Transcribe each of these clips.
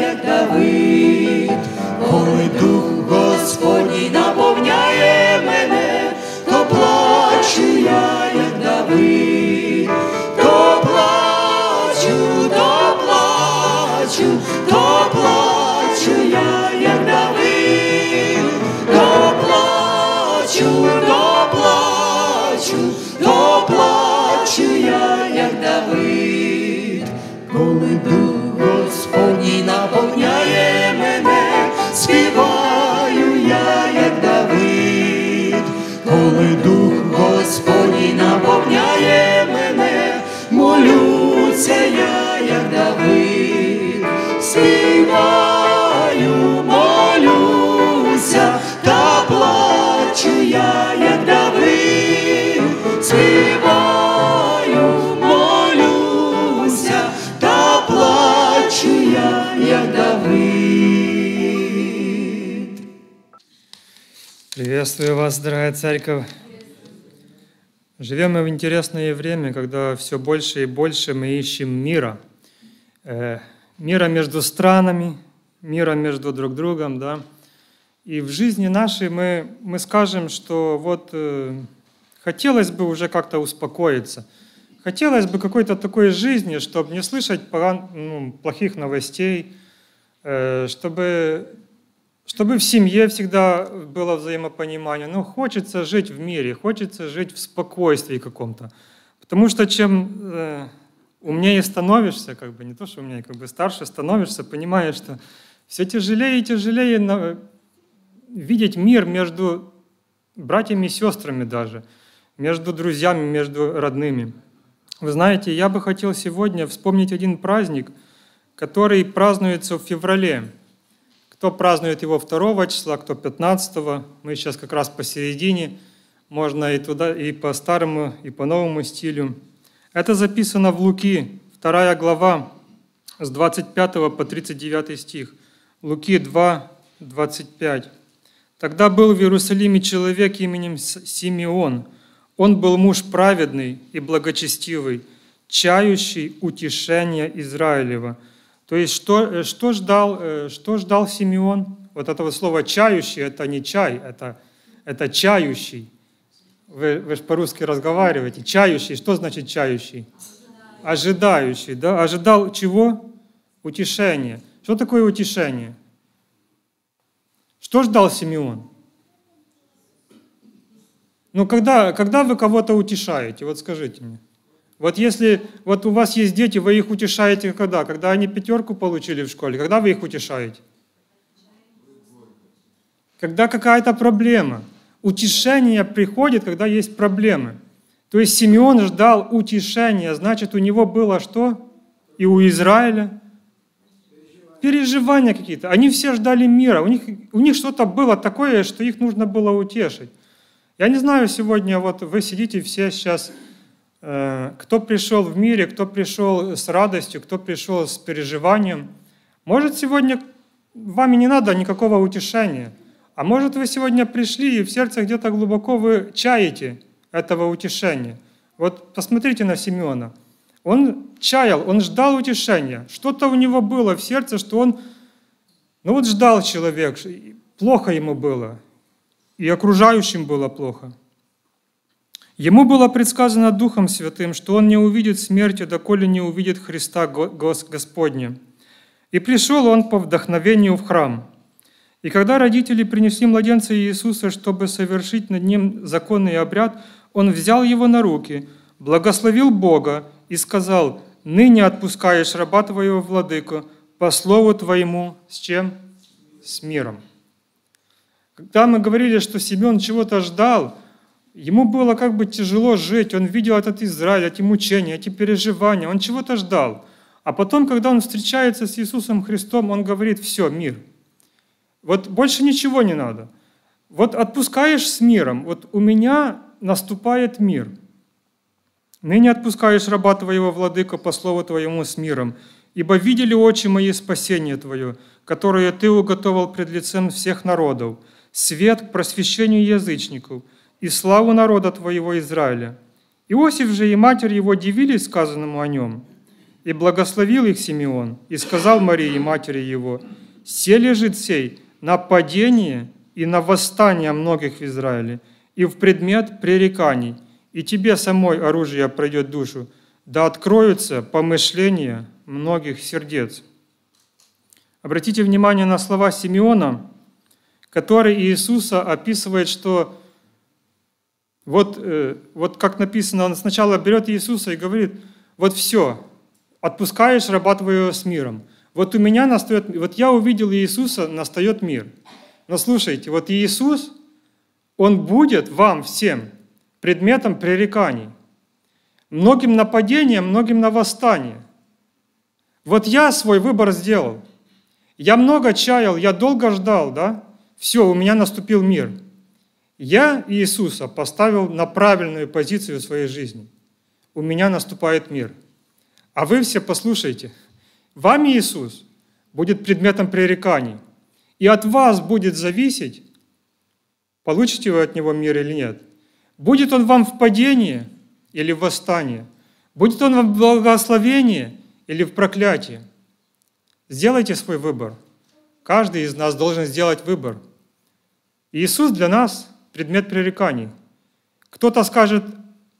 я, Давид, коли дух Господь. я, як Давид, співаю, молюся, та плачу я, як Давид, співаю, молюся, та плачу я, як Давид. Приветствую вас, дорогая церковь. Живем мы в интересное время, когда все больше и больше мы ищем мира. Э, мира между странами, мира между друг другом, да. И в жизни нашей мы, мы скажем, что вот э, хотелось бы уже как-то успокоиться. Хотелось бы какой-то такой жизни, чтобы не слышать ну, плохих новостей, э, чтобы чтобы в семье всегда было взаимопонимание. но хочется жить в мире, хочется жить в спокойствии каком-то. Потому что чем э, умнее становишься, как бы не то, что умнее, как бы старше становишься, понимаешь, что все тяжелее и тяжелее на, видеть мир между братьями и сестрами даже, между друзьями, между родными. Вы знаете, я бы хотел сегодня вспомнить один праздник, который празднуется в феврале – кто празднует его 2 числа, кто 15. Мы сейчас как раз посередине. Можно и туда, и по старому, и по новому стилю. Это записано в Луки, 2 глава, с 25 по 39 стих. Луки 2, 25. Тогда был в Иерусалиме человек именем Симеон. Он был муж праведный и благочестивый, чающий утешения Израилева. То есть что, э, что, ждал, э, что ждал Симеон? Вот этого слова «чающий» – это не чай, это, это чающий. Вы, вы же по-русски разговариваете. Чающий, что значит чающий? Ожидающий, да? Ожидал чего? Утешения. Что такое утешение? Что ждал Симеон? Ну, когда, когда вы кого-то утешаете, вот скажите мне. Вот если вот у вас есть дети, вы их утешаете когда? Когда они пятерку получили в школе, когда вы их утешаете? Когда какая-то проблема. Утешение приходит, когда есть проблемы. То есть Симеон ждал утешения, значит, у него было что? И у Израиля переживания какие-то. Они все ждали мира. У них, у них что-то было такое, что их нужно было утешить. Я не знаю, сегодня вот вы сидите все сейчас, кто пришел в мире, кто пришел с радостью, кто пришел с переживанием. Может, сегодня вами не надо никакого утешения. А может, вы сегодня пришли, и в сердце где-то глубоко вы чаете этого утешения. Вот посмотрите на Симеона – он чаял, он ждал утешения. Что-то у него было в сердце, что он, ну вот ждал человек, плохо ему было, и окружающим было плохо. Ему было предсказано Духом Святым, что он не увидит смерти, доколе не увидит Христа Господня. И пришел он по вдохновению в храм. И когда родители принесли младенца Иисуса, чтобы совершить над ним законный обряд, он взял его на руки, благословил Бога и сказал, «Ныне отпускаешь раба твоего, владыку, по слову твоему с чем? С миром». Когда мы говорили, что Семен чего-то ждал, ему было как бы тяжело жить, он видел этот Израиль, эти мучения, эти переживания, он чего-то ждал. А потом, когда он встречается с Иисусом Христом, он говорит, все, мир. Вот больше ничего не надо. Вот отпускаешь с миром, вот у меня наступает мир – Ныне отпускаешь раба Твоего, Владыка, по слову Твоему с миром, ибо видели очи мои спасение Твое, которое Ты уготовал пред лицем всех народов, свет к просвещению язычников и славу народа Твоего Израиля. Иосиф же и матерь его дивились сказанному о нем, и благословил их Симеон, и сказал Марии, матери его, «Се лежит сей на падение и на восстание многих в Израиле, и в предмет пререканий, и тебе самой оружие пройдет душу, да откроются помышления многих сердец. Обратите внимание на слова Симеона, который Иисуса описывает, что вот, э, вот как написано, он сначала берет Иисуса и говорит, вот все, отпускаешь раба с миром. Вот у меня настает, вот я увидел Иисуса, настает мир. Но слушайте, вот Иисус, Он будет вам всем предметом пререканий, многим нападением, многим на восстание. Вот я свой выбор сделал. Я много чаял, я долго ждал, да? Все, у меня наступил мир. Я Иисуса поставил на правильную позицию в своей жизни. У меня наступает мир. А вы все послушайте. Вам Иисус будет предметом пререканий. И от вас будет зависеть, получите вы от Него мир или нет. Будет он вам в падении или в восстании? Будет он вам в благословении или в проклятии? Сделайте свой выбор. Каждый из нас должен сделать выбор. Иисус для нас предмет пререканий. Кто-то скажет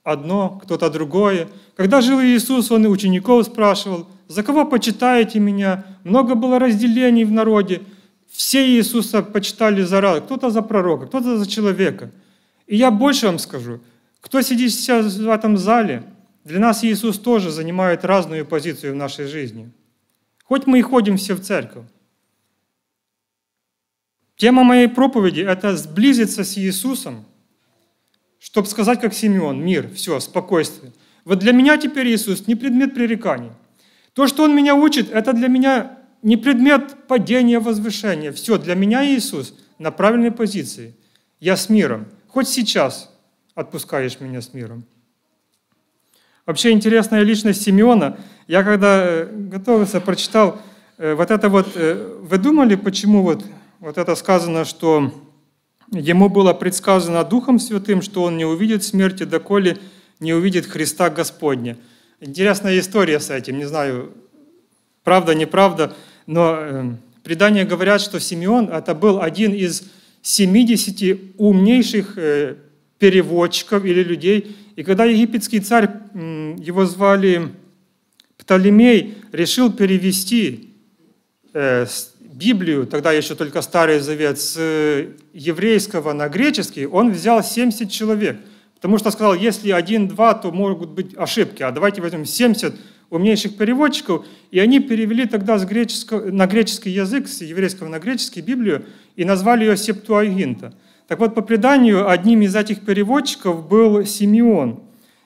одно, кто-то другое. Когда жил Иисус, Он и учеников спрашивал, «За кого почитаете меня?» Много было разделений в народе. Все Иисуса почитали за раз. Кто-то за пророка, кто-то за человека – и я больше вам скажу, кто сидит сейчас в этом зале, Для нас Иисус тоже занимает разную позицию в нашей жизни. Хоть мы и ходим все в церковь. Тема моей проповеди – это сблизиться с Иисусом, чтобы сказать, как Симеон, мир, все, спокойствие. Вот для меня теперь Иисус не предмет пререканий. То, что Он меня учит, это для меня не предмет падения, возвышения. Все, для меня Иисус на правильной позиции. Я с миром. Хоть сейчас отпускаешь меня с миром. Вообще интересная личность Симеона. Я когда э, готовился, прочитал э, вот это вот, э, вы думали, почему вот, вот это сказано, что ему было предсказано Духом Святым, что он не увидит смерти, доколе не увидит Христа Господня. Интересная история с этим, не знаю, правда, неправда, но предания говорят, что Симеон это был один из 70 умнейших переводчиков или людей. И когда египетский царь, его звали Птолемей, решил перевести э, Библию, тогда еще только Старый Завет, с еврейского на греческий, он взял 70 человек. Потому что сказал, если один-два, то могут быть ошибки, а давайте возьмем 70 умнейших переводчиков, и они перевели тогда с греческого, на греческий язык, с еврейского на греческий Библию, и назвали ее Септуагинта – так вот, по преданию, одним из этих переводчиков был Симеон.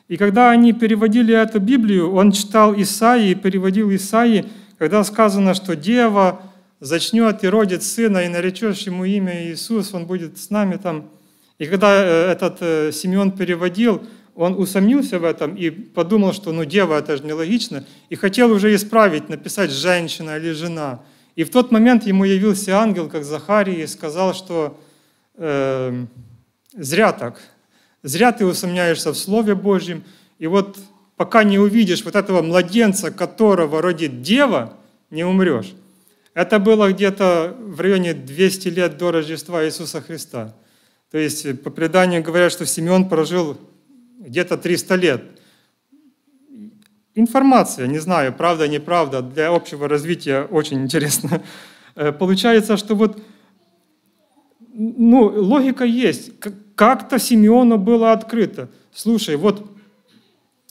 И когда они переводили эту Библию, он читал Исаии, переводил Исаии, когда сказано, что дева зачнет и родит сына, и наречешь ему имя Иисус, он будет с нами там. И когда э, этот э, Симеон переводил, он усомнился в этом и подумал, что ну дева это же нелогично, и хотел уже исправить, написать женщина или жена. И в тот момент ему явился ангел, как Захарий, и сказал, что э, зря так. Зря ты усомняешься в Слове Божьем. И вот пока не увидишь вот этого младенца, которого родит дева, не умрешь. Это было где-то в районе 200 лет до Рождества Иисуса Христа. То есть по преданию говорят, что Симеон прожил где-то 300 лет. Информация, не знаю, правда, неправда, для общего развития очень интересно. Э, получается, что вот ну, логика есть. Как-то Симеону было открыто. Слушай, вот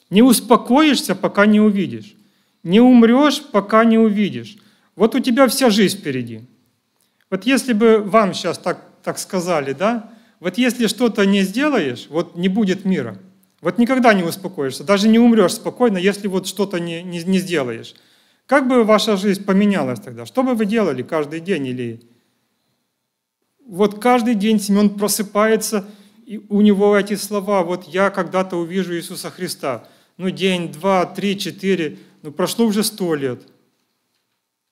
не успокоишься, пока не увидишь. Не умрешь, пока не увидишь. Вот у тебя вся жизнь впереди. Вот если бы вам сейчас так, так сказали, да, вот если что-то не сделаешь, вот не будет мира. Вот никогда не успокоишься, даже не умрешь спокойно, если вот что-то не, не, не сделаешь. Как бы ваша жизнь поменялась тогда? Что бы вы делали каждый день или вот каждый день Семен просыпается, и у него эти слова, вот я когда-то увижу Иисуса Христа. Ну, день, два, три, четыре, ну, прошло уже сто лет,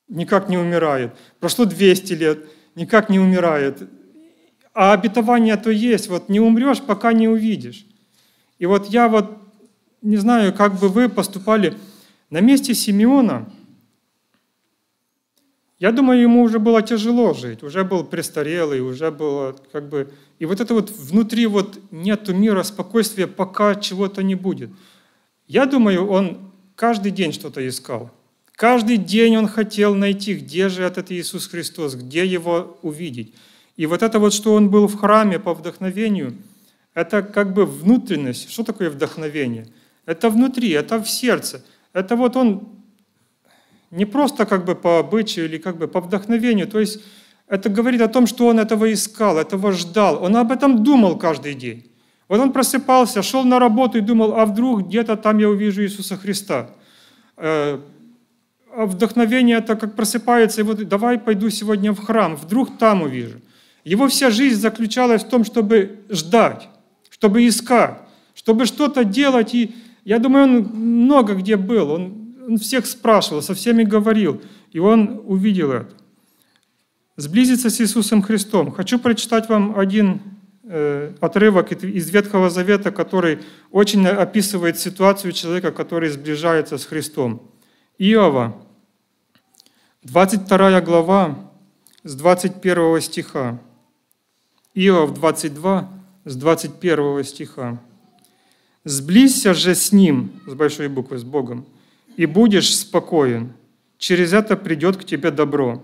никак не умирает. Прошло 200 лет, никак не умирает. А обетование то есть, вот не умрешь, пока не увидишь. И вот я вот не знаю, как бы вы поступали на месте Симеона – я думаю, ему уже было тяжело жить, уже был престарелый, уже было как бы... И вот это вот внутри вот нету мира, спокойствия, пока чего-то не будет. Я думаю, он каждый день что-то искал. Каждый день он хотел найти, где же этот Иисус Христос, где его увидеть. И вот это вот, что он был в храме по вдохновению, это как бы внутренность. Что такое вдохновение? Это внутри, это в сердце. Это вот он не просто как бы по обычаю или как бы по вдохновению. То есть это говорит о том, что он этого искал, этого ждал. Он об этом думал каждый день. Вот он просыпался, шел на работу и думал, а вдруг где-то там я увижу Иисуса Христа. А вдохновение это как просыпается, и вот давай пойду сегодня в храм, вдруг там увижу. Его вся жизнь заключалась в том, чтобы ждать, чтобы искать, чтобы что-то делать. И я думаю, он много где был. Он он всех спрашивал, со всеми говорил, и он увидел это. Сблизиться с Иисусом Христом. Хочу прочитать вам один э, отрывок из Ветхого Завета, который очень описывает ситуацию человека, который сближается с Христом. Иова, 22 глава, с 21 стиха. Иов 22, с 21 стиха. «Сблизься же с Ним, с большой буквы, с Богом, и будешь спокоен. Через это придет к тебе добро.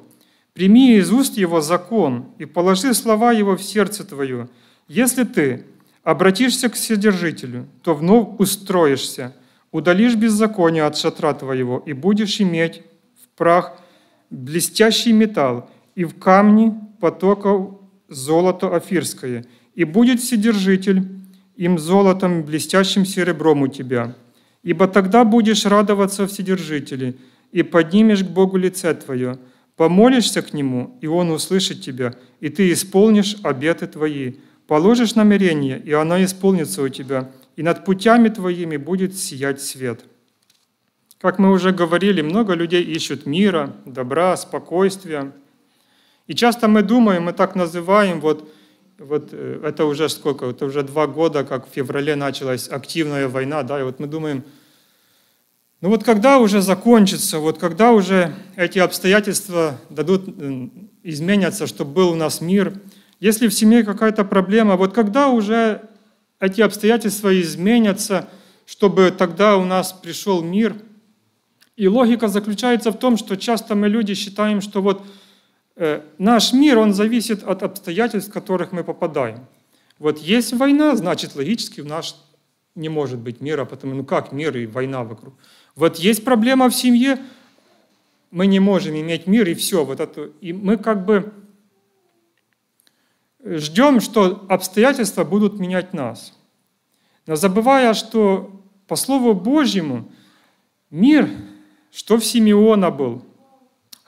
Прими из уст его закон и положи слова его в сердце твое. Если ты обратишься к Содержителю, то вновь устроишься. удалишь беззаконие от шатра твоего, и будешь иметь в прах блестящий металл, и в камни потоков золото афирское, и будет вседержитель им золотом, блестящим серебром у тебя. Ибо тогда будешь радоваться Вседержителе, и поднимешь к Богу лице твое, помолишься к Нему, и Он услышит тебя, и ты исполнишь обеты твои, положишь намерение, и оно исполнится у тебя, и над путями твоими будет сиять свет». Как мы уже говорили, много людей ищут мира, добра, спокойствия. И часто мы думаем, мы так называем, вот, вот э, это уже сколько, это уже два года, как в феврале началась активная война, да, и вот мы думаем, ну вот когда уже закончится, вот когда уже эти обстоятельства дадут, э, изменятся, чтобы был у нас мир, если в семье какая-то проблема, вот когда уже эти обстоятельства изменятся, чтобы тогда у нас пришел мир – и логика заключается в том, что часто мы люди считаем, что вот э, наш мир, он зависит от обстоятельств, в которых мы попадаем. Вот есть война, значит, логически у нас не может быть мира, потому ну как мир и война вокруг. Вот есть проблема в семье, мы не можем иметь мир, и все. Вот это, и мы как бы ждем, что обстоятельства будут менять нас. Но забывая, что по Слову Божьему мир что в Симеона был,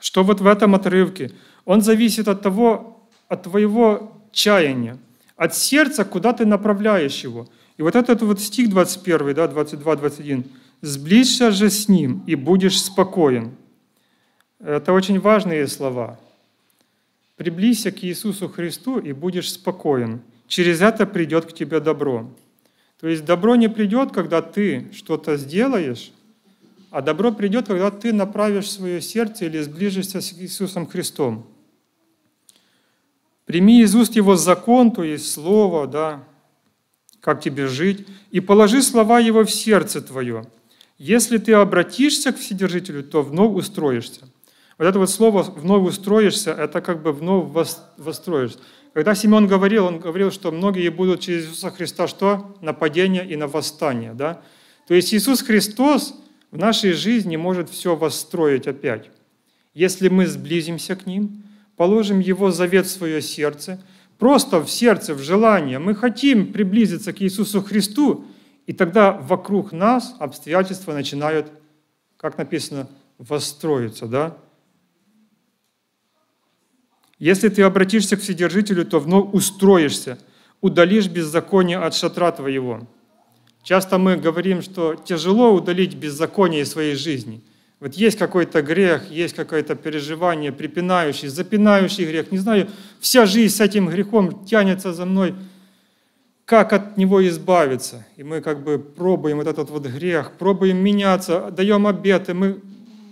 что вот в этом отрывке. Он зависит от того, от твоего чаяния, от сердца, куда ты направляешь его. И вот этот вот стих 21, да, 22-21. «Сблизься же с ним, и будешь спокоен». Это очень важные слова. «Приблизься к Иисусу Христу, и будешь спокоен. Через это придет к тебе добро». То есть добро не придет, когда ты что-то сделаешь, а добро придет, когда ты направишь свое сердце или сближишься с Иисусом Христом. Прими из уст Его закон, то есть Слово, да, как тебе жить, и положи слова Его в сердце твое. Если ты обратишься к Вседержителю, то вновь устроишься. Вот это вот слово «вновь устроишься» – это как бы «вновь востроишься». Когда Симеон говорил, он говорил, что многие будут через Иисуса Христа что? Нападение и на восстание. Да? То есть Иисус Христос – в нашей жизни может все восстроить опять. Если мы сблизимся к Ним, положим Его завет в свое сердце, просто в сердце, в желание, мы хотим приблизиться к Иисусу Христу, и тогда вокруг нас обстоятельства начинают, как написано, восстроиться, да? Если ты обратишься к Вседержителю, то вновь устроишься, удалишь беззаконие от шатра твоего. Часто мы говорим, что тяжело удалить беззаконие из своей жизни. Вот есть какой-то грех, есть какое-то переживание, припинающий, запинающий грех. Не знаю, вся жизнь с этим грехом тянется за мной. Как от него избавиться? И мы как бы пробуем вот этот вот грех, пробуем меняться, даем обеты. Мы,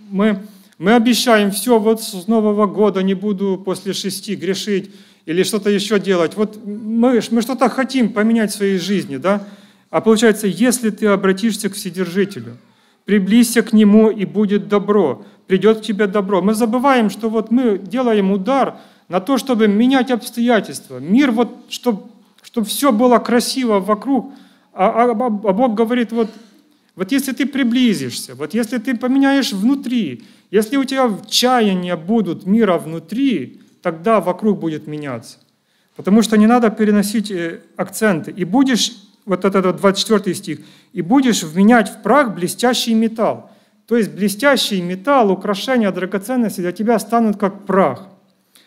мы, мы обещаем, все, вот с Нового года не буду после шести грешить или что-то еще делать. Вот мы, мы что-то хотим поменять в своей жизни, да? А получается, если ты обратишься к Вседержителю, приблизься к Нему, и будет добро, придет к тебе добро. Мы забываем, что вот мы делаем удар на то, чтобы менять обстоятельства. Мир, вот, чтобы, чтобы все было красиво вокруг. А, а, а Бог говорит, вот, вот если ты приблизишься, вот если ты поменяешь внутри, если у тебя чаяния будут мира внутри, тогда вокруг будет меняться. Потому что не надо переносить э, акценты. И будешь вот этот 24 стих, «И будешь вменять в прах блестящий металл». То есть блестящий металл, украшения, драгоценности для тебя станут как прах.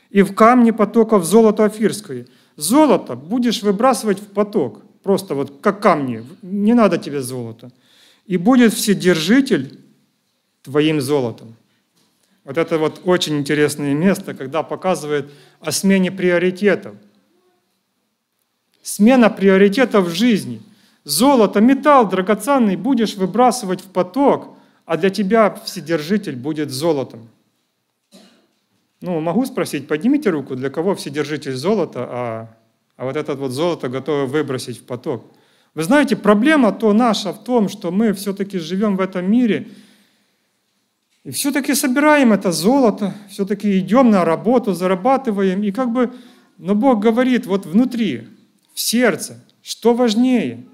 И в камне потоков золото афирское. Золото будешь выбрасывать в поток, просто вот как камни, не надо тебе золото. И будет вседержитель твоим золотом. Вот это вот очень интересное место, когда показывает о смене приоритетов – Смена приоритетов в жизни. Золото, металл драгоценный будешь выбрасывать в поток, а для тебя Вседержитель будет золотом. Ну, могу спросить, поднимите руку, для кого Вседержитель золота, а, а вот это вот золото готово выбросить в поток. Вы знаете, проблема то наша в том, что мы все-таки живем в этом мире, и все-таки собираем это золото, все-таки идем на работу, зарабатываем, и как бы, но Бог говорит, вот внутри, сердце. Что важнее?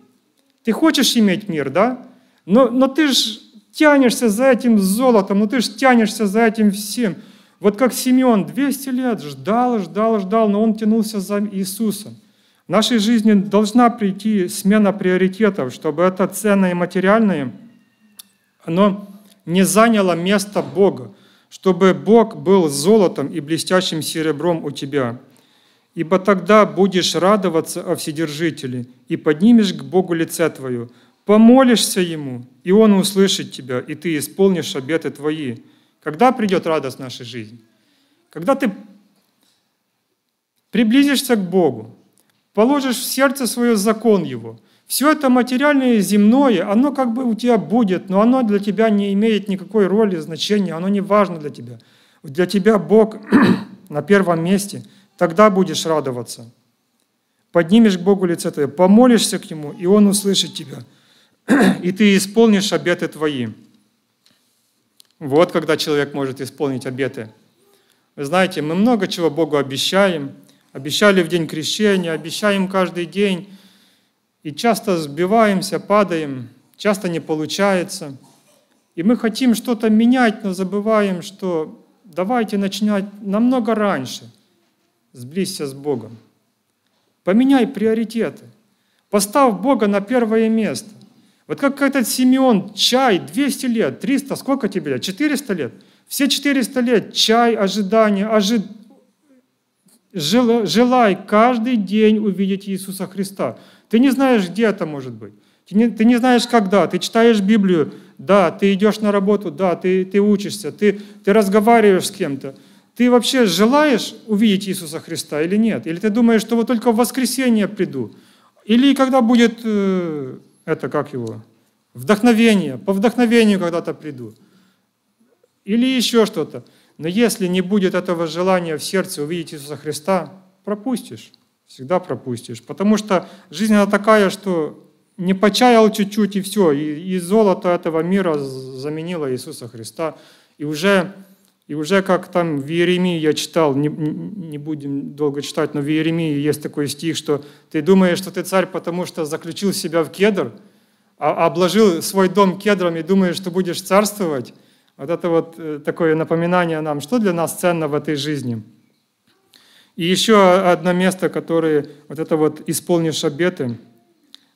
Ты хочешь иметь мир, да? Но, но ты же тянешься за этим золотом, ну ты же тянешься за этим всем. Вот как Симеон 200 лет ждал, ждал, ждал, но он тянулся за Иисусом. В нашей жизни должна прийти смена приоритетов, чтобы это ценное и материальное, оно не заняло место Бога, чтобы Бог был золотом и блестящим серебром у тебя. Ибо тогда будешь радоваться о Вседержителе и поднимешь к Богу лице твое, помолишься Ему, и Он услышит тебя, и ты исполнишь обеты твои. Когда придет радость в нашей жизни? Когда ты приблизишься к Богу, положишь в сердце свое закон Его. Все это материальное и земное, оно как бы у тебя будет, но оно для тебя не имеет никакой роли, значения, оно не важно для тебя. Для тебя Бог на первом месте, тогда будешь радоваться. Поднимешь к Богу лице твое, помолишься к Нему, и Он услышит тебя, и ты исполнишь обеты твои. Вот когда человек может исполнить обеты. Вы знаете, мы много чего Богу обещаем – Обещали в день крещения, обещаем каждый день. И часто сбиваемся, падаем, часто не получается. И мы хотим что-то менять, но забываем, что давайте начинать намного раньше. Сблизься с Богом. Поменяй приоритеты. Поставь Бога на первое место. Вот как этот Симеон, чай, 200 лет, 300, сколько тебе лет? 400 лет? Все 400 лет чай, ожидание, ожидание желай каждый день увидеть Иисуса Христа. Ты не знаешь, где это может быть. Ты не, ты не знаешь, когда. Ты читаешь Библию, да, ты идешь на работу, да, ты, ты учишься, ты, ты разговариваешь с кем-то. Ты вообще желаешь увидеть Иисуса Христа или нет? Или ты думаешь, что вот только в воскресенье приду? Или когда будет, э, это как его, вдохновение, по вдохновению когда-то приду? Или еще что-то. Но если не будет этого желания в сердце увидеть Иисуса Христа, пропустишь, всегда пропустишь. Потому что жизнь она такая, что не почаял чуть-чуть и все, и, и золото этого мира заменило Иисуса Христа. И уже, и уже как там в Иеремии я читал, не, не будем долго читать, но в Иеремии есть такой стих, что ты думаешь, что ты царь, потому что заключил себя в кедр, а обложил свой дом кедром и думаешь, что будешь царствовать, вот это вот э, такое напоминание нам, что для нас ценно в этой жизни. И еще одно место, которое вот это вот «исполнишь обеты».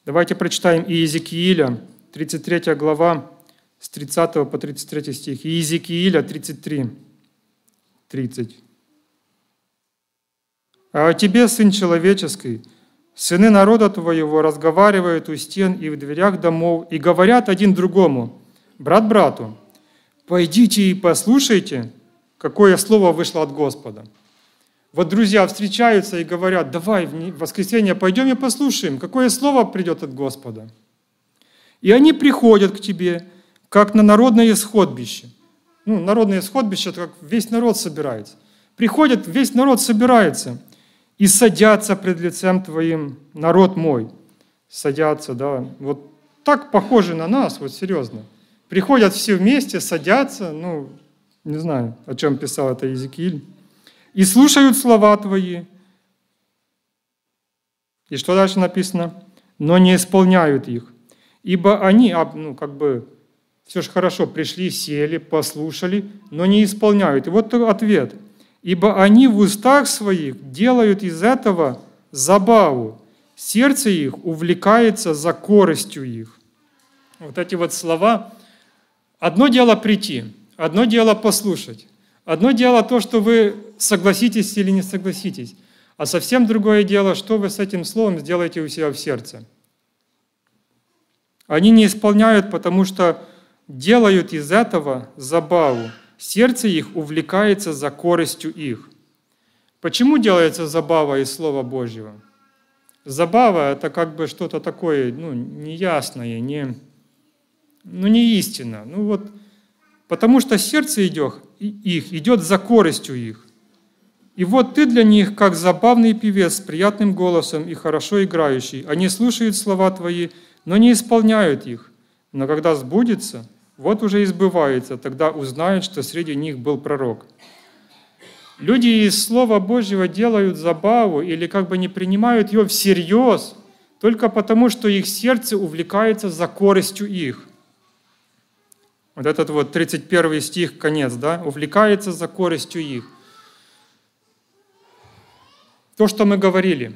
Давайте прочитаем Иезекииля, 33 глава, с 30 по 33 стих. Иезекииля 33, 30. «А тебе, сын человеческий, сыны народа твоего разговаривают у стен и в дверях домов, и говорят один другому, брат брату, пойдите и послушайте, какое слово вышло от Господа. Вот друзья встречаются и говорят, давай в воскресенье пойдем и послушаем, какое слово придет от Господа. И они приходят к тебе, как на народное сходбище. Ну, народное сходбище, это как весь народ собирается. Приходят, весь народ собирается и садятся пред лицем твоим, народ мой. Садятся, да. Вот так похоже на нас, вот серьезно. Приходят все вместе, садятся, ну, не знаю, о чем писал это Иезекииль, и слушают слова Твои. И что дальше написано? Но не исполняют их. Ибо они, ну, как бы, все же хорошо, пришли, сели, послушали, но не исполняют. И вот ответ. Ибо они в устах своих делают из этого забаву. Сердце их увлекается за коростью их. Вот эти вот слова, Одно дело прийти, одно дело послушать, одно дело то, что вы согласитесь или не согласитесь, а совсем другое дело, что вы с этим словом сделаете у себя в сердце. Они не исполняют, потому что делают из этого забаву. Сердце их увлекается за коростью их. Почему делается забава из Слова Божьего? Забава – это как бы что-то такое ну, неясное, не, ну не истина. Ну вот, потому что сердце идет, их идет за коростью их. И вот ты для них, как забавный певец с приятным голосом и хорошо играющий. Они слушают слова твои, но не исполняют их. Но когда сбудется, вот уже избывается, тогда узнают, что среди них был пророк. Люди из Слова Божьего делают забаву или как бы не принимают ее всерьез, только потому, что их сердце увлекается за коростью их – Вот этот вот 31 стих, конец, да? «Увлекается за корыстью их». То, что мы говорили,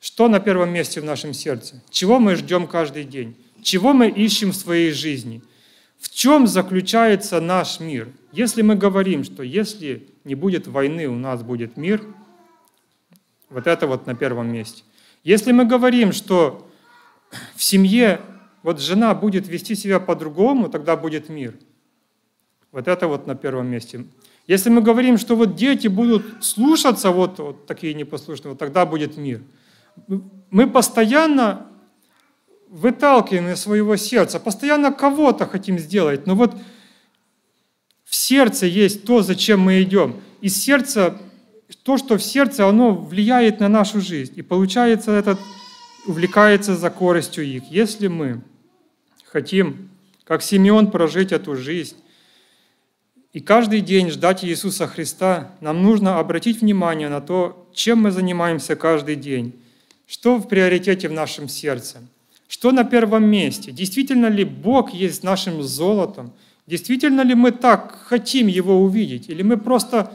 что на первом месте в нашем сердце? Чего мы ждем каждый день? Чего мы ищем в своей жизни? В чем заключается наш мир? Если мы говорим, что если не будет войны, у нас будет мир, вот это вот на первом месте. Если мы говорим, что в семье вот жена будет вести себя по-другому, тогда будет мир. Вот это вот на первом месте. Если мы говорим, что вот дети будут слушаться, вот, вот такие непослушные, вот тогда будет мир. Мы постоянно выталкиваем из своего сердца, постоянно кого-то хотим сделать, но вот в сердце есть то, зачем мы идем. Из сердца, то, что в сердце, оно влияет на нашу жизнь. И получается этот увлекается за коростью их. Если мы хотим, как Симеон, прожить эту жизнь, и каждый день ждать Иисуса Христа, нам нужно обратить внимание на то, чем мы занимаемся каждый день, что в приоритете в нашем сердце, что на первом месте, действительно ли Бог есть нашим золотом, действительно ли мы так хотим Его увидеть, или мы просто,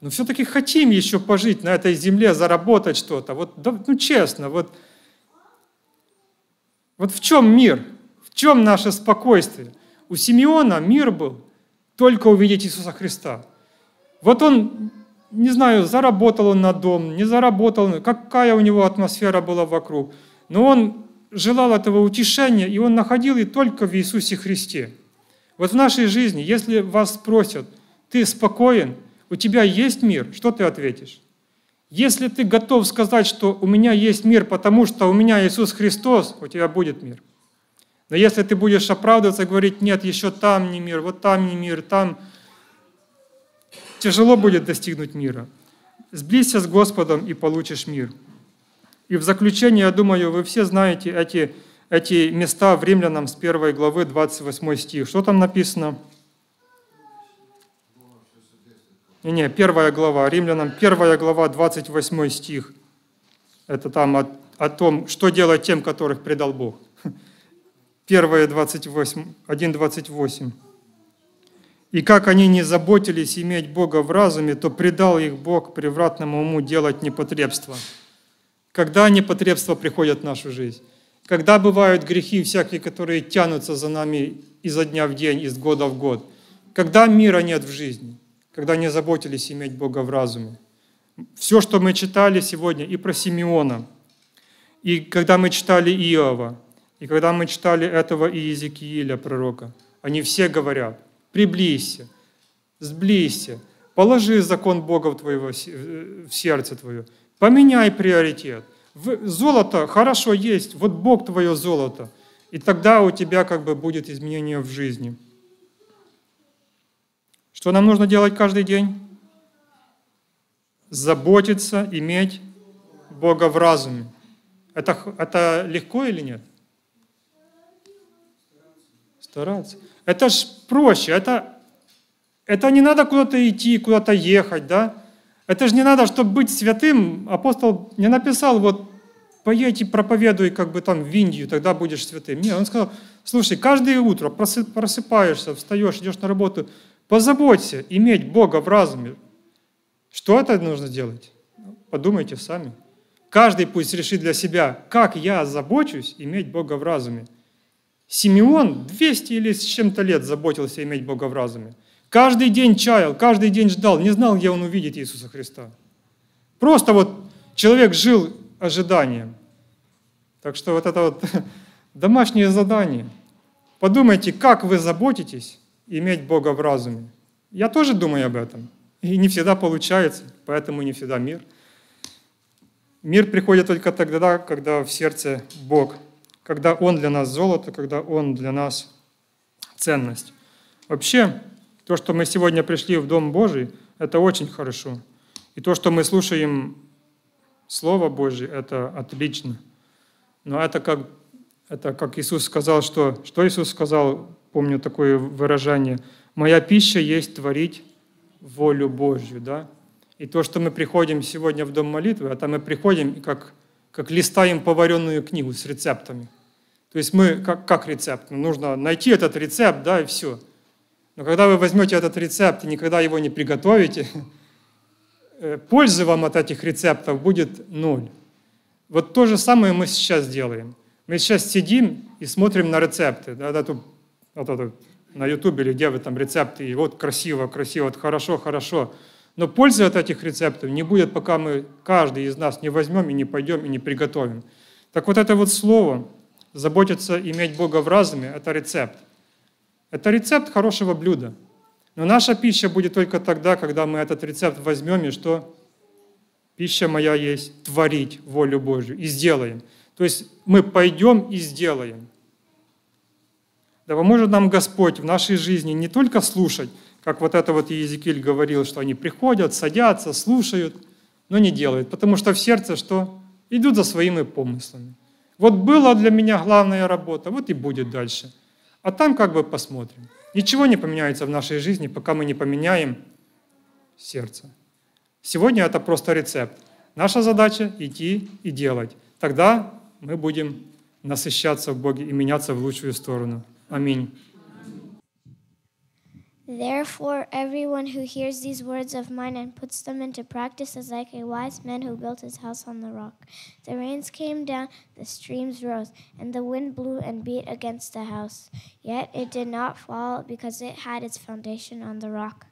ну все-таки хотим еще пожить на этой земле, заработать что-то. Вот, ну честно, вот, вот в чем мир, в чем наше спокойствие? У Симеона мир был – только увидеть Иисуса Христа. Вот он, не знаю, заработал он на дом, не заработал, какая у него атмосфера была вокруг, но он желал этого утешения, и он находил и только в Иисусе Христе. Вот в нашей жизни, если вас спросят, ты спокоен, у тебя есть мир, что ты ответишь? Если ты готов сказать, что у меня есть мир, потому что у меня Иисус Христос, у тебя будет мир. Но если ты будешь оправдываться и говорить, нет, еще там не мир, вот там не мир, там, тяжело будет достигнуть мира. Сблизься с Господом и получишь мир. И в заключение, я думаю, вы все знаете эти, эти места в Римлянам с 1 главы 28 стих. Что там написано? Не, не, первая глава, Римлянам, первая глава, 28 стих. Это там о, о том, что делать тем, которых предал Бог. 1, 28, 1, 28. «И как они не заботились иметь Бога в разуме, то предал их Бог превратному уму делать непотребство». Когда непотребства приходят в нашу жизнь? Когда бывают грехи всякие, которые тянутся за нами изо дня в день, из года в год? Когда мира нет в жизни? Когда не заботились иметь Бога в разуме? Все, что мы читали сегодня и про Симеона, и когда мы читали Иова – и когда мы читали этого Иезекииля, пророка, они все говорят, приблизься, сблизься, положи закон Бога в, твоего, в сердце твое, поменяй приоритет. Золото хорошо есть, вот Бог твое золото. И тогда у тебя как бы будет изменение в жизни. Что нам нужно делать каждый день? Заботиться, иметь Бога в разуме. Это, это легко или нет? Стараться. Это ж проще. Это, это не надо куда-то идти, куда-то ехать, да? Это же не надо, чтобы быть святым. Апостол не написал, вот, поедь и проповедуй как бы там в Индию, тогда будешь святым. Нет, он сказал, слушай, каждое утро просыпаешься, встаешь, идешь на работу, позаботься иметь Бога в разуме. Что это нужно делать? Подумайте сами. Каждый пусть решит для себя, как я забочусь иметь Бога в разуме. Симеон 200 или с чем-то лет заботился иметь Бога в разуме. Каждый день чаял, каждый день ждал, не знал, где он увидит Иисуса Христа. Просто вот человек жил ожиданием. Так что вот это вот домашнее задание. Подумайте, как вы заботитесь иметь Бога в разуме. Я тоже думаю об этом. И не всегда получается, поэтому не всегда мир. Мир приходит только тогда, когда в сердце Бог – когда Он для нас золото, когда Он для нас ценность. Вообще, то, что мы сегодня пришли в Дом Божий, это очень хорошо. И то, что мы слушаем Слово Божье, это отлично. Но это как, это как Иисус сказал, что, что Иисус сказал, помню такое выражение, «Моя пища есть творить волю Божью». Да? И то, что мы приходим сегодня в Дом молитвы, это мы приходим как, как листаем поваренную книгу с рецептами – То есть мы, как, как рецепт, ну, нужно найти этот рецепт, да, и все. Но когда вы возьмете этот рецепт и никогда его не приготовите, э, пользы вам от этих рецептов будет ноль. Вот то же самое мы сейчас делаем. Мы сейчас сидим и смотрим на рецепты. Да, да, тут, вот это, на ютубе или где вы там рецепты, и вот красиво, красиво, вот хорошо, хорошо. Но пользы от этих рецептов не будет, пока мы, каждый из нас, не возьмем и не пойдем и не приготовим. Так вот это вот слово, заботиться, иметь Бога в разуме, это рецепт. Это рецепт хорошего блюда. Но наша пища будет только тогда, когда мы этот рецепт возьмем и что? Пища моя есть творить волю Божью и сделаем. То есть мы пойдем и сделаем. Да поможет нам Господь в нашей жизни не только слушать, как вот это вот Иезекииль говорил, что они приходят, садятся, слушают, но не делают, потому что в сердце что? Идут за своими помыслами. Вот была для меня главная работа, вот и будет дальше. А там как бы посмотрим. Ничего не поменяется в нашей жизни, пока мы не поменяем сердце. Сегодня это просто рецепт. Наша задача – идти и делать. Тогда мы будем насыщаться в Боге и меняться в лучшую сторону. Аминь. Therefore, everyone who hears these words of mine and puts them into practice is like a wise man who built his house on the rock. The rains came down, the streams rose, and the wind blew and beat against the house. Yet it did not fall because it had its foundation on the rock.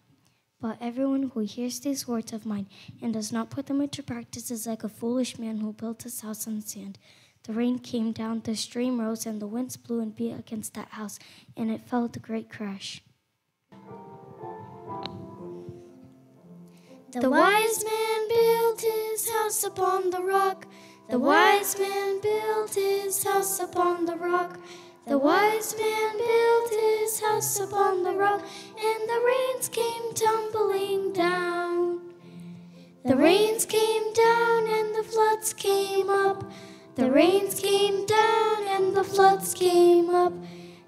But everyone who hears these words of mine and does not put them into practice is like a foolish man who built his house on sand. The rain came down, the stream rose, and the winds blew and beat against that house, and it fell with a great crash. The wise man built his house upon the rock. The wise man built his house upon the rock. The wise man built his house upon the rock, and the rains came tumbling down. The rains came down, and the floods came up. The rains came down, and the floods came up.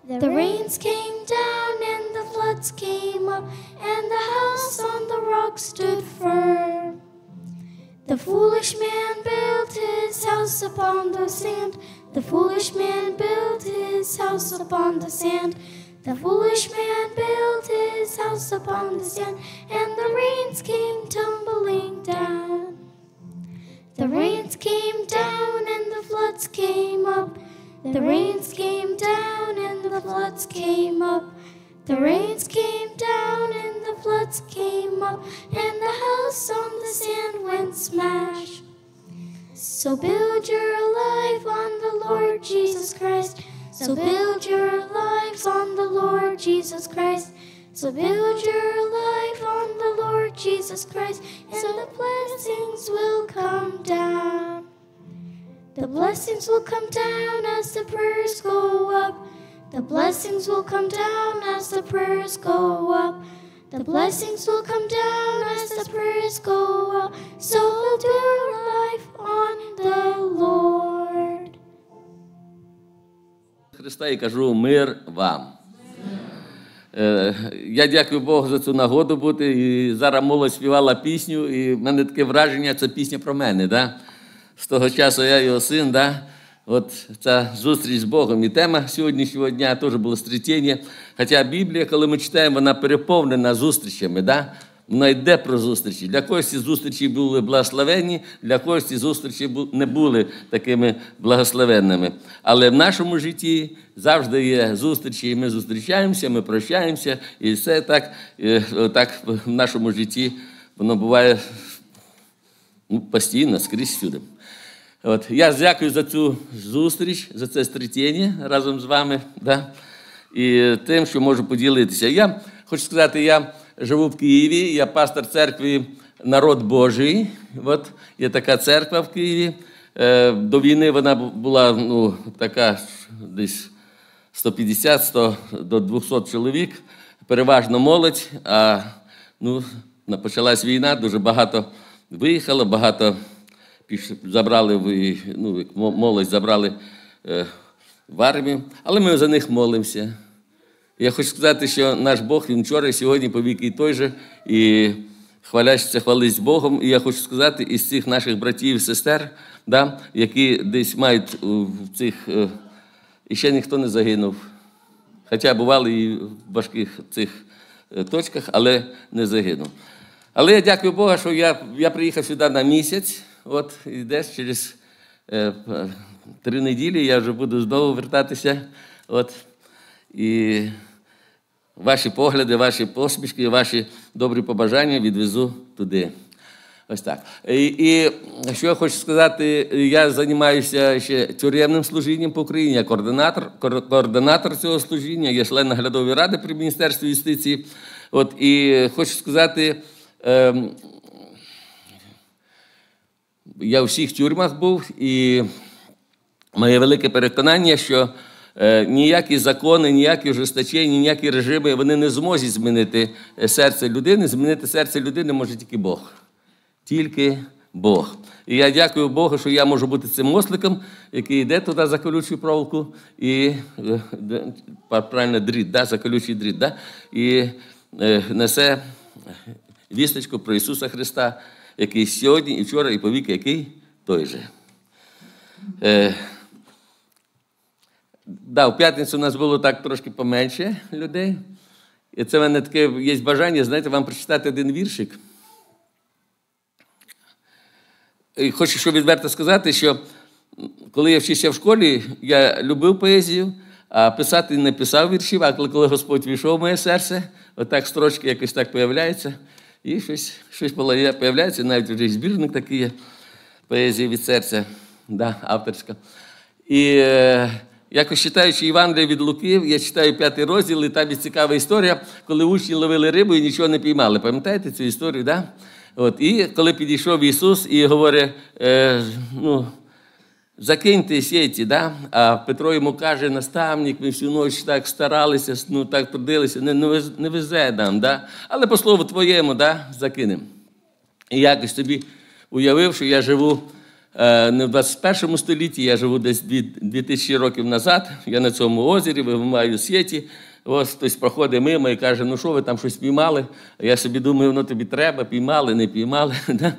The rains came down, and the floods came up, and the house on the rock stood firm. The foolish man built his house upon the sand. The foolish man built his house upon the sand. The foolish man built his house upon the sand, and the rains came tumbling down. The rains came down, and the floods came up. The rains came down, and the floods came up. The rains came down, and the floods came up, and the house on the sand went smash. So build your life on the Lord Jesus Christ. So build your lives on the Lord Jesus Christ. So build your life on the Lord Jesus Christ, and the blessings will come down. The blessings will come down as the prayers go up. The blessings will come down as the prayers go up. The blessings will come down as the prayers go up. So build your life on the Lord. Христа і кажу мир вам. Е, Я дякую Богу за цю нагоду бути. І зараз молодь співала пісню, і в мене таке враження, це пісня про мене. Да? З того часу я його син. Да? От ця зустріч з Богом. І тема сьогоднішнього дня теж було стрітіння. Хоча Біблія, коли ми читаємо, вона переповнена зустрічами. Да? Вона йде про зустрічі. Для когось зустрічі були благословенні, для когось зустрічі не були такими благословенними. Але в нашому житті завжди є зустрічі, і ми зустрічаємося, ми прощаємося, і все так, е, так в нашому житті воно буває ну, постійно, скрізь всюди. От, я дякую за цю зустріч, за це стрітіння разом з вами. Да? І тим, що можу поділитися. Я хочу сказати, я живу в Києві, я пастор церкви Народ Божий. От, є така церква в Києві. Е, До війни вона була ну, така десь 150-100 до 200 чоловік, переважно молодь. А ну, почалась війна, дуже багато виїхало, багато піш- забрали в ну, молодь забрали е, в армію, але ми за них молимося. Я хочу сказати, що наш Бог він вчора, сьогодні по віки той же, і хвалящиться хвалить Богом. І я хочу сказати, із цих наших братів і сестер, да, які десь мають в цих е, і ще ніхто не загинув. Хоча бували і в важких цих е, точках, але не загинув. Але я дякую Богу, що я, я приїхав сюди на місяць, от і десь через е, три неділі я вже буду знову вертатися. От, і ваші погляди, ваші посмішки, ваші добрі побажання відвезу туди. Ось так. І, і що я хочу сказати, я займаюся ще тюремним служінням по Україні, я координатор, координатор цього служіння, я член наглядової ради при Міністерстві юстиції. От, і хочу сказати, ем, я у всіх тюрмах був, і моє велике переконання, що е, ніякі закони, ніякі ожесточення, ніякі режими вони не зможуть змінити е, серце людини. Змінити серце людини може тільки Бог. Тільки Бог. І я дякую Богу, що я можу бути цим осликом, який йде туди за колючу проволоку і е, правильно дріт, да, за колючий дріт, да, і несе вісточку про Ісуса Христа, який сьогодні, і вчора, і повіки, який той же. Е, да, в п'ятницю у нас було так трошки поменше людей. І це в мене таке є бажання, знаєте, вам прочитати один віршик. І хочу що відверто сказати, що коли я вчився в школі, я любив поезію, а писати не писав віршів, а коли Господь війшов в моє серце, отак строчки якось так появляються, і щось, щось появляється, навіть вже збірник такий є, поезії від серця, да, авторська. І е, якось читаючи Євангелія від Луки, я читаю п'ятий розділ, і там є цікава історія, коли учні ловили рибу і нічого не піймали. Пам'ятаєте цю історію? Да? І коли підійшов Ісус і говорить, е, ну, закиньте сіті, да? а Петро йому каже, наставник, ми всю ніч так старалися, ну, так трудилися, не, не, везе нам, да? але по слову твоєму да, закинемо. І якось собі уявив, що я живу е, не в 21 столітті, я живу десь 2000 років назад. Я на цьому озері вимиваю сіті. Ось хтось проходить мимо і каже, ну що ви там щось піймали? Я собі думаю, воно тобі треба, піймали, не піймали. да?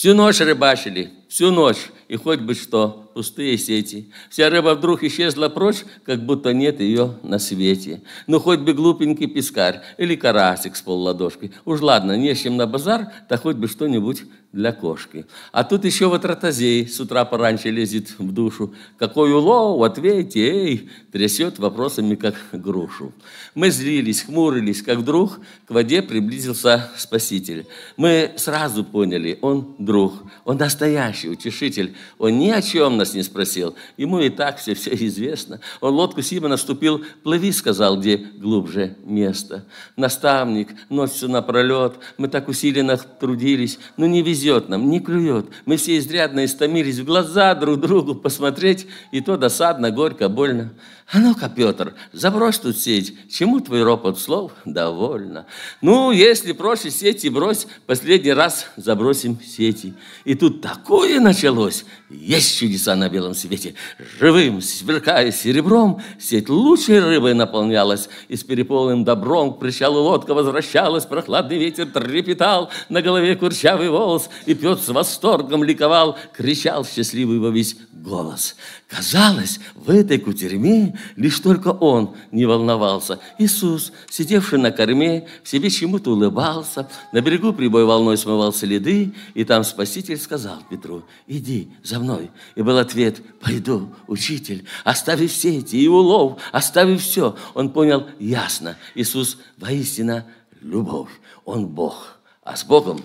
Всю ночь рыбачили, всю ночь, и хоть бы что, пустые сети. Вся рыба вдруг исчезла прочь, как будто нет ее на свете. Ну, хоть бы глупенький пескарь или карасик с полладошки. Уж ладно, не с чем на базар, да хоть бы что-нибудь для кошки. А тут еще вот ротозей с утра пораньше лезет в душу. Какой улов, ответьте, эй, трясет вопросами, как грушу. Мы злились, хмурились, как вдруг к воде приблизился Спаситель. Мы сразу поняли, он друг, он настоящий утешитель. Он ни о чем нас не спросил. Ему и так все, все известно. Он лодку Симона вступил, плыви, сказал, где глубже место. Наставник, ночью напролет, мы так усиленно трудились, но не везет нам, не клюет. Мы все изрядно истомились в глаза друг другу посмотреть, и то досадно, горько, больно. А ну-ка, Петр, забрось тут сеть. Чему твой ропот слов? Довольно. Ну, если проще сети брось, последний раз забросим сети. И тут такое началось. Есть чудеса на белом свете. Живым, сверкая серебром, сеть лучшей рыбой наполнялась. И с переполненным добром к причалу лодка возвращалась. Прохладный ветер трепетал, на голове курчавый волос. И Петр с восторгом ликовал, кричал счастливый во весь голос. Казалось, в этой кутерьме лишь только он не волновался. Иисус, сидевший на корме, в себе чему-то улыбался, на берегу прибой волной смывал следы, и там Спаситель сказал Петру, иди за мной. И был ответ, пойду, учитель, оставив сети и улов, оставив все. Он понял ясно, Иисус воистину любовь, Он Бог, а с Богом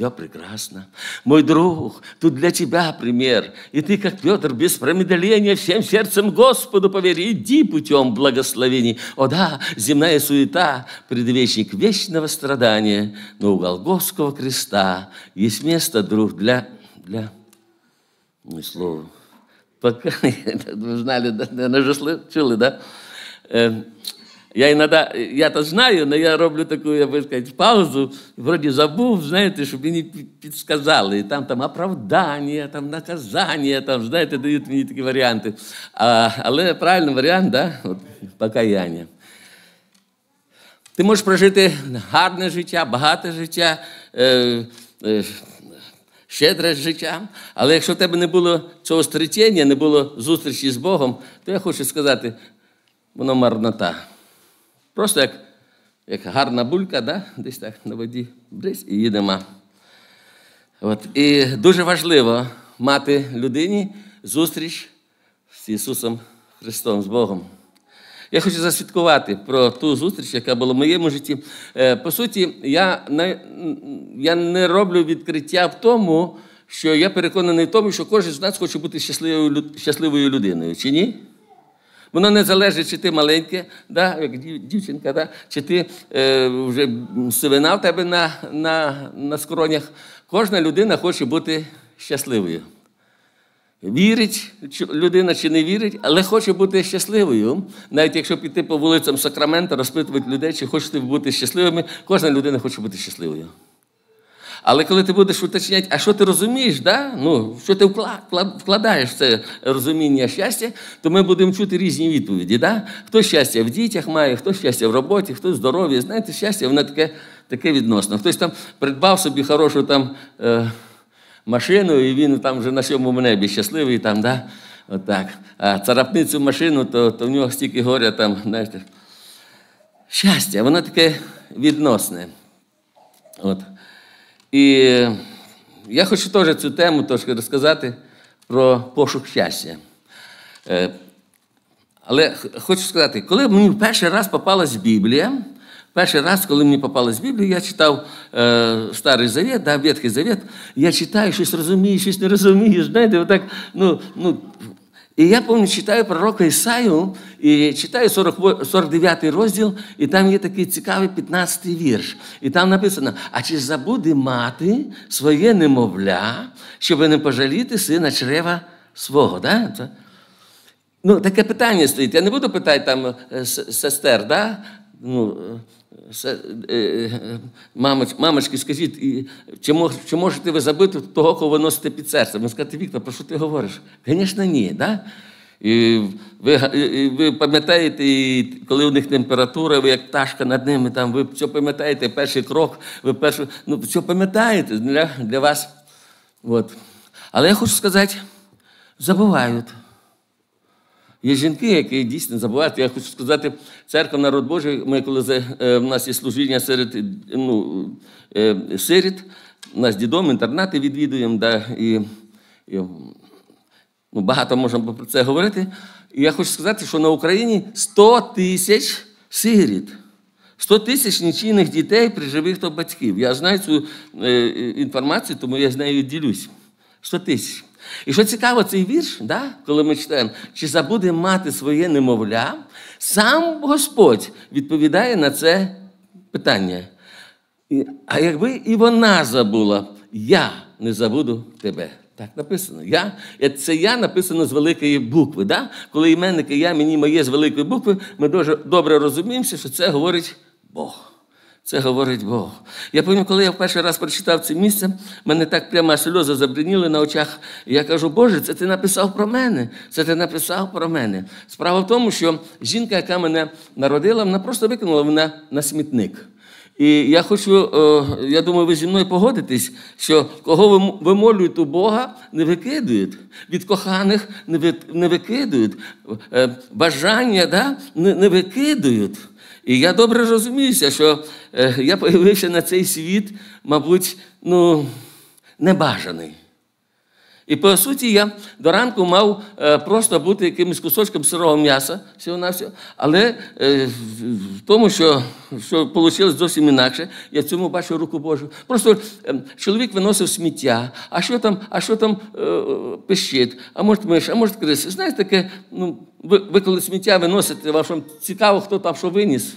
все прекрасно. Мой друг, тут для тебя пример. И ты, как Петр, без промедления всем сердцем Господу повери. Иди путем благословений. О да, земная суета, предвечник вечного страдания. Но у Голгофского креста есть место, друг, для... для... Ну, слово. Пока, вы знали, да, наверное, уже слышали, да? Я иногда, я-то знаю, но я роблю таку, я би сказати, паузу, вроді забув, знаєте, щоб мені пі- підсказали. І там, там оправдання, там наказання, там, знаєте, дають мені такі варіанти. А, але правильний варіант, да? От, покаяння. Ти можеш прожити гарне життя, багате життя, е, е, щедре життя. Але якщо в тебе не було цього стрітєння, не було зустрічі з Богом, то я хочу сказати, воно марнота. Просто як як гарна булька, да? десь так на воді бризь і їдемо. От. І дуже важливо мати людині зустріч з Ісусом Христом, з Богом. Я хочу засвідкувати про ту зустріч, яка була в моєму житті. Е, по суті, я не, я не роблю відкриття в тому, що я переконаний в тому, що кожен з нас хоче бути щасливою щасливою людиною. Чи ні? Воно не залежить, чи ти маленьке, да, як дівчинка, да, чи ти е, вже сивина в тебе на, на, на скронях. Кожна людина хоче бути щасливою. Вірить людина чи не вірить, але хоче бути щасливою. Навіть якщо піти по вулицям Сакрамента, розпитувати людей, чи хочете бути щасливими, кожна людина хоче бути щасливою. Але коли ти будеш уточняти, а що ти розумієш, да? ну, що ти вкладаєш в це розуміння щастя, то ми будемо чути різні відповіді. Да? Хто щастя в дітях має, хто щастя в роботі, хто здоров'я. Знаєте, щастя, воно таке таке відносно. Хтось там придбав собі хорошу там, е, машину, і він там вже на сьомому небі щасливий. там, да? Отак. А царапницю машину, то то в нього стільки горя там, знаєте. Щастя, воно таке відносне. От. І я хочу теж цю тему трошки розказати про пошук щастя. Е, але хочу сказати, коли мені перший раз попалась Біблія, перший раз, коли мені попалась Біблія, я читав е, Старий Завет, да, Ветхий Завет, я читаю, щось розумію, щось не розумію. Знаєте, отак, ну, ну, і я пам'ятаю, читаю пророка Ісаю, і читаю 40, 49 розділ, і там є такий цікавий 15-й вірш. І там написано: а чи забуде мати своє немовля, щоб не пожаліти сина чрева свого? Да? Ну, Таке питання стоїть. Я не буду питати там е, сестер, да? ну, е, мамочки, скажіть, чи можете ви забити того, кого ви носите під серцем? Ви скажете, Віктор, про що ти говориш? Звісно, ні. Да? І ви ви пам'ятаєте, коли у них температура, ви як пташка над ними, там, ви все пам'ятаєте, перший крок, ви першу, ну, все пам'ятаєте для для вас. От. Але я хочу сказати, забувають. Є жінки, які дійсно забувають. Я хочу сказати, церква народ Божий, ми коли в е, нас є служіння серед ну, е, сиріт, у нас дідом, інтернати відвідуємо, да, і, і ну, багато можна про це говорити. І я хочу сказати, що на Україні 100 тисяч сиріт. 100 тисяч нічийних дітей при живих то батьків. Я знаю цю е, інформацію, тому я з нею ділюсь. 100 тисяч. І що цікаво, цей вірш, да, коли ми читаємо, чи забуде мати своє немовля, сам Господь відповідає на це питання. А якби і вона забула, я не забуду тебе. Так написано. Я, Це я написано з великої букви. Да? Коли іменники я, мені моє з великої букви, ми дуже добре розуміємося, що це говорить Бог. Це говорить Бог. Я пам'ятаю, коли я в перший раз прочитав це місце, мене так прямо сльози забриніли на очах. Я кажу, Боже, це ти написав про мене. Це ти написав про мене. Справа в тому, що жінка, яка мене народила, вона просто викинула мене на смітник. І я хочу, я думаю, ви зі мною погодитесь, що кого вимолюють у Бога, не викидують. Від коханих не викидують. Е, бажання да, не викидують. І я добре розуміюся, що е, я появився на цей світ, мабуть, ну, небажаний. І по суті, я до ранку мав е, просто бути якимось кусочком сирого м'яса, всього-навсього, але е, в тому, що що вийшло зовсім інакше, я цьому бачу руку Божу. Просто чоловік виносив сміття, а що там а що там пищить, а може миш, а може криси. Знаєте, таке, ну, ви, ви коли сміття виносите, вам цікаво, хто там що виніс,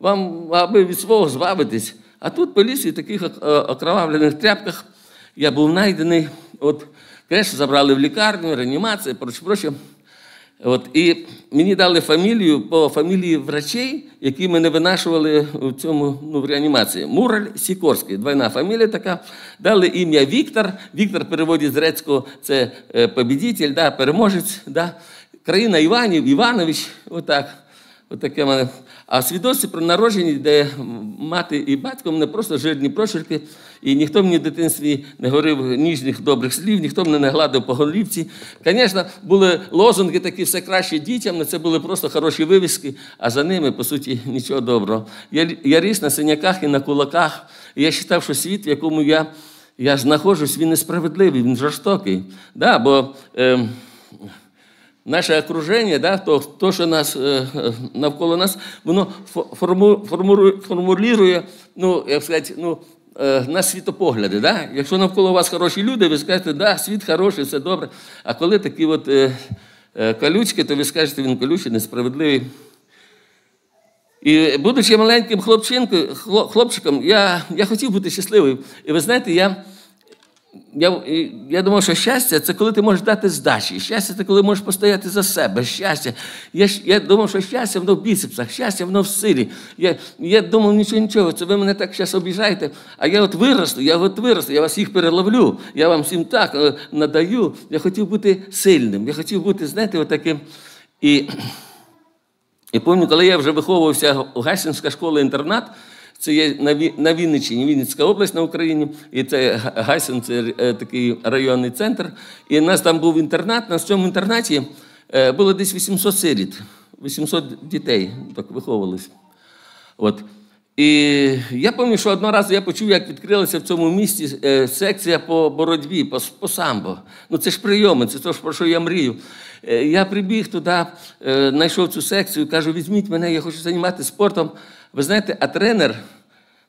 вам аби від свого звабитись. А тут по лісі в таких окровавлених тряпках я був знайдений. Конечно, забрали в лікарню, реанімація, проче, проче. От, І мені дали фамілію по фамілії врачей, які мене винашували у цьому ну, в реанімації. Мураль Сікорський, двойна фамілія така. Дали ім'я Віктор. Віктор переводить з грецького це е, побідитель, да, переможець. Да. Країна Іванів, Іванович. Отак. Отаке мене. А в свідоцтві про народження, де мати і батько мене просто жирні проширки, і ніхто мені в дитинстві не говорив ніжних добрих слів, ніхто мене не гладив по голівці. Звісно, були лозунги такі все краще дітям, але це були просто хороші вивіски, а за ними, по суті, нічого доброго. Я, я ріс на синяках і на кулаках, і я вважав, що світ, в якому я, я знаходжусь, він несправедливий, він жорстокий. Да, бо, е, Наше окруження, да, то, то, що нас е, навколо нас, воно форму, формулює, ну, як сказати, ну, на світопогляди. Да? Якщо навколо вас хороші люди, ви скажете, да, світ хороший, все добре. А коли такі от е, е, колючки, то ви скажете, він колючий, несправедливий. І будучи маленьким хлопчиком, я я хотів бути щасливим. І ви знаєте, я я я думав, що щастя це коли ти можеш дати здачі. Щастя це коли можеш постояти за себе. Щастя. Я я думав, що щастя воно в біцепсах, щастя воно в силі. Я я думав, нічого, нічого, це ви мене так зараз обіжаєте. А я от виросту, я от виросту, я вас їх переловлю, я вам всім так е, надаю. Я хотів бути сильним, я хотів бути, знаєте, отаким. І і пам'ятаю, коли я вже виховувався у Гасінська школа-інтернат. Це є на Вінниччині, Вінницька область на Україні, і це Гайсен, це е, такий районний центр. І у нас там був інтернат. На цьому інтернаті е, було десь 800 сиріт, 800 дітей так виховувалися. От. І я пам'ятаю, що одного разу я почув, як відкрилася в цьому місті е, секція по боротьбі, по, по самбо. Ну це ж прийоми, це те, про що я мрію. Я прибіг туди, знайшов цю секцію, кажу, візьміть мене, я хочу займатися спортом. Ви знаєте, а тренер,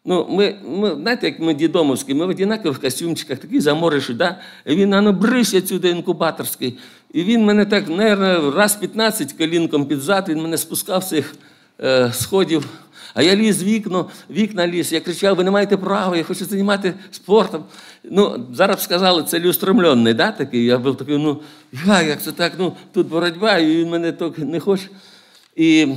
ну, ми, ми знаєте, як ми дідомовські, ми в однакових костюмчиках, такі замориші, да? і він ано брися сюди інкубаторський. І він мене так, наверное, раз 15 колінком під зад, він мене спускав з цих е, сходів. А я ліз вікно, вікна ліз, я кричав, ви не маєте права, я хочу займати спортом. Ну, Зараз б сказали, це люстромлений, да, такий. Я був такий, ну, як це так, ну, тут боротьба, і він мене так не хоче. І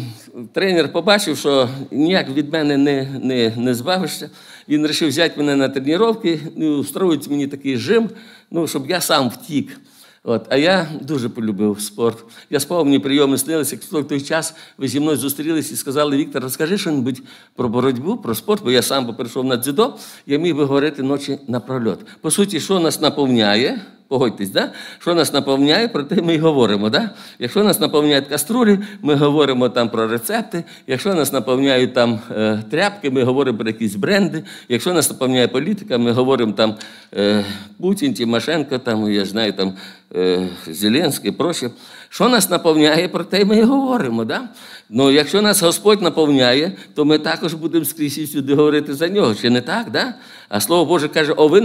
тренер побачив, що ніяк від мене не не, не збавишся. Він вирішив взяти мене на тренування і устроїть мені такий жим, ну, щоб я сам втік. От. А я дуже полюбив спорт. Я спав, мені прийоми снилися, в той час ви зі мною зустрілися і сказали, Віктор, розкажи щось про боротьбу, про спорт, бо я сам перейшов на дзюдо, я міг би говорити ночі напрольот. По суті, що нас наповняє? Погодьтесь, да? що нас наповняє, про те ми й говоримо. Да? Якщо нас наповняють каструлі, ми говоримо там про рецепти. Якщо нас наповняють там е, тряпки, ми говоримо про якісь бренди. Якщо нас наповняє політика, ми говоримо там е, Путін, Тимошенко, там, я знаю, там е, Зеленський, проще. Що нас наповняє, про те ми і говоримо. Да? Ну, Якщо нас Господь наповняє, то ми також будемо скрізь сюди говорити за нього. Чи не так? Да? А Слово Боже каже, о, ви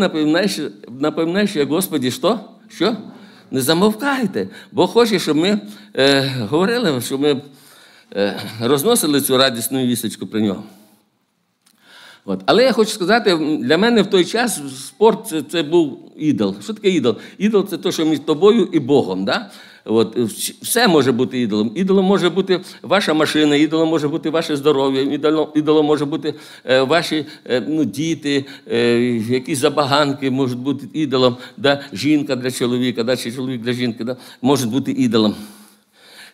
напевнеще, Господі, що? Що? Не замовкайте. Бо хоче, щоб ми е, говорили, щоб ми е, розносили цю радісну вісточку про нього. От. Але я хочу сказати, для мене в той час спорт це це був ідол. Що таке ідол? Ідол це те, що між тобою і Богом. Да? От, Все може бути ідолом. Ідолом може бути ваша машина, ідолом може бути ваше здоров'я, ідолом, ідолом може бути е, ваші е, ну, діти, е, якісь забаганки можуть бути ідолом, да? жінка для чоловіка, да? чи чоловік для жінки, да? може бути ідолом.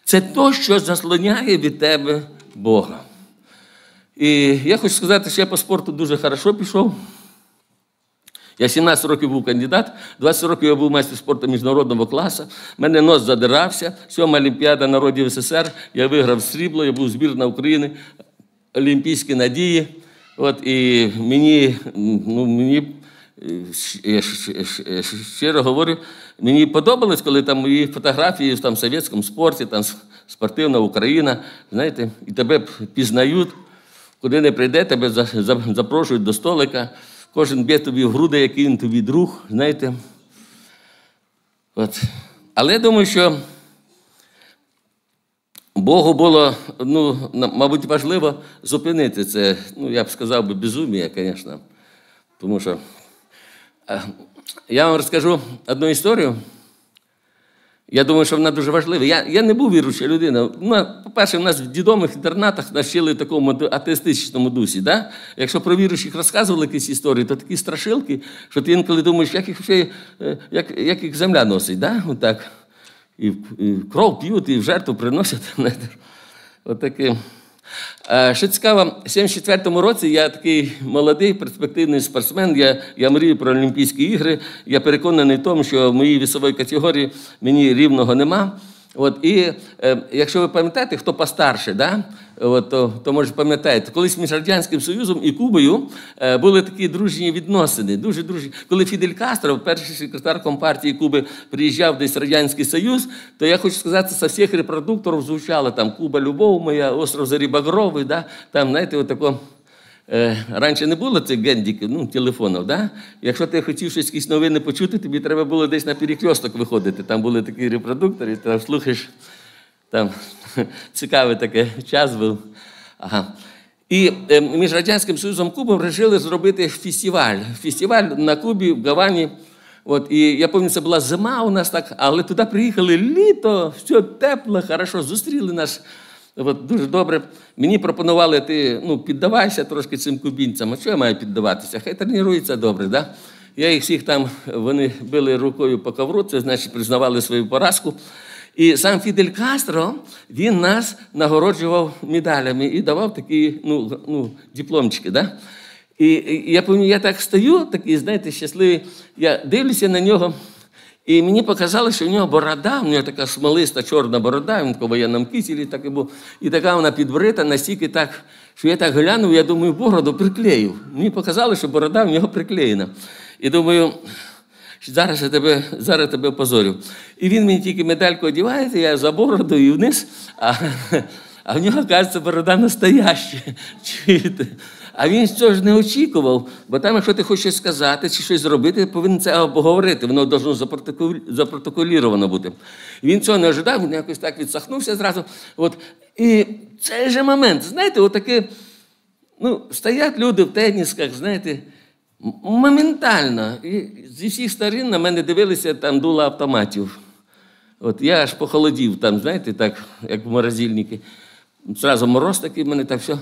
Це то, що заслоняє від тебе Бога. І я хочу сказати, що я по спорту дуже хорошо пішов. Я 17 років був кандидат, 20 років я був майстер спорту міжнародного класу. Мене нос задирався. Сьома Олімпіада народів СССР. Я виграв срібло, я був збірна України, Олімпійські надії. От, І мені, ну, мені, я щиро говорю, мені подобалось, коли там мої фотографії там, в совєтському спорті, там спортивна Україна, знаєте, і тебе пізнають. Куди не прийде, тебе запрошують до столика. Кожен б'є тобі в груди, який він тобі друг, знаєте. От. Але я думаю, що Богу було, ну, мабуть, важливо зупинити це, ну, я б сказав би, безумія, звісно. Тому що я вам розкажу одну історію. Я думаю, що вона дуже важлива. Я я не був віруюча людина. Ну, По-перше, в нас в дідомих інтернатах навчили такому атеїстичному дусі. Да? Якщо про віруючих розказували якісь історії, то такі страшилки, що ти інколи думаєш, як їх ще, як, як їх земля носить. Да? Отак. І, і кров п'ють, і в жертву приносять. Отаке. Е, Ще цікаво, в 74-му році я такий молодий перспективний спортсмен. Я, я мрію про Олімпійські ігри. Я переконаний в тому, що в моїй вісовій категорії мені рівного нема. От, і е, якщо ви пам'ятаєте, хто постарше, да? От, то, то може пам'ятаєте, колись між Радянським Союзом і Кубою е, були такі дружні відносини. Дуже дружні. Коли Фідель Кастро, перший секретар Компартії Куби, приїжджав десь в Радянський Союз, то я хочу сказати, со всіх репродукторів звучало там Куба, Любов моя, остров Зарі Багровий, да? там, знаєте, отако. Е, Раніше не було цих гендіків, ну, телефонів. Да? Якщо ти хотів щось якісь новини почути, тобі треба було десь на перекресток виходити. Там були такі репродуктори, ти там слухаєш, там цікавий такий час був. Ага. І е, між Радянським Союзом і Кубою вирішили зробити фестиваль. Фестиваль на Кубі, в Гавані. От, і я пам'ятаю, це була зима у нас так, але туди приїхали літо, все тепло, хорошо, зустріли нас. От, дуже добре. Мені пропонували, ти ну, піддавайся трошки цим кубінцям. А що я маю піддаватися? Хай тренуються добре. Да? Я їх всіх там, вони били рукою по ковру, це значить признавали свою поразку. І сам Фідель Кастро він нас нагороджував медалями і давав такі ну, ну, дипломчики. Да? І, і я пам'ятаю, я так стою, такий, знаєте, щасливий. Я дивлюся на нього. І мені показали, що в нього борода, у нього така смолиста чорна борода, він по воєнному кітілі так і був. І така вона підбрита, настільки так, що я так глянув, я думаю, бороду приклеїв. Мені показали, що борода в нього приклеєна. І думаю, зараз я тебе зараз тебе позорю. І він мені тільки медальку одівається, я за бороду і вниз, а, а в нього, кажеться, борода настояща. Чуєте? А він цього ж не очікував, бо там, якщо ти хочеш сказати чи щось зробити, повинен це обговорити, воно должно запротокол- запротоколіровано бути. Він цього не ожидав, він якось так відсахнувся зразу. От. І цей же момент, знаєте, отаке, ну, стоять люди в тенісках, знаєте, моментально. І зі всіх сторін на мене дивилися там дула автоматів. От я аж похолодів там, знаєте, так, як в морозильники. Зразу мороз такий в мене так все.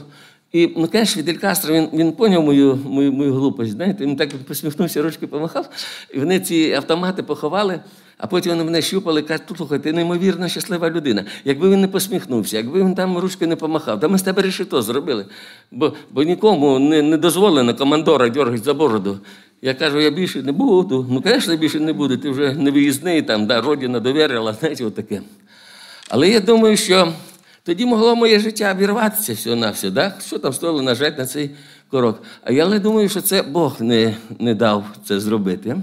І, ну, конечно, Фідель Кастро, він, він поняв мою, мою, мою глупость, знаєте, він так посміхнувся, ручки помахав, і вони ці автомати поховали, а потім вони мене щупали і кажуть, слухай, ти неймовірно щаслива людина. Якби він не посміхнувся, якби він там ручкою не помахав, то ми з тебе решето зробили. Бо, бо нікому не, не дозволено командора дергати за бороду. Я кажу, я більше не буду. Ну, звісно, більше не буду. Ти вже не виїзний, там, да, родина довірила, знаєте, отаке. Але я думаю, що тоді могло моє життя обірватися всього на все. Да? Що там стоїло нажати на цей корок? А я не думаю, що це Бог не, не дав це зробити.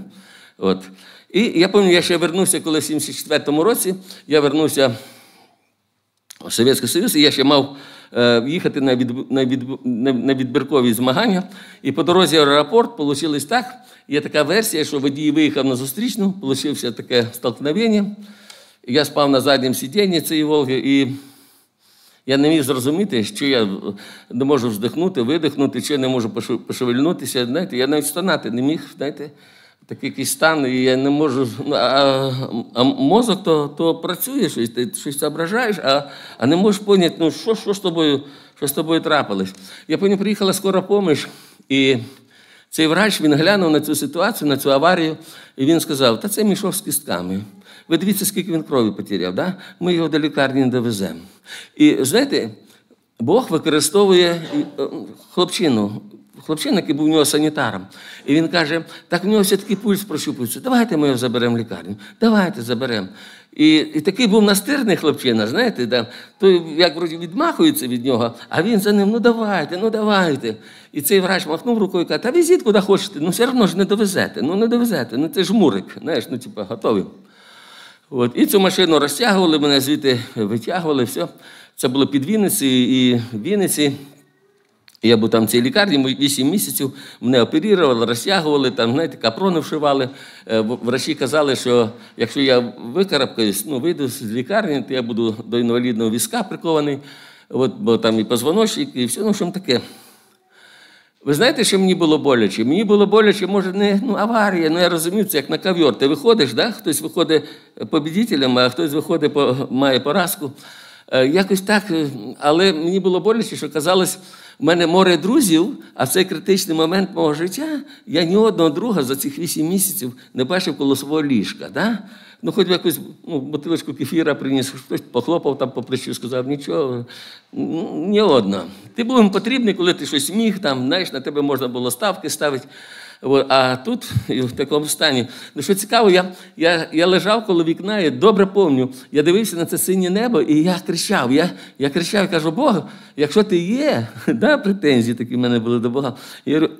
От. І я пам'ятаю, я ще вернувся, коли в 74-му році я вернувся в Совєтський Союз, і я ще мав е, їхати на, від, на, від, на, відбіркові змагання. І по дорозі в аеропорт вийшло так. Є така версія, що водій виїхав на зустрічну, вийшло таке столкновення. Я спав на задньому сидінні цієї Волги, і я не міг зрозуміти, що я не можу вздихнути, видихнути, що я не можу пошевельнутися. Знаєте, я навіть стонати не міг, знаєте, такий якийсь стан, і я не можу. ну, А, а мозок то, то працює, щось, ти щось зображаєш, а, а не можеш поняти, ну що, що, з тобою, що з тобою трапилось. Я потім приїхала скора помощь, і цей врач він глянув на цю ситуацію, на цю аварію, і він сказав: та це мішок з кістками. Ви дивіться, скільки він крові потеряв, да? ми його до лікарні не довеземо. І знаєте, Бог використовує е, хлопчину, хлопчина, який був у нього санітаром. І він каже: так в нього все-таки пульс прощупується, давайте ми його заберемо в лікарню, давайте заберемо. І, і такий був настирний хлопчина, знаєте, да? той як вроді відмахується від нього, а він за ним, ну давайте, ну давайте. І цей врач махнув рукою і каже, та везіть куди хочете, ну все одно ж не довезете, ну не довезете, ну це ж мурик, знаєш, ну типа готовий. От. І цю машину розтягували, мене звідти витягували, все. Це було під Вінниці і в Вінниці. Я був там в цій лікарні, ми 8 місяців мене оперували, розтягували, там, знаєте, капрони вшивали. Е, Врачі казали, що якщо я викарабкаюсь, ну, вийду з лікарні, то я буду до інвалідного візка прикований, от, бо там і позвоночник, і все, ну, що таке. Ви знаєте, що мені було боляче? Мені було боляче, може, не ну, аварія, ну я розумію, це як на ковьор. Ти виходиш, да? хтось виходить побідителем, а хтось виходить, має поразку. Е, Якось так, е, але мені було боляче, що казалось, в мене море друзів, а в цей критичний момент мого життя я ні одного друга за цих вісім місяців не бачив коло свого ліжка. Да? Ну, хоч якусь ну, бутилочку кефіра приніс, хтось похлопав там по плечу, сказав, нічого, ні одного. Ти був їм потрібний, коли ти щось міг, там, знаєш, на тебе можна було ставки ставити. А тут в такому стані. Ну, що цікаво, я, я, я лежав коло вікна, я добре пам'ятаю, я дивився на це синє небо, і я кричав. Я, я кричав і кажу, Бог, якщо ти є, да, претензії такі в мене були до Бога. Я говорю,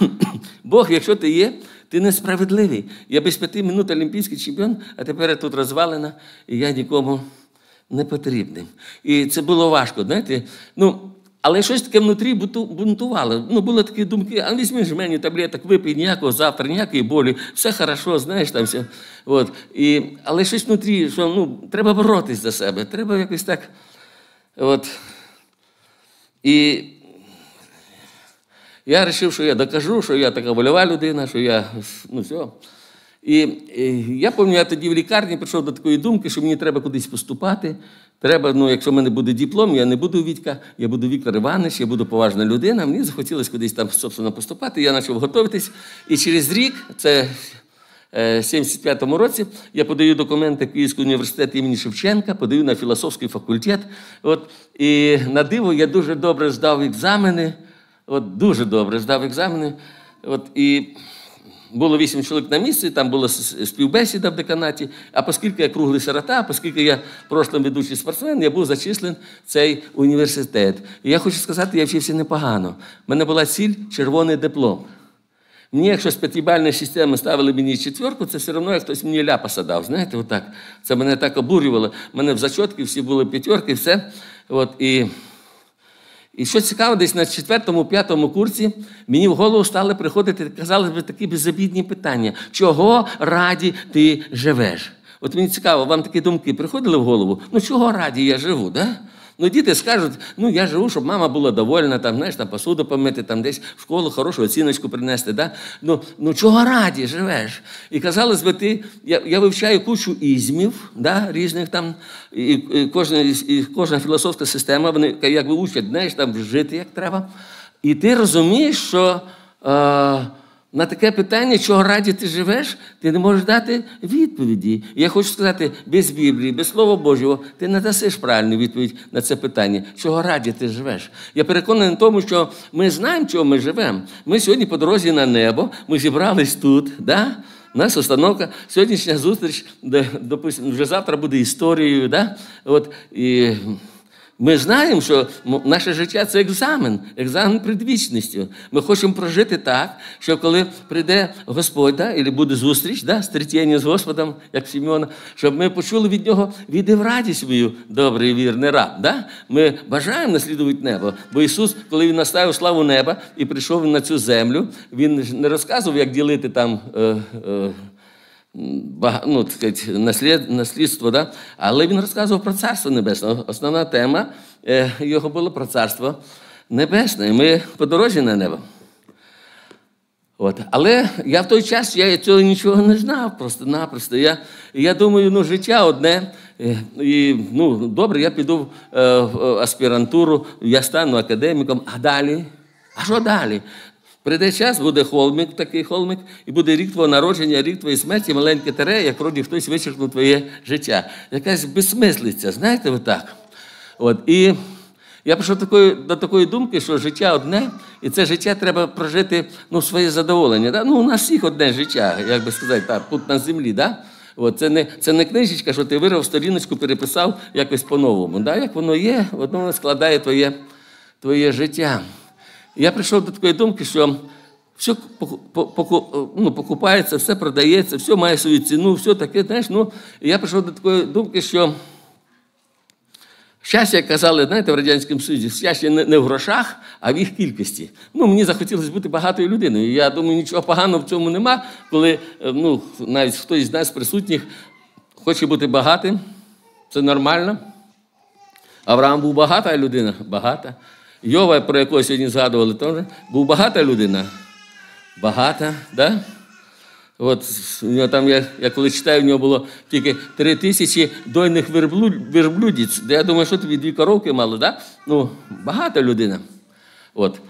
Бог, якщо ти є, ти несправедливий. Я без п'яти минут олімпійський чемпіон, а тепер я тут розвалена, і я нікому не потрібний. І це було важко, знаєте. Ну, але щось таке внутрі бунтувало. Ну, були такі думки, а візьми ж мені таблеток, випий ніякого завтра, ніякої болі, все хорошо, знаєш там все. От. І, але щось внутрі, що ну, треба боротись за себе, треба якось так. От. І я вирішив, що я докажу, що я така вольова людина, що я ну все. І, і я пам'ятаю, я тоді в лікарні прийшов до такої думки, що мені треба кудись поступати. Треба, ну, якщо в мене буде диплом, я не буду Вітька, я буду Віктор Іванович, я буду поважна людина. Мені захотілося кудись там, собственно, поступати. Я почав готуватись. І через рік, це е, 75-му році, я подаю документи Київського університету імені Шевченка, подаю на філософський факультет. От, і на диво я дуже добре здав екзамени. От дуже добре здав екзамени. От, і було вісім чоловік на місці, там була співбесіда в деканаті. А оскільки я круглий сирота, оскільки я прошлим ведучий спортсмен, я був зачислен в цей університет. І я хочу сказати, я вчився непогано. У мене була ціль червоний диплом. Мені, якщо з п'ятибальної системи ставили мені четверку, це все одно як хтось мені ляпаса дав. Знаєте, отак. Це мене так обурювало. У мене в зачотки всі були п'ятерки, все. От, і і що цікаво, десь на четвертому-п'ятому курсі мені в голову стали приходити, казали такі безобідні питання. Чого раді ти живеш? От мені цікаво, вам такі думки приходили в голову? Ну чого раді я живу? Да? Ну, діти скажуть, ну я живу, щоб мама була довольна, там, знаєш, там посуду помити, там десь в школу хорошу оціночку принести. Да? Ну, ну чого раді живеш? І казалось би, ти, я, я вивчаю кучу ізмів, да, різних там, і, і, кожна, і кожна філософська система, вони якби учать, знаєш, там жити як треба. І ти розумієш, що. Е, на таке питання, чого раді ти живеш, ти не можеш дати відповіді. Я хочу сказати, без Біблії, без Слова Божого, ти не дасиш правильну відповідь на це питання, чого раді ти живеш. Я переконаний в тому, що ми знаємо, чого ми живемо. Ми сьогодні по дорозі на небо, ми зібрались тут. Да? У нас установка, сьогоднішня зустріч, де, допустим, вже завтра буде історією. Да? От, і ми знаємо, що наше життя це екзамен, екзамен перед вічністю. Ми хочемо прожити так, що коли прийде Господь, да, і буде зустріч, да, стрітєння з Господом, як Сімеона, щоб ми почули від нього відив радість мою, добрий і вірний раб. Да? Ми бажаємо наслідувати небо. Бо Ісус, коли Він наставив славу неба і прийшов на цю землю, Він не розказував, як ділити там. Е, е, ну, так сказати, наслід, наслідство, да? але він розказував про царство небесне. Основна тема е, його була про царство небесне. І ми по дорозі на небо. От. Але я в той час я цього нічого не знав просто-напросто. Я, я думаю, ну, життя одне. е, І, ну, добре, я піду е, в аспірантуру, я стану академіком, а далі? А що далі? Прийде час, буде холмик, такий холмик, і буде рік твого народження, рік твоєї смерті, маленьке тере, як вроді хтось вичеркнув твоє життя. Якась безсмислиця, знаєте, отак. От. І я прийшов такої, до такої думки, що життя одне, і це життя треба прожити ну, своє задоволення. Да? Ну, у нас всіх одне життя, як би сказати, так, тут на землі. Да? От, це, не, це не книжечка, що ти вирвав сторіночку, переписав якось по-новому. Да? Як воно є, воно складає твоє, твоє життя. Я прийшов до такої думки, що все ну, покупається, все продається, все має свою ціну, все таке. Знаєш, ну, я прийшов до такої думки, що щастя, як казали, знаєте, в Радянському Союзі, щастя не, не в грошах, а в їх кількості. Ну, мені захотілося бути багатою людиною. Я думаю, нічого поганого в цьому нема, коли е, ну, навіть хтось з нас присутніх хоче бути багатим. Це нормально. Авраам був багата людина, багата. Йова, про якого сьогодні згадували, теж був багата людина. Багата, да? От у нього там я, я коли читаю, в нього було тільки три тисячі дойних верблюд, верблюдіць. Де я думаю, що тобі дві коровки мало, да? Ну, багата людина. От.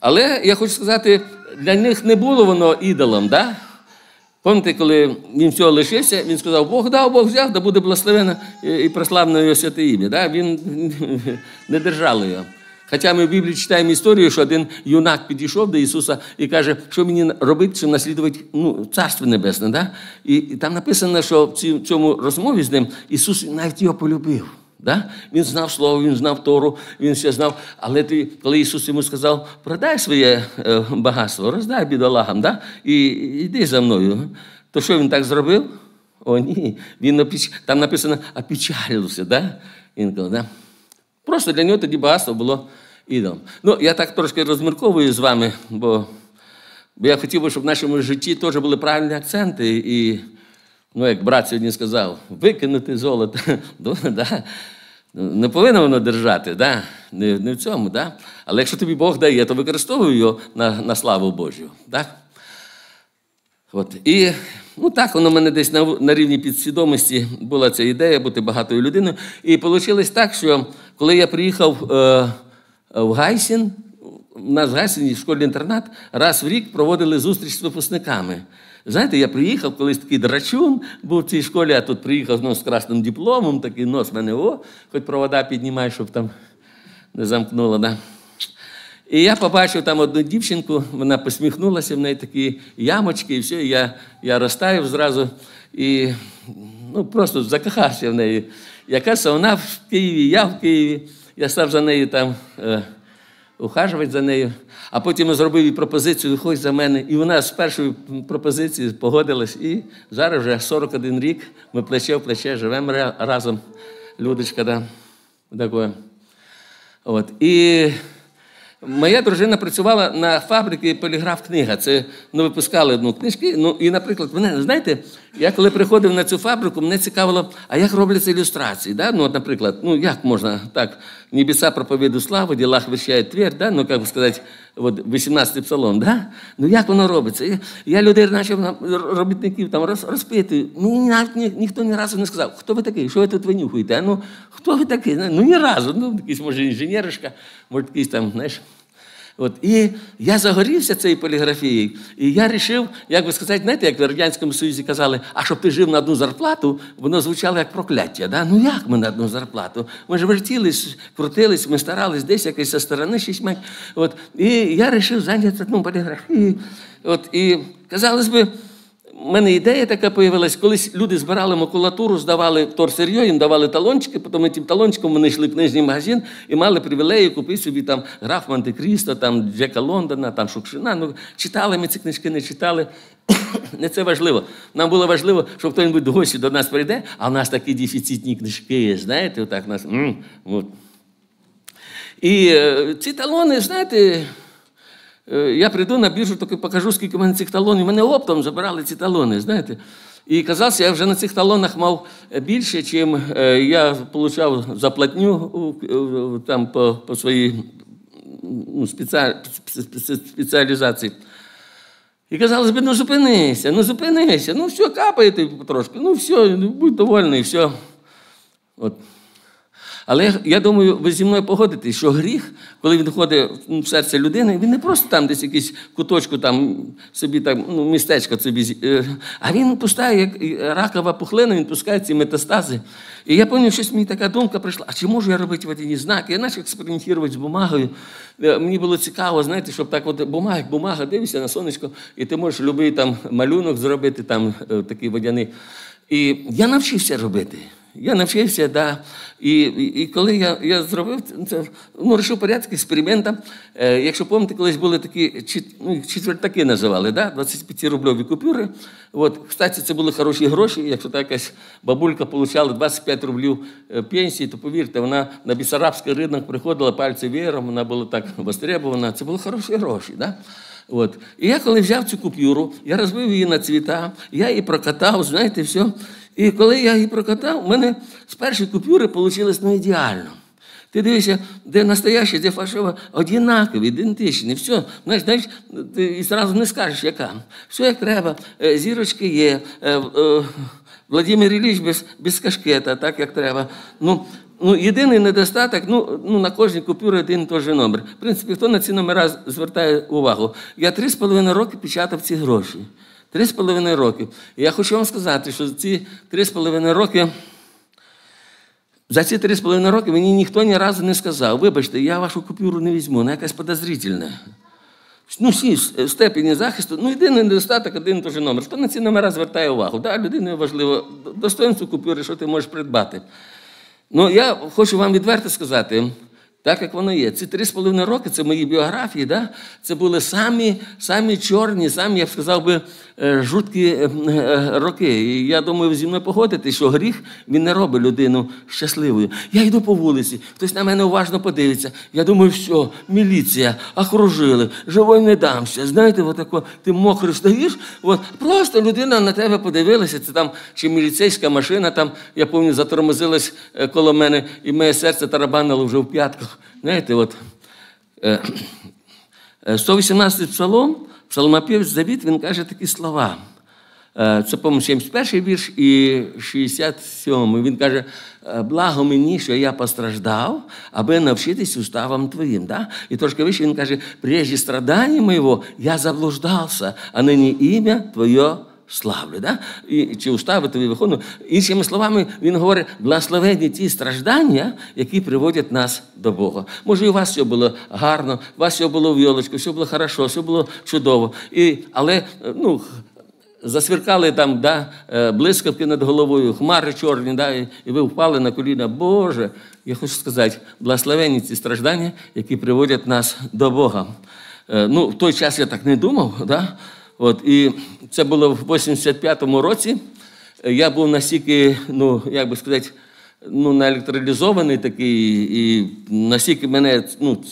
Але я хочу сказати, для них не було воно ідолом. Да? Пам'ятаєте, коли він всього лишився, він сказав, Бог дав, Бог взяв, да буде благословено і прославлено його святе ім'я. Да? Він не держав його. Хоча ми в Біблії читаємо історію, що один юнак підійшов до Ісуса і каже, що мені робити, щоб наслідувати ну, Царство Небесне. Да? І, і там написано, що в цьому розмові з ним Ісус навіть його полюбив. Да? Він знав Слово, він знав Тору, він все знав. Але ти, коли Ісус йому сказав, продай своє е, багатство, роздай бідолагам, да? і йди за мною. То що він так зробив? О, ні. Він опіч... Там написано, опечалився. Да? Він казав, да? Просто для нього тоді багатство було ідолом. Ну, я так трошки розмірковую з вами, бо, бо я хотів би, щоб в нашому житті теж були правильні акценти. І, ну, як брат сьогодні сказав, викинути золото. да? Не повинно воно держати, да? не, не в цьому. Да? Але якщо тобі Бог дає, то використовуй його на на славу Божу. Так? От. І ну, так воно в мене десь на на рівні підсвідомості була ця ідея бути багатою людиною. І вийшло так, що коли я приїхав е, в Гайсін, у нас в Гайсіні в школі інтернат раз в рік проводили зустріч з випускниками. Знаєте, я приїхав, колись такий драчун був в цій школі, а тут приїхав ну, з красним дипломом, такий нос в мене, о, хоч провода піднімай, щоб там не замкнуло. Да? І я побачив там одну дівчинку, вона посміхнулася, в неї такі ямочки, і все, і я я розтаю зразу і ну, просто закохався в неї. Якась вона в Києві, я в Києві. Я став за нею там е, ухажувати за нею, а потім зробив їй пропозицію, виходь за мене. І вона з першої пропозиції погодилась. І зараз вже 41 рік ми плече в плече живемо разом. Людочка, да. Такое. От. І Моя дружина працювала на фабриці поліграф книга. Це ну, випускали одну книжки. Ну і, наприклад, мене знаєте, я коли приходив на цю фабрику, мене цікавило, а як робляться ілюстрації. Да? Ну, от, наприклад, ну як можна так, небеса проповіду славу, ділах вищає твір, да? ну як би сказати, от 18-й псалом, да? ну як воно робиться? Я, я людей почав робітників там роз, розпитую. Мені навіть ні, ніхто ні разу не сказав, хто ви такий, що ви тут винюхуєте? Ну, хто ви такий? Ну ні разу. Ну, якийсь, може, інженеришка, може, якийсь там, знаєш. От, І я загорівся цією поліграфією. І я вирішив, як би сказати, знаєте, як в Радянському Союзі казали, а щоб ти жив на одну зарплату, воно звучало як прокляття. Да? Ну як ми на одну зарплату? Ми ж вертілись, крутились, ми старались десь якось зі сторони мать. От, І я вирішив зайняти одну поліграфію. От, І казалось би, у мене ідея така появилась, колись люди збирали макулатуру, здавали торсерйо, їм давали талончики, потім тим талончиком вони йшли в книжний магазин і мали привілеї купити собі там граф Монте-Крісто, там Джека Лондона, там Шукшина. Ну, Читали ми ці книжки, не читали. Не це важливо. Нам було важливо, щоб хтось до гості до нас прийде, а в нас такі дефіцитні книжки є, знаєте, отак нас. М -м. І е, ці талони, знаєте. Е, я прийду на біржу, таки покажу, скільки в мене цих талонів. Мене оптом забирали ці талони, знаєте. І казався, я вже на цих талонах мав більше, чим е, я отримав заплатню там по по своїй ну, спеціалізації. І казалось би, ну зупинися, ну зупинися, ну все, капає ти потрошки, ну все, будь довольний, все. От. Але я думаю, ви зі мною погодитесь, що гріх, коли він входить в серце людини, він не просто там десь якийсь куточку, там собі там, ну, містечко собі, е, а він пускає, як ракова пухлина, він пускає ці метастази. І я пам'ятаю, щось мені така думка прийшла, а чи можу я робити водяні знаки? Я почав експериментувати з бумагою. Е, мені було цікаво, знаєте, щоб так от бумага, бумага, дивишся на сонечко, і ти можеш будь-який там малюнок зробити, там е, такий водяний. І я навчився робити. Я навчився, да. І і, і коли я я зробив це, ну, вирішив порядок експеримента. Е, Якщо пам'ятаєте, колись були такі ну, четвертаки називали, да? 25-рубльові купюри. От, Кстати, це були хороші гроші. Якщо та якась бабулька отримала 25 рублів е, пенсії, то повірте, вона на бісарабський ринок приходила пальці віром, вона була так востребована. Це були хороші гроші. Да? От. І я коли взяв цю купюру, я розбив її на цвіта, я її прокатав, знаєте, все. І коли я її прокатав, у мене з першої купюри вийшло ну, ідеально. Ти дивишся, де настояще, де фальшива, однакові, ідентичні. Все, знаєш, знаєш, ти і одразу не скажеш, яка. Все як треба, Е, зірочки є, е, е, Владимир Ілліч без, без кашкета, так як треба. Ну, ну, єдиний недостаток, ну, ну, на кожній купюрі один і той же номер. В принципі, хто на ці номера звертає увагу? Я три з половиною роки печатав ці гроші. Три з половиною роки. І я хочу вам сказати, що ці три з половиною роки. За ці три з половиною роки мені ніхто ні разу не сказав, вибачте, я вашу купюру не візьму, вона якась подозрительна. Ну, всі степені захисту, ну єдиний недостаток, один той же номер. Хто на ці номера звертає увагу? Да, людині важливо достоинство купюри, що ти можеш придбати. Ну, я хочу вам відверто сказати, так як воно є. Ці три з половиною роки, це мої біографії, да? це були самі, самі чорні, самі, я б сказав би, е, жуткі е, е, роки. І я думаю, зі мною погодитесь, що гріх він не робить людину щасливою. Я йду по вулиці, хтось на мене уважно подивиться. Я думаю, все, міліція, окружили, живой не дамся. Знаєте, отако, ти мокрий стоїш, от, просто людина на тебе подивилася, це там чи міліцейська машина, там, я пам'ятаю, затормозилась коло мене, і моє серце тарабанило вже в п'ятках. Знаєте, от. е, Е, 118 псалом, псалмопівець Давід, він каже такі слова. Е, Це, по-моєму, 71 вірш і 67. Він каже: «Е, благо мені, що я постраждав, аби навчитись уставам твоїм. Да? І трошки вище він каже: прежде страдання моєго я заблуждався, а нині ім'я Твоє славлю. Да? І, чи устави тобі виконую. Іншими словами, він говорить, благословенні ті страждання, які приводять нас до Бога. Може, і у вас все було гарно, у вас все було в йолочку, все було хорошо, все було чудово. І, але, ну, засвіркали там да, е, блискавки над головою, хмари чорні, да, і ви впали на коліна. Боже, я хочу сказати, благословенні ці страждання, які приводять нас до Бога. Е, Ну, в той час я так не думав, да? От, і це було в 85-му році. Е, Я був настільки, ну, як би сказати, ну, наелектролізований такий, і настільки мене, ну,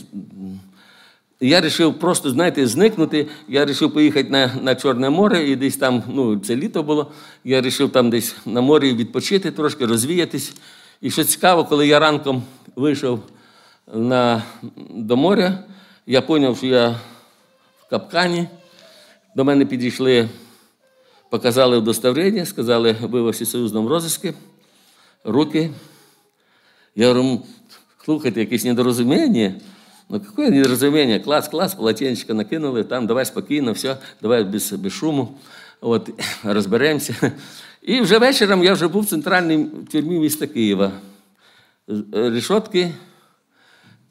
я вирішив просто, знаєте, зникнути. Я вирішив поїхати на, на Чорне море, і десь там, ну, це літо було. Я вирішив там десь на морі відпочити, трошки розвіятись. І що цікаво, коли я ранком вийшов на, до моря, я зрозумів, що я в капкані. До мене підійшли, показали удостоверення, сказали, ви в всесоюзному розиску, руки. Я говорю, слухайте, якесь недорозуміння. Ну, какое недоразумение? Клас, клас, полотенечко накинули, там давай спокійно, все, давай без, без шуму, от, розберемося. І вже вечором я вже був в центральній тюрмі міста Києва. Е, Рішотки,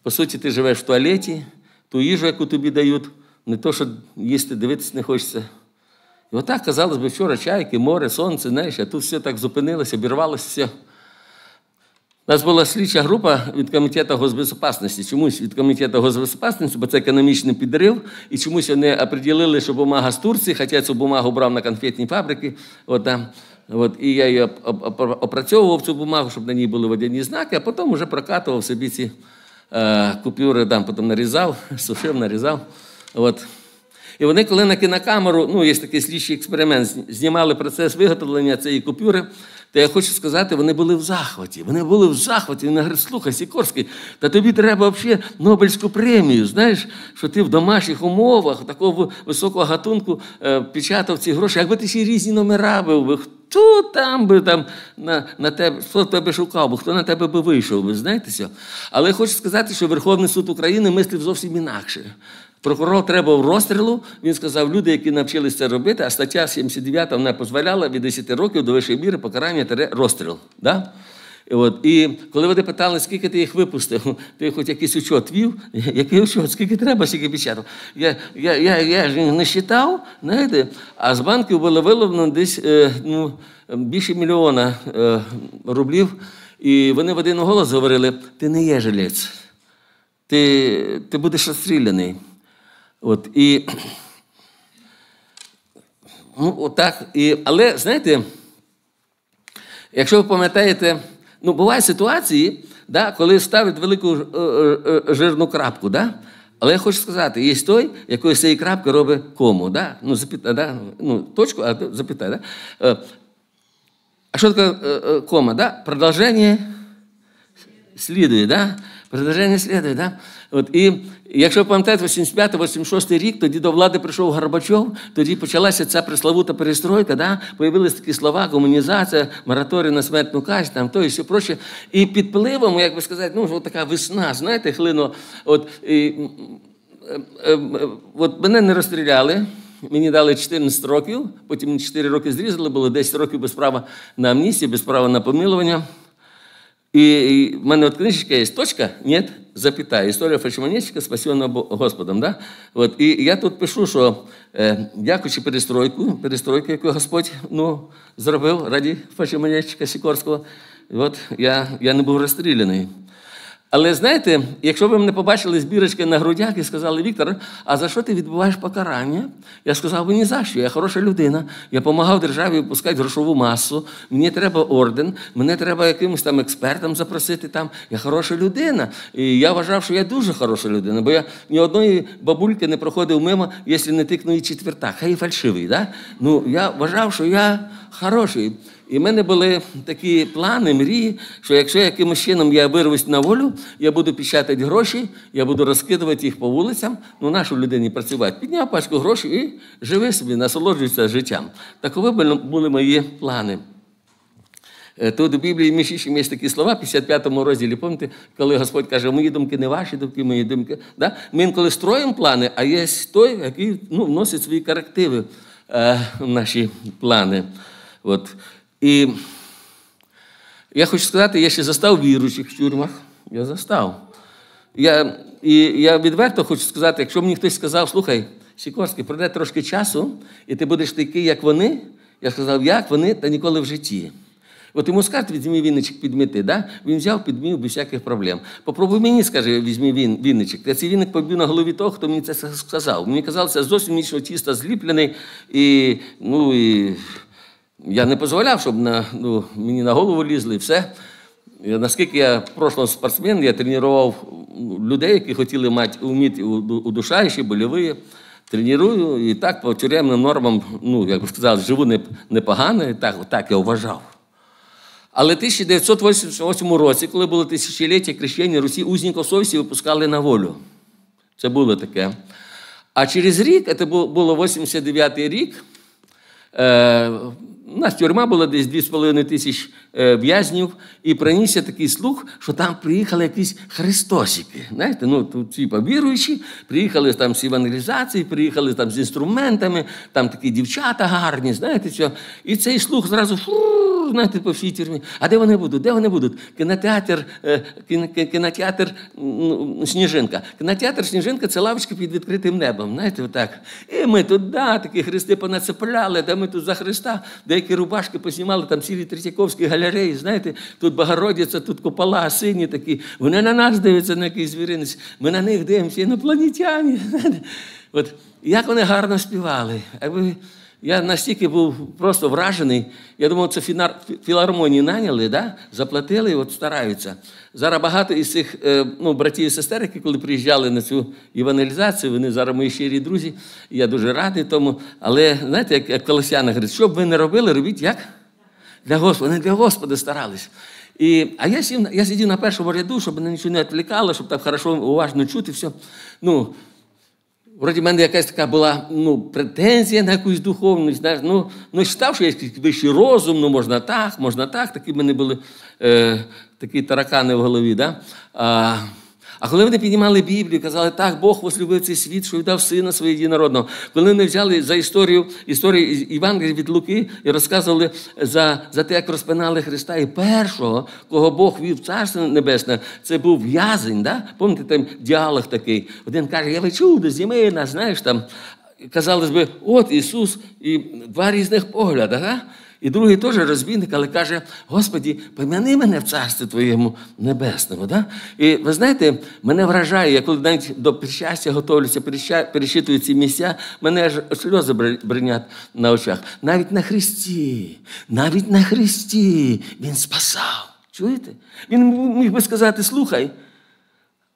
по суті, ти живеш в туалеті, ту їжу, яку тобі дають, не то, що їсти, дивитися не хочеться. І отак, казалось би, вчора чайки, море, сонце, знаєш, а тут все так зупинилося, обірвалося все. У нас була слідча група від комітету госбезпечності. Чомусь від комітету госбезпечності, бо це економічний підрив, і чомусь вони определили, що бумага з Турції, хоча цю бумагу брав на конфетні фабрики. От, там. От, і я її оп- оп- оп- опрацьовував цю бумагу, щоб на ній були водяні знаки, а потім вже прокатував собі ці е, купюри, там, потім нарізав, сушив, нарізав. От. І вони, коли на кінокамеру, ну, є такий слідчий експеримент, знімали процес виготовлення цієї купюри, то я хочу сказати, вони були в захваті. Вони були в захваті. Вони говорять, слухай, Сікорський, та тобі треба взагалі Нобелівську премію. Знаєш, що ти в домашніх умовах такого високого гатунку е, печатав ці гроші. Якби ти ще різні номера був би, хто там би там на, на тебе, хто тебе шукав би, хто на тебе би вийшов, ви знаєте що? Але я хочу сказати, що Верховний суд України мислив зовсім інакше. Прокурор треба в розстрілу. Він сказав, люди, які навчилися це робити, а стаття 79 вона дозволяла від 10 років до вищої міри покарання тере розстріл. Да? І, от, і коли вони питали, скільки ти їх випустив, ти хоч якийсь учет вів, який учет, скільки треба, скільки печатав. Я, я, я, я ж не вважав, знаєте, а з банків було виловлено десь е, ну, більше мільйона е, рублів. І вони в один голос говорили: ти не є жилець, ти, ти будеш розстріляний. От, і, ну, отак, і, але знаєте, якщо ви пам'ятаєте, ну, бувають ситуації, да, коли ставить велику е, е, е, жирну крапку. Да? Але я хочу сказати, є той, який з цієї крапки робить кому. Да? Ну, запіта, да? ну, точку, а запитай. Да? А що таке кома? Да? Продовження слідує, да? Продовження слідує, да? От, і якщо ви пам'ятаєте, 85-86 рік, тоді до влади прийшов Горбачов, тоді почалася ця пресловута перестройка, да? появились такі слова, комунізація, мораторій на смертну казнь, там, то і все проще. І під пливом, як би сказати, ну, от така весна, знаєте, хлино, от, і, е, е, от мене не розстріляли. Мені дали 14 років, потім 4 роки зрізали, було 10 років без права на амністію, без права на помилування. І, в мене от книжечка є точка, ні, запятая. Історія фальшимонетчика, спасенного Бо- Господом. Да? От, і я тут пишу, що е, дякуючи перестройку, перестройку, яку Господь ну, зробив раді фальшимонетчика Сікорського, от, я, я не був розстріляний. Але знаєте, якщо ви мене побачили з бірочки на грудях і сказали, Віктор, а за що ти відбуваєш покарання? Я сказав, ні за що, я хороша людина. Я допомагав державі випускати грошову масу, мені треба орден, мене треба якимось там експертам запросити там. Я хороша людина. І я вважав, що я дуже хороша людина, бо я ні одної бабульки не проходив мимо, якщо не тикну і четверта. Хай фальшивий. Да? Ну, я вважав, що я хороший. І в мене були такі плани, мрії, що якщо якимось чином я вирвусь на волю, я буду печатати гроші, я буду розкидувати їх по вулицям, ну нашу людині працювати. Підняв пачку грошей і живи собі, насолоджуйся життям. Такові були- мої плани. Е, Тут у Біблії між іншим є такі слова, в 55-му розділі, пам'ятаєте, коли Господь каже, мої думки не ваші думки, мої думки. Да? Ми інколи строїмо плани, а є той, який ну, вносить свої корективи е, в наші плани. От. І я хочу сказати, я ще застав віруючих в тюрмах. Я застав. Я, і я відверто хочу сказати, якщо мені хтось сказав, слухай, Сікорський, пройде трошки часу, і ти будеш такий, як вони, я сказав, як вони, та ніколи в житті. От йому скажуть, візьми вінничок підміти, да? він взяв, підмів без всяких проблем. Попробуй мені, скаже, візьми він, вінничок. Я цей вінник побив на голові того, хто мені це сказав. Мені казалося, зовсім нічого чисто зліплений, і, ну, і я не дозволяв, щоб на, ну, мені на голову лізли і все. Наскільки я прошлий спортсмен, я тренував людей, які хотіли мати вміти удушаючі, больові. Треную і так по тюремним нормам, ну, як би сказали, живу непогано, і так, так я вважав. Але в 1988 році, коли було тисячоліття хрещення Русі, узників совісті випускали на волю. Це було таке. А через рік, це було 89-й рік, Е, у нас тюрма була десь 2,5 тисяч в'язнів, і пронісся такий слух, що там приїхали якісь христосики. Знаєте, ну тут ці повіруючі, приїхали там з евангелізації, приїхали там з інструментами, там такі дівчата гарні, знаєте, що. І цей слух зразу знаєте, по всій тюрмі. А де вони будуть? Де вони будуть? Кінотеатр, е, кін- кін- кінотеатр ну, Сніжинка. Кінотеатр Сніжинка це лавочка під відкритим небом. Знаєте, отак. І ми тут, да, такі хрести понацепляли, де ми тут за Христа, деякі рубашки поснімали, там цілі Третьяковські галереї, знаєте, тут Богородиця, тут купола, сині такі. Вони на нас дивляться на якийсь звіринець, ми на них дивимося, інопланетяні. От як вони гарно співали. Я настільки був просто вражений. Я думав, це філармонії наняли, да? заплатили і от стараються. Зараз багато із цих е, ну, братів і сестер, які коли приїжджали на цю евангелізацію, вони зараз мої щирі друзі, я дуже радий тому. Але знаєте, як, як колосяни говорять, що б ви не робили, робіть як? Для Господа, вони для Господа старались. І, а я сів, я сидів на першому ряду, щоб мене нічого не відвлікало, щоб так хорошо, уважно чути все. Ну, Вроді в мене якась така була ну, претензія на якусь духовність. Знаєш, ну, ну читав, що є вищий розум, ну можна так, можна так. Такі в мене були е, такі таракани в голові. Да? А, а коли вони піднімали Біблію, казали, так, Бог возлюбив цей світ, що віддав сина свого єдинородного. Коли вони взяли за історію історію із Євангелія від Луки і розказували за, за те, як розпинали Христа, і першого, кого Бог вів в Царство Небесне, це був в'язень. Да? Пам'ятаєте, там діалог такий. Один каже, я ви чудо, зніми нас, знаєш там. Казалось би, от Ісус, і два різних погляди. Да? І другий теж розбійник, але каже: Господі, пом'яни мене в царстві Твоєму небесному. Да? І ви знаєте, мене вражає, я коли навіть до причастя готовлюся, перечитую ці місця, мене аж сльози бр- бринять на очах. Навіть на Христі, навіть на Христі Він спасав. Чуєте? Він міг би сказати: слухай,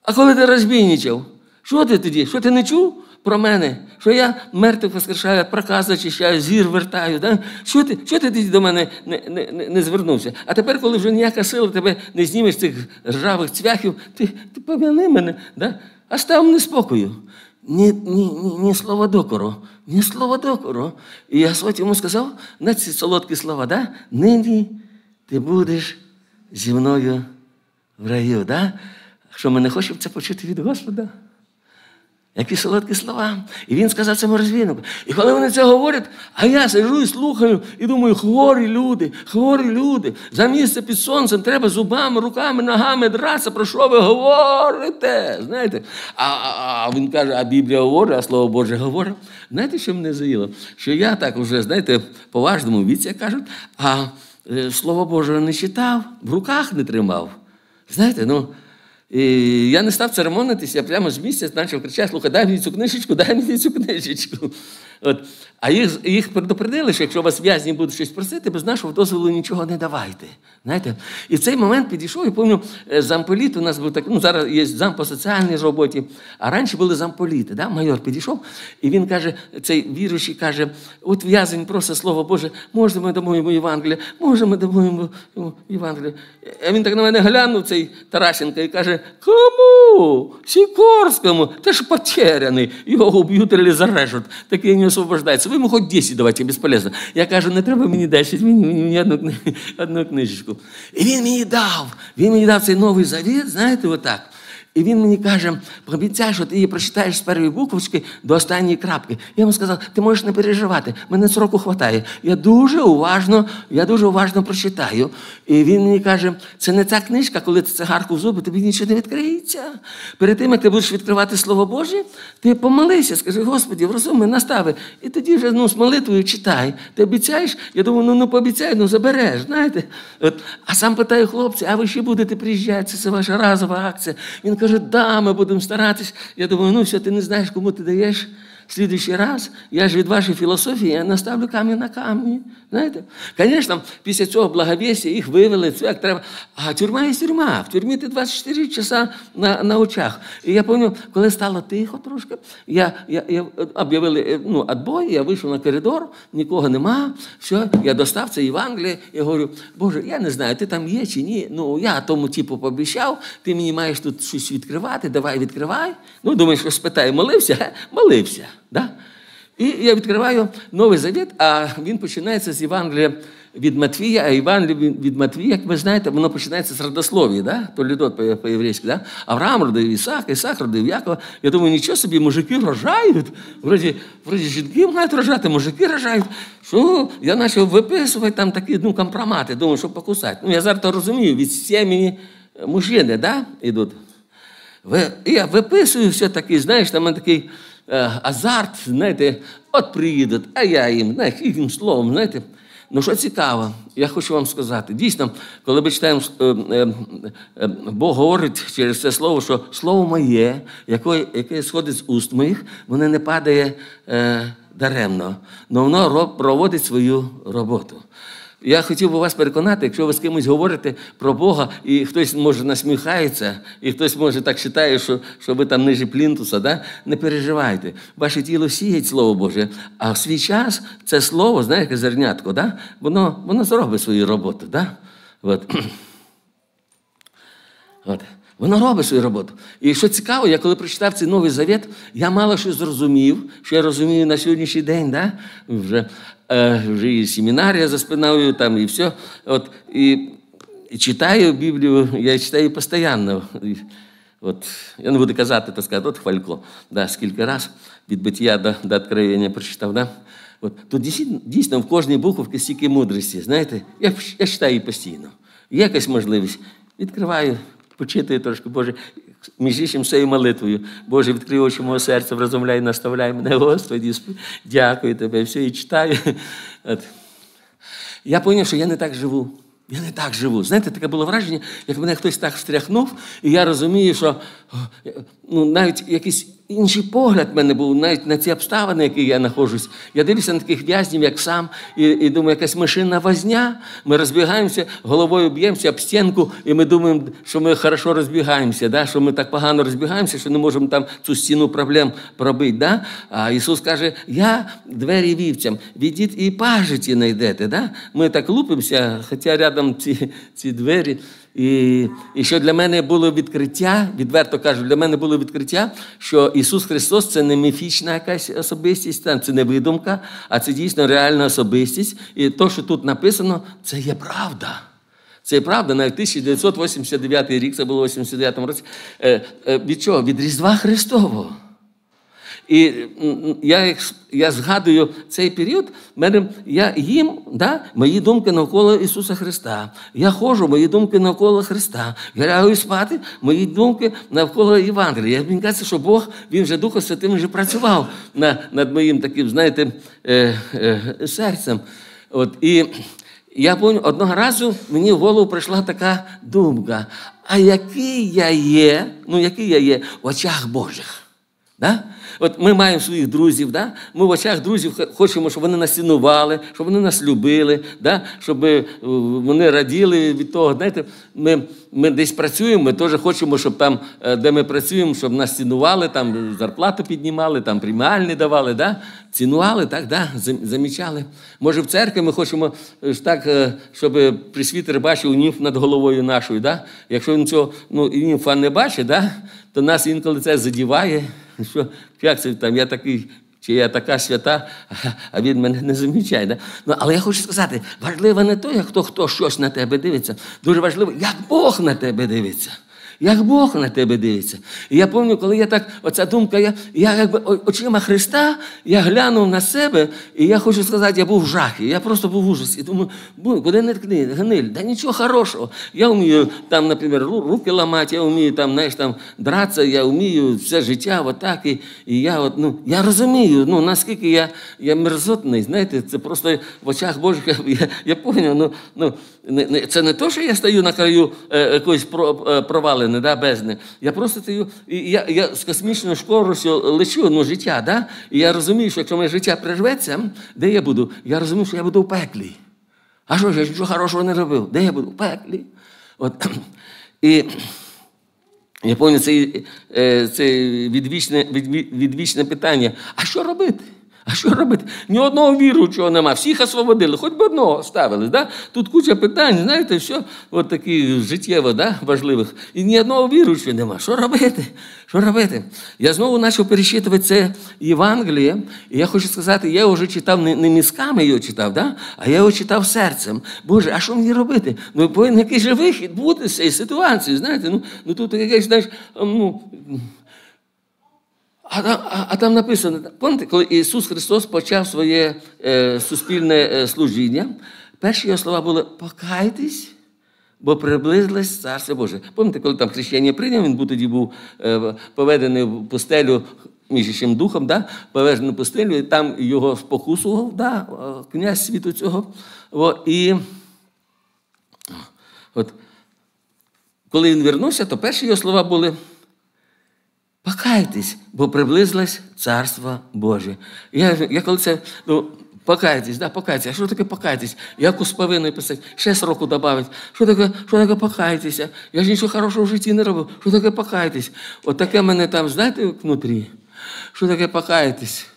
а коли ти розбійничав, Що ти тоді? Що ти не чув про мене? Що я мертвих воскрешаю, прокази очищаю, зір вертаю. Да? Що ти що ти до мене не не, не, звернувся? А тепер, коли вже ніяка сила тебе не знімеш цих ржавих цвяхів, ти ти пом'яни мене, да? а став мені спокою. Ні, ні, ні, ні слова докору, ні слова докору. І Господь йому сказав на ці солодкі слова, да? нині ти будеш зі мною в раю. Да? Що ми не хочемо це почути від Господа? Які солодкі слова. І він сказав цьому розвіднику. І коли вони це говорять, а я сиджу і слухаю, і думаю, хворі люди, хворі люди. За місце під сонцем треба зубами, руками, ногами дратися, про що ви говорите? Знаєте? А, а, а він каже, а Біблія говорить, а Слово Боже говорить. Знаєте, що мене заїло? Що я так вже, знаєте, по важному віці як кажуть, а е, Слово Боже не читав, в руках не тримав. Знаєте, ну. І я не став церемонитися, я прямо з місця почав кричати, слухай, дай мені цю книжечку, дай мені цю книжечку. От. А їх їх предупредили, що якщо вас в'язні будуть щось просити, без нашого дозволу нічого не давайте. Знаєте? І в цей момент підійшов, і пам'ятаю, замполіт у нас був так, ну зараз є зам по соціальній роботі, а раніше були замполіти. Да? Майор підійшов, і він каже, цей віруючий каже: от в'язень просить слово Боже, може ми дамо йому Євангелія, може ми дамо йому Євангелія. А він так на мене глянув, цей Таращенко, і каже: Кому? Сікорському, ти ж потеряний, його уб'ють зарежуть, такий освобождається. Ви йому хоч 10 давайте, безполезно. Я кажу, не треба мені 10, мені, мені одну, одну книжечку. І він мені дав, він мені дав цей новий завіт, знаєте, отак. І він мені каже, пообіцяй, що ти її прочитаєш з першої буквочки до останньої крапки. Я йому сказав, ти можеш не переживати, мене сроку хватає. Я дуже уважно, я дуже уважно прочитаю. І він мені каже, це не ця книжка, коли ти цигарку в зуби, тобі нічого не відкриється. Перед тим, як ти будеш відкривати Слово Боже, ти помолися, скажи, Господі, розуми, настави. І тоді вже ну, з молитвою читай. Ти обіцяєш? Я думаю, ну ну пообіцяй, ну забереш. знаєте. От. А сам питаю хлопці, а ви ще будете приїжджати? Це ваша разова акція. Він каже, да, ми будемо старатись. Я думаю, ну все, ти не знаєш, кому ти даєш. В следующий раз я ж від вашої філософії я наставлю камінь на камні. Знаєте? Звісно, після цього благовісія їх вивели, це як треба. А тюрма є тюрма. В тюрмі ти 24 часа на на очах. І я пам'ятаю, коли стало тихо трошки, я я, я об'явили ну, отбой, я вийшов на коридор, нікого нема. Все, я достав це Євангеліє, я говорю, Боже, я не знаю, ти там є чи ні. Ну, я тому типу пообіцяв, ти мені маєш тут щось відкривати, давай відкривай. Ну, думаєш, що спитаю, молився? Молився. Да? І я відкриваю Новий Завіт, а він починається з Євангелія від Матвія, а Євангелія від Матвія, як ви знаєте, воно починається з родослов'я, да? толідот по-єврейськи. Да? Авраам родив Ісаак, Ісаак родив Якова. Я думаю, нічого собі, мужики рожають. Вроді, вроді жінки мають рожати, мужики рожають. Що я почав виписувати там такі ну, компромати, думаю, що покусати. Ну, я зараз то розумію, від сім'ї мужчини да, йдуть. Я виписую все таки, знаєш, там такий. Е, азарт, знаєте, от приїдуть, а я їм, знаєте, їхнім словом, знаєте. Ну, що цікаво, я хочу вам сказати. Дійсно, коли ми читаємо, е, е, Бог говорить через це слово, що слово моє, яке сходить з уст моїх, воно не падає даремно, але воно проводить свою роботу. Я хотів би вас переконати, якщо ви з кимось говорите про Бога, і хтось може насміхається, і хтось може так вважає, що що ви там ниже плінтуса, да? не переживайте. Ваше тіло сіять Слово Боже, а в свій час це слово, знаєте, зернятко, да? воно воно зробить свою роботу. Да? От. От. Воно робить свою роботу. І що цікаво, я коли прочитав цей новий завіт, я мало що зрозумів, що я розумію на сьогоднішній день, да? вже вже і семінарія за спиною, там, і все. От, і, і читаю Біблію, я читаю постійно. От, Я не буду казати, так сказати, от хвалько, да, скільки раз від биття до до откровення прочитав. Да? От, Тут дійсно, в кожній буковці стільки мудрості. Знаєте, я я читаю постійно. Є якась можливість. Відкриваю, почитую трошки, Боже, між іншим своєю молитвою. Боже, відкрив очі мого серця, вразумляй, наставляй мене, Господі, дякую тебе, все і читаю. От. Я зрозумів, що я не так живу. Я не так живу. Знаєте, таке було враження, як мене хтось так встряхнув, і я розумію, що ну, навіть якісь інший погляд в мене був навіть на ці обставини, які я знаходжусь. Я дивлюся на таких в'язнів, як сам, і, і думаю, якась машинна возня. Ми розбігаємося, головою б'ємося об стінку, і ми думаємо, що ми хорошо розбігаємося, да? що ми так погано розбігаємося, що не можемо там цю стіну проблем пробити. Да? А Ісус каже: Я двері вівцям, відіть і пажиті знайдете. Да? Ми так лупимося, хоча рядом ці, ці двері. І і що для мене було відкриття, відверто кажу, для мене було відкриття, що Ісус Христос це не міфічна якась особистість, це не видумка, а це дійсно реальна особистість. І те, що тут написано, це є правда. Це є правда, навіть 1989 рік, це було в 89 році. Е, е, від чого? Від Різдва Христового. І я я згадую цей період, мене, я їм да, мої думки навколо Ісуса Христа. Я ходжу, мої думки навколо Христа. Я лягаю спати, мої думки навколо Євангелія. Мені кажеться, що Бог, Він вже Духом Святим вже працював на, над моїм таким, знаєте, е, е, серцем. От, І я пам'ятаю, одного разу мені в голову прийшла така думка: а який я є, ну який я є в очах Божих? Да? От Ми маємо своїх друзів, да? ми в очах друзів хочемо, щоб вони нас цінували, щоб вони нас любили, да? щоб е, вони раділи від того. Знаєте, Ми ми десь працюємо, ми теж хочемо, щоб там, е, де ми працюємо, щоб нас цінували, там зарплату піднімали, там преміальні давали, да? цінували, так, да? замічали. Може, в церкві ми хочемо е, так, щоб присвітер бачив німф над головою нашою. Да? Якщо він цього ну, німфа не бачить, да? то нас інколи це задіває. Що, як це там, я такий, чи я така свята, а він мене не замічає. Да? Ну, Але я хочу сказати, важливо не то, як хто хто щось на тебе дивиться. Дуже важливо, як Бог на тебе дивиться як Бог на тебе дивиться. І я пам'ятаю, коли я так, оця думка, я я якби очима Христа, я глянув на себе, і я хочу сказати, я був в жахі. Я просто був в ужасі. І Думаю, куди не ткни, гниль, да нічого хорошого. Я вмію там, наприклад, руки ламати, я вмію там, знаєш, там дратися, я вмію все життя, отак. І, і я от, ну, я розумію, ну, наскільки я я мерзотний, знаєте, це просто в очах Божих, я я поняв, ну, ну, це не то, що я стою на краю е, якоїсь е, провалини, да, бездни. Я просто стою, я я з космічною скоростю лечу ну, життя. Да? І я розумію, що якщо моє життя прерветься, де я буду? Я розумію, що я буду в пеклі. А що ж, я нічого хорошого не робив? Де я буду? В пеклі. От. І я пам'ятаю це, це відвічне, відвічне питання: а що робити? А що робити? Ні одного віруючого нема. Всіх освободили, хоч би одного ставили. Да? Тут куча питань, знаєте, все от такі життєво да, важливих. І ні одного віруючого нема. Що робити? Що робити? Я знову почав перечитувати це Євангеліє, і я хочу сказати, я вже читав не, не мізками його читав, да? а я його читав серцем. Боже, а що мені робити? Ну, повинен якийсь же вихід бути з цієї ситуації. знаєте, ну, ну Тут якесь, знаєш, ну. А там, а, а там написано, пам'ятаєте, коли Ісус Христос почав своє е, суспільне е, служіння, перші його слова були покайтесь, бо приблизилось Царство Боже. Пам'ятаєте, коли там хрещення прийняв, він тоді був е, поведений в пустелю між іншим духом, да, поведений в пустелю, і там його спокусував, да, князь світу цього. О, і от, коли він вернувся, то перші його слова були. Покайтесь, бо приблизилось Царство Боже. Я я коли це, ну, покайтесь, да, покайтесь. А що таке покайтесь? Яку сповинну писати? Шесть років додати. Що таке що таке покайтеся? Я ж нічого хорошого в житті не робив. Що таке покайтесь? От таке мене там, знаєте, внутрі. Що таке покайтесь?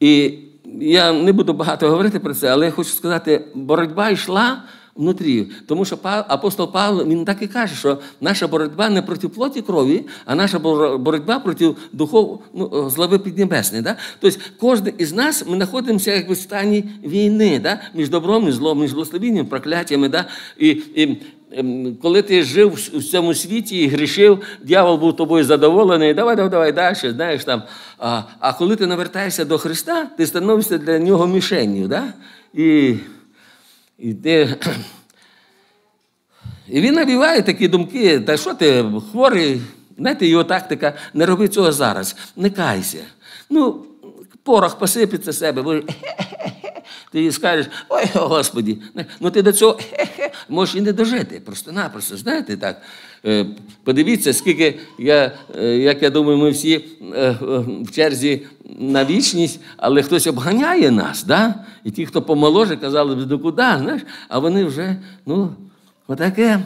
І я не буду багато говорити про це, але я хочу сказати, боротьба йшла внутрі. Тому що апостол Павло він так і каже, що наша боротьба не проти плоті крові, а наша боротьба проти духов ну, злоби піднебесної. Да? Тобто кожен із нас ми знаходимося якби в стані війни да? між добром і злом, між благословенням, прокляттями. Да? І, і ем, коли ти жив в цьому світі і грішив, дьявол був тобою задоволений, давай, давай, давай далі, знаєш там. А а коли ти навертаєшся до Христа, ти становишся для нього мішенню. Да? І і ти... І він навіває такі думки, та що ти хворий, знаєте, його тактика, не роби цього зараз, не кайся. Ну, порох посипеться себе, бо ти їй скажеш, ой, Господі, ну ти до цього можеш і не дожити, просто-напросто, знаєте так. Е, Подивіться, скільки я, е, як я думаю, ми всі е, в черзі на вічність, але хтось обганяє нас, да? і ті, хто помоложе, казали б, до знаєш, а вони вже, ну, отаке.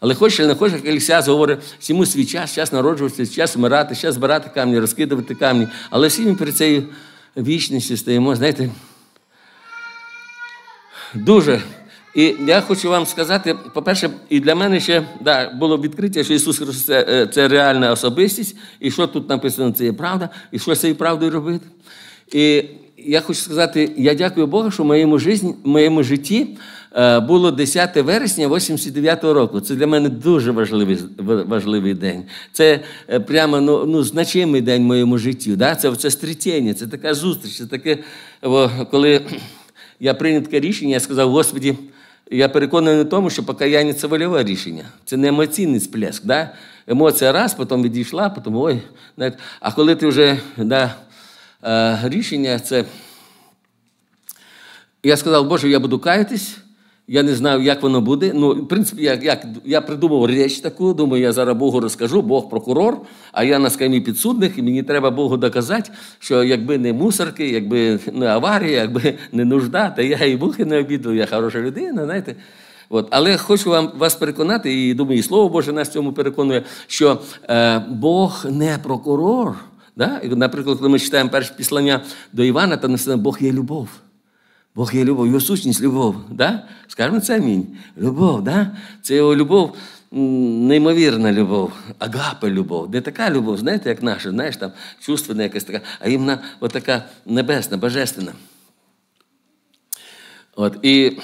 Але хочеш, чи не хочеш, як Елісіас говорить, всьому свій час, час народжуватися, час вмирати, час збирати камні, розкидувати камні. Але всі ми перед цією вічністю стоїмо, знаєте, дуже. І я хочу вам сказати, по-перше, і для мене ще да, було відкриття, що Ісус Христос це, е, це реальна особистість, і що тут написано, це є правда, і що цією правдою робити. І я хочу сказати, я дякую Богу, що в моєму, житті, в моєму житті е, було 10 вересня 89-го року. Це для мене дуже важливий важливий день. Це е, прямо ну, ну, значимий день в моєму житті. Да? Це це стрітєння, це така зустріч, це таке, коли я прийняв таке рішення, я сказав, Господі. Я переконаний в тому, що покаяння це вольове рішення. Це не емоційний сплеск. Да? Емоція раз, потім відійшла, потім ой. А коли ти вже да, е, рішення, це. Я сказав, Боже, я буду каятись, я не знаю, як воно буде. Ну, в принципі, як, як, я придумав річ таку, думаю, я зараз Богу розкажу, Бог прокурор, а я на скамі підсудних, і мені треба Богу доказати, що якби не мусорки, якби не аварія, якби не нужда, то я і вухи не обіду, я хороша людина, знаєте. От. Але хочу вам вас переконати, і думаю, і Слово Боже нас цьому переконує, що е, Бог не прокурор. Да? Наприклад, коли ми читаємо перше післання до Івана, то написано, Бог є любов. Бог є любов, його сущність любов. Да? Скажемо це амінь. Любов, да? це його любов, неймовірна любов, агапа любов. Не така любов, знаєте, як наша, знаєш, там чувственна якась така, а іменно от така небесна, божественна. От, І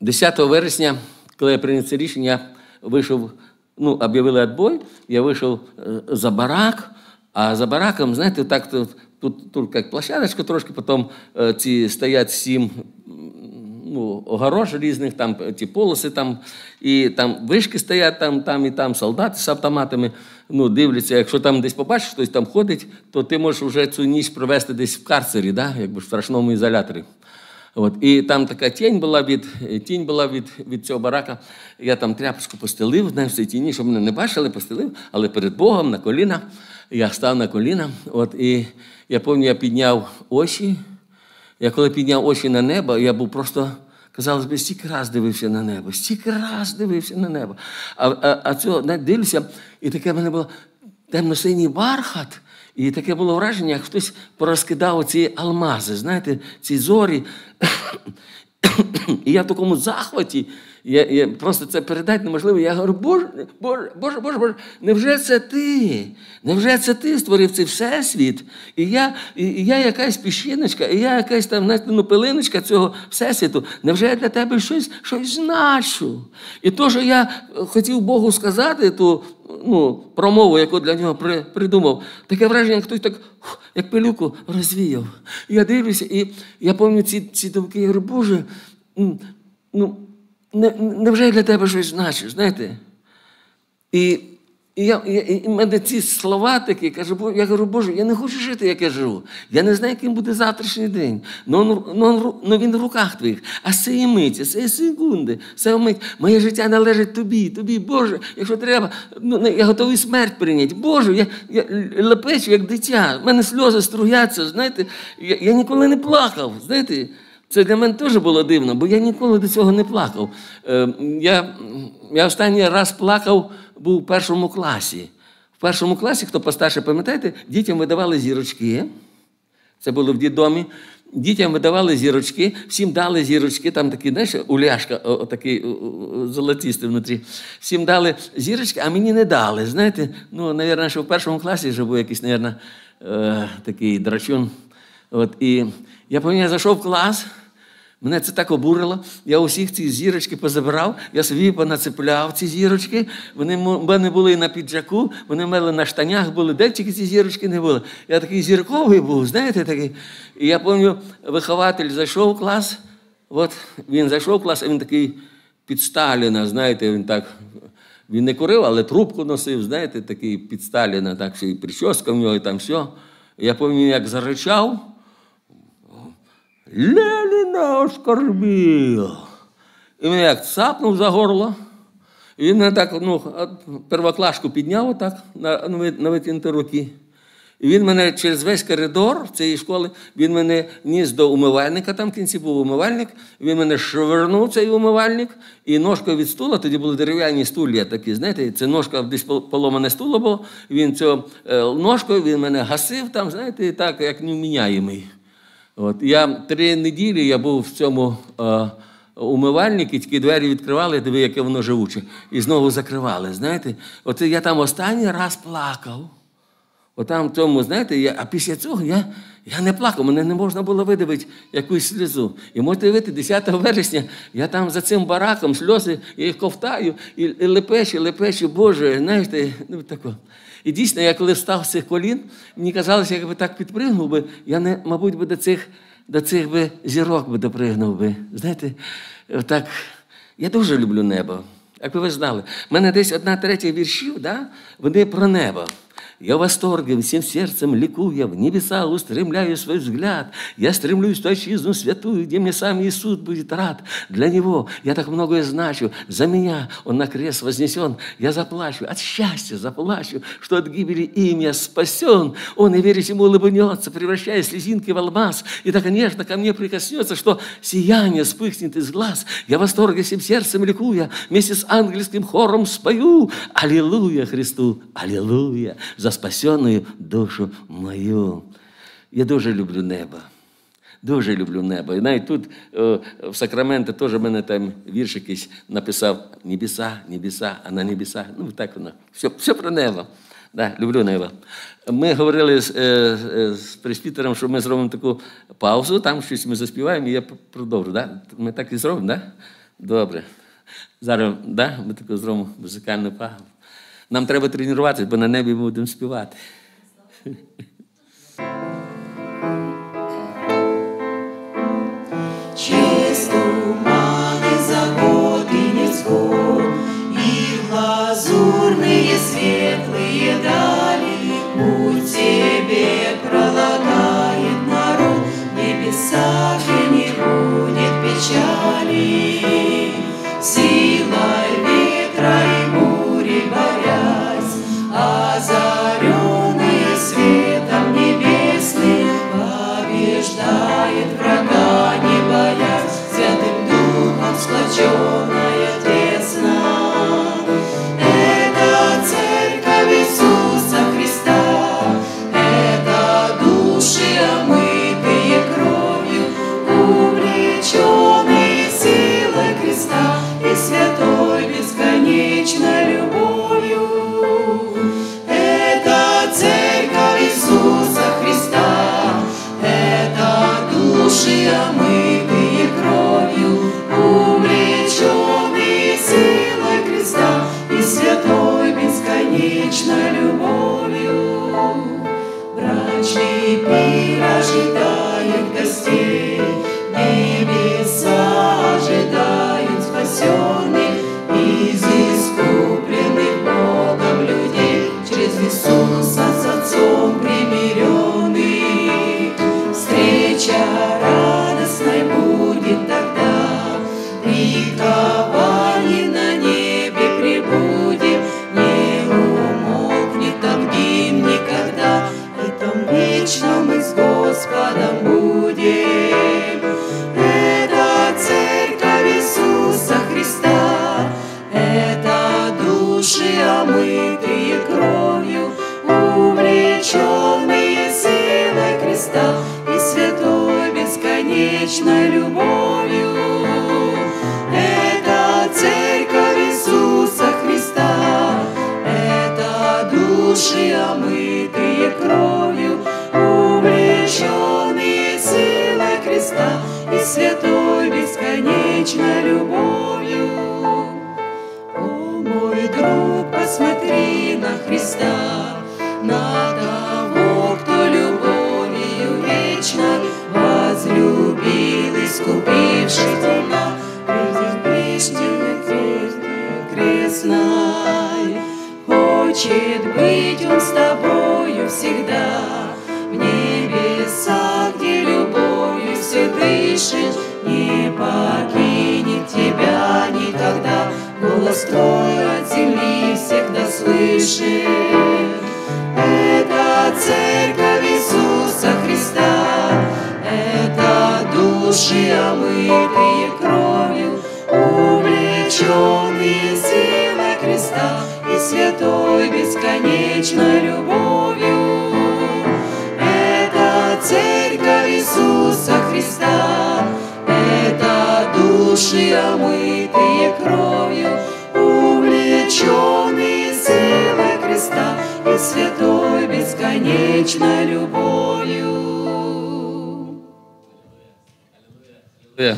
10 вересня, коли я прийняв це рішення, я вийшов, ну, об'явили відбой, я вийшов е, за барак, а за бараком, знаєте, так Тут тут як площадочка трошки, потім е, ці стоять сім ну, огорож різних, там ті полоси, там, і там вишки стоять там, там і там, солдати з автоматами ну, дивляться. Якщо там десь побачиш, хтось там ходить, то ти можеш вже цю ніч провести десь в карцері, да? якби в страшному ізоляторі. От. І там така тінь була від тінь була від від цього барака. Я там тряпочку постелив, знаєш, в цій тіні, щоб мене не бачили, постелив, але перед Богом на коліна. Я став на коліна. От, І я пам'ятаю, я підняв очі. Я коли підняв очі на небо, я був просто, казалось би, стільки раз дивився на небо, стільки раз дивився на небо. А а, а цього не дивлюся, і таке в мене було темно-синій бархат. І таке було враження, як хтось порозкидав ці алмази, знаєте, ці зорі. І я в такому захваті. Я, я Просто це передати неможливо. Я говорю, Боже, Боже, Боже, Боже, Боже, невже це ти? Невже це ти створив цей всесвіт? І я і, і я якась піщиночка, і я якась там ну, пилиночка цього всесвіту. Невже я для тебе щось щось значу? І то, що я хотів Богу сказати, ту ну, промову, яку для нього при, придумав, таке враження, як хтось так, як пилюку розвіяв. Я дивлюся, і я пам'ятаю ці ці думки, я говорю, Боже, ну невже я для тебе щось значу, знаєте? І і, я, і, і мене ці слова такі, кажу, я кажу, Боже, я не хочу жити, як я живу. Я не знаю, яким буде завтрашній день. Ну, ну, ну він в руках твоїх. А цієї миті, цієї секунди, з мить, моє життя належить тобі, тобі, Боже, якщо треба, ну, я готовий смерть прийняти. Боже, я я лепечу, як дитя, в мене сльози струяться, знаєте, я, я ніколи не плакав. знаєте. Це для мене теж було дивно, бо я ніколи до цього не плакав. Е, я я останній раз плакав, був у першому класі. В першому класі, хто постарше, пам'ятаєте, дітям видавали зірочки. Це було в дідомі. Дітям видавали зірочки, всім дали зірочки, там такі, знаєш, уляшка, такий золотистий внутрі. Всім дали зірочки, а мені не дали. Знаєте, ну, мабуть, що в першому класі вже був якийсь, мабуть, е, такий драчун. От, І я пам'ятаю, зайшов в клас. Мене це так обурило. Я усіх ці зірочки позабирав, я собі понацепляв ці зірочки. Вони в мене були на піджаку, вони мене на штанях були, де тільки ці зірочки не були. Я такий зірковий був, знаєте, такий. І я пам'ятаю, вихователь зайшов в клас. От він зайшов в клас, а він такий під Сталіна, знаєте, він так. Він не курив, але трубку носив, знаєте, такий під Сталіна, так і прическа в нього, і там все. Я пам'ятаю, як заричав. Леніна оскорбив. І мене як цапнув за горло. І він мене так, ну, первоклашку підняв отак на, на вит- руки. І він мене через весь коридор цієї школи, він мене ніс до умивальника, там в кінці був умивальник, він мене швернув цей умивальник, і ножкою від стула, тоді були дерев'яні стулья такі, знаєте, це ножка десь поломане стуло було, він цього е, ножкою він мене гасив там, знаєте, так, як невміняємий. От, я три неділі я був в цьому е, умивальнику, тільки двері відкривали, диви, яке воно живуче, і знову закривали. Знаєте, от я там останній раз плакав. Отам в цьому, знаєте, я, а після цього я, я не плакав, мене не можна було видавити якусь сльозу. І можете уявити, 10 вересня я там за цим бараком, сльози, я їх ковтаю, і, і лепечу, лепечу, Боже, знаєте, ну тако. І дійсно, я коли встав з цих колін, мені казалося, якби так підпригнув би, я не, мабуть, би до цих, до цих би зірок би допригнув би. Знаєте, так, я дуже люблю небо. Якби ви знали, в мене десь одна третя віршів, да, вони про небо. Я в восторге, всем сердцем ликуя, в небеса устремляю свой взгляд. Я стремлюсь в ту отчизну святую, где мне сам Иисус будет рад. Для Него я так многое значу. За меня Он на крест вознесен. Я заплачу, от счастья заплачу, что от гибели им я спасен. Он и верить Ему улыбнется, превращая слезинки в алмаз. И так нежно ко мне прикоснется, что сияние вспыхнет из глаз. Я в восторге всем сердцем ликуя, вместе с ангельским хором спою. Аллилуйя Христу, аллилуйя за спасенную душу мою. Я дуже люблю небо. Дуже люблю небо. І навіть тут е, в Сакраменто теж мене там вірш якийсь написав небеса, небеса, а на небесах. Ну, так воно. Все, все про небо. Да, люблю небо. Ми говорили з, е, з пресвітером, що ми зробимо таку паузу, там щось ми заспіваємо, і я продовжу. Да? Ми так і зробимо, да? Добре. Зараз да? ми таку зробимо музикальну паузу. Нам треба тренуватися, бо на небі ми будемо співати. Через туманы, заботы невзгод И в лазурные светлые дали Путь тебе пролагает народ В небесах, где не будет печали Духом сплоченная бесконечной любовью. Брачный пир ожидает гостей, небеса бесконечной любовью. Это церковь Иисуса Христа, это души, омытые кровью, увлеченные силой креста и святой бесконечной любовью. О, мой друг, посмотри на Христа, на того, искупивший тебя, Придет ближнего крестной. Хочет быть он с тобою всегда, В небесах, где любовью все дышит, Не покинет тебя никогда. Голос твой от земли всегда слышит. Это церковь, души, омытые кровью, увлеченные силой креста и святой бесконечной любовью. Это церковь Иисуса Христа, это души, омытые кровью, увлеченные силой креста и святой бесконечной любовью. Аллилуйя.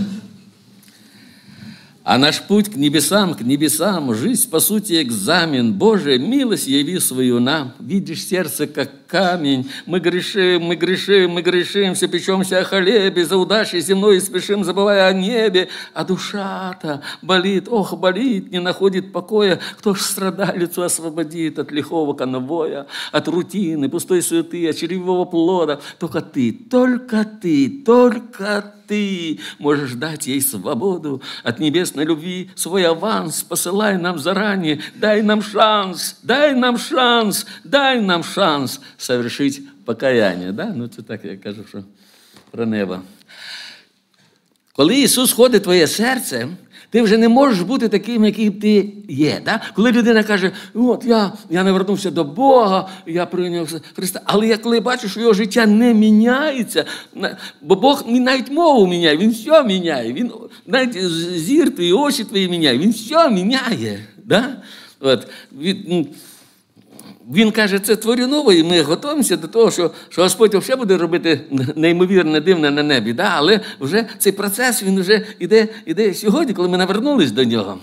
А наш путь к небесам, к небесам, жизнь, по сути, экзамен. Боже, милость яви свою нам. Видишь сердце, как камень. Мы грешим, мы грешим, мы грешим, все печемся о хлебе, за удачей земной спешим, забывая о небе. А душа-то болит, ох, болит, не находит покоя. Кто ж страдалицу освободит от лихого конвоя, от рутины, пустой суеты, от черевого плода? Только ты, только ты, только ты можешь дать ей свободу от небесной любви, свой аванс посылай нам заранее, дай нам шанс, дай нам шанс, дай нам шанс совершить покаяние. Да? Ну, це так я кажу, що про небо. Коли Ісус входить в твоє серце, ти вже не можеш бути таким, яким ти є. Да? Коли людина каже, от я я не вернувся до Бога, я прийняв Христа. Але я коли бачу, що його життя не міняється, бо Бог навіть мову міняє, Він все міняє. Він навіть зір твої, очі твої міняє, Він все міняє. Да? От, від, він каже, це творю нове, і ми готуємося до того, що що Господь взагалі буде робити неймовірне дивне на небі. Да? Але вже цей процес він вже іде, іде сьогодні, коли ми навернулись до нього.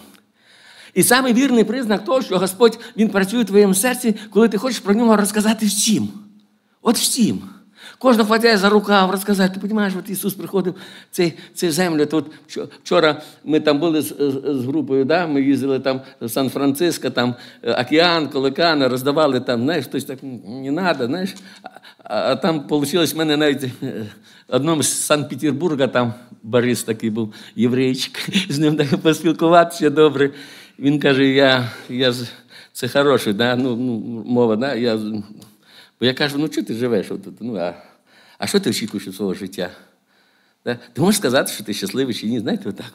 І саме вірний признак того, що Господь Він працює в твоєму серці, коли ти хочеш про нього розказати всім. От всім. Кожного хватає за рукав розказати. Ти розумієш, от Ісус приходив цей, цю землю. Тут вчора ми там були з, з групою, да? ми їздили там в Сан-Франциско, там е, океан, Коликана, роздавали там, знаєш, хтось так не треба, знаєш. А, там вийшло в мене навіть е, одному з Санкт-Петербурга, там Борис такий був єврейчик, з ним так поспілкуватися добре. Він каже, я, я це хороший, да? ну, ну, мова, да? я Бо я кажу, ну чого ти живеш? Тут? Ну, а а що ти очікуєш від свого життя? Ти можеш сказати, що ти щасливий чи ні, знаєте, отак.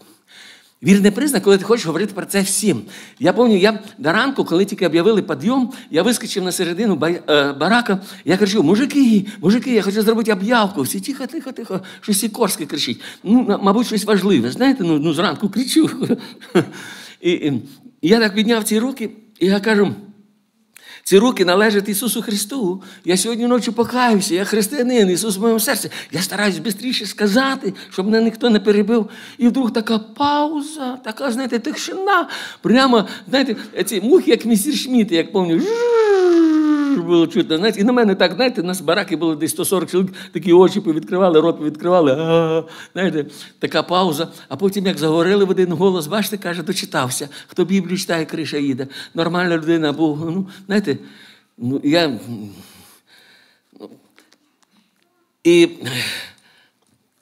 Вірний признак, коли ти хочеш говорити про це всім. Я пам'ятаю, я до ранку, коли тільки об'явили підйом, я вискочив на середину е, барака, я кричу: мужики, мужики, я хочу зробити об'явку. Всі тихо, тихо, тихо, щось Сікорське кричить. Ну, мабуть, щось важливе. Знаєте, ну, ну зранку кричу. І, і я так підняв ці руки, і я кажу. Ці руки належать Ісусу Христу. Я сьогодні ночі покаюся, я християнин, Ісус в моєму серці. Я стараюсь швидше сказати, щоб мене ніхто не перебив. І вдруг така пауза, така, знаєте, тишина. Прямо, знаєте, ці мухи, як містер Шміт, як пам'ятаю, було чутно. Знаєте, І на мене так, знаєте, у нас бараки було десь 140 чоловік, такі очі повідкривали, рот повідкривали. Знаєте, така пауза. А потім, як заговорили в один голос, бачите, каже, дочитався. Хто Біблію читає, криша їде. Нормальна людина був. Ну, знаєте, ну, я... Ну, і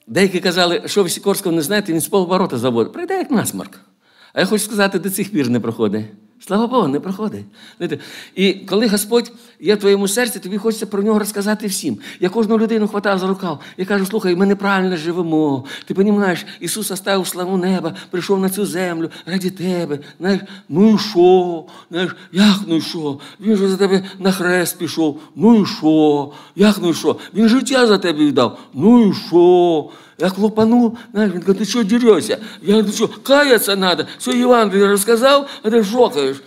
деякі казали, що ви Сікорського не знаєте, він з полоборота заводить. Прийде як насмарк. А я хочу сказати, до цих пір не проходить. Слава Богу, не проходить. І коли Господь є в твоєму серці, тобі хочеться про нього розказати всім. Я кожну людину хватав за рукав. Я кажу, слухай, ми неправильно живемо. Ти розумієш, Ісус оставив славу неба, прийшов на цю землю раді тебе. Знаєш, ну і що? Знаєш, як ну і що? Він же за тебе на хрест пішов. Ну і що? Як ну і що? Він життя за тебе віддав. Ну і що? Як лупанул, знаешь, он говорит, ты что дерешься? Я говорю, что, каяться надо? Все Євангелие рассказал, а ты шокаєш.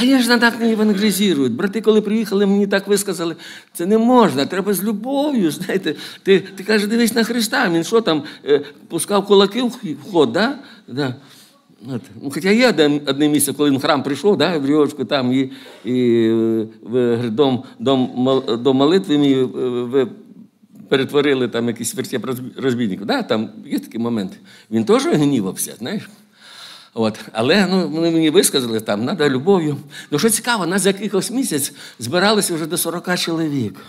Звісно, так не евангелізують. Брати, коли приїхали, мені так висказали, це не можна, треба з любов'ю. знаєте. Ти ти кажеш, дивись на Христа, він що там, е, пускав кулаки в ход, да? Да. От. Ну, Хоча є одне, одне місце, коли він в храм прийшов, да, в Ріочку, там і, і в дом, дом, дом молитви мій, перетворили там якийсь вертеп розбійників. Да, Там є такі моменти. Він теж гнівався, знаєш. От. Але ну, вони мені висказали, там, треба любов'ю. Ну, що цікаво, нас за якихось місяць збиралися вже до 40 чоловік.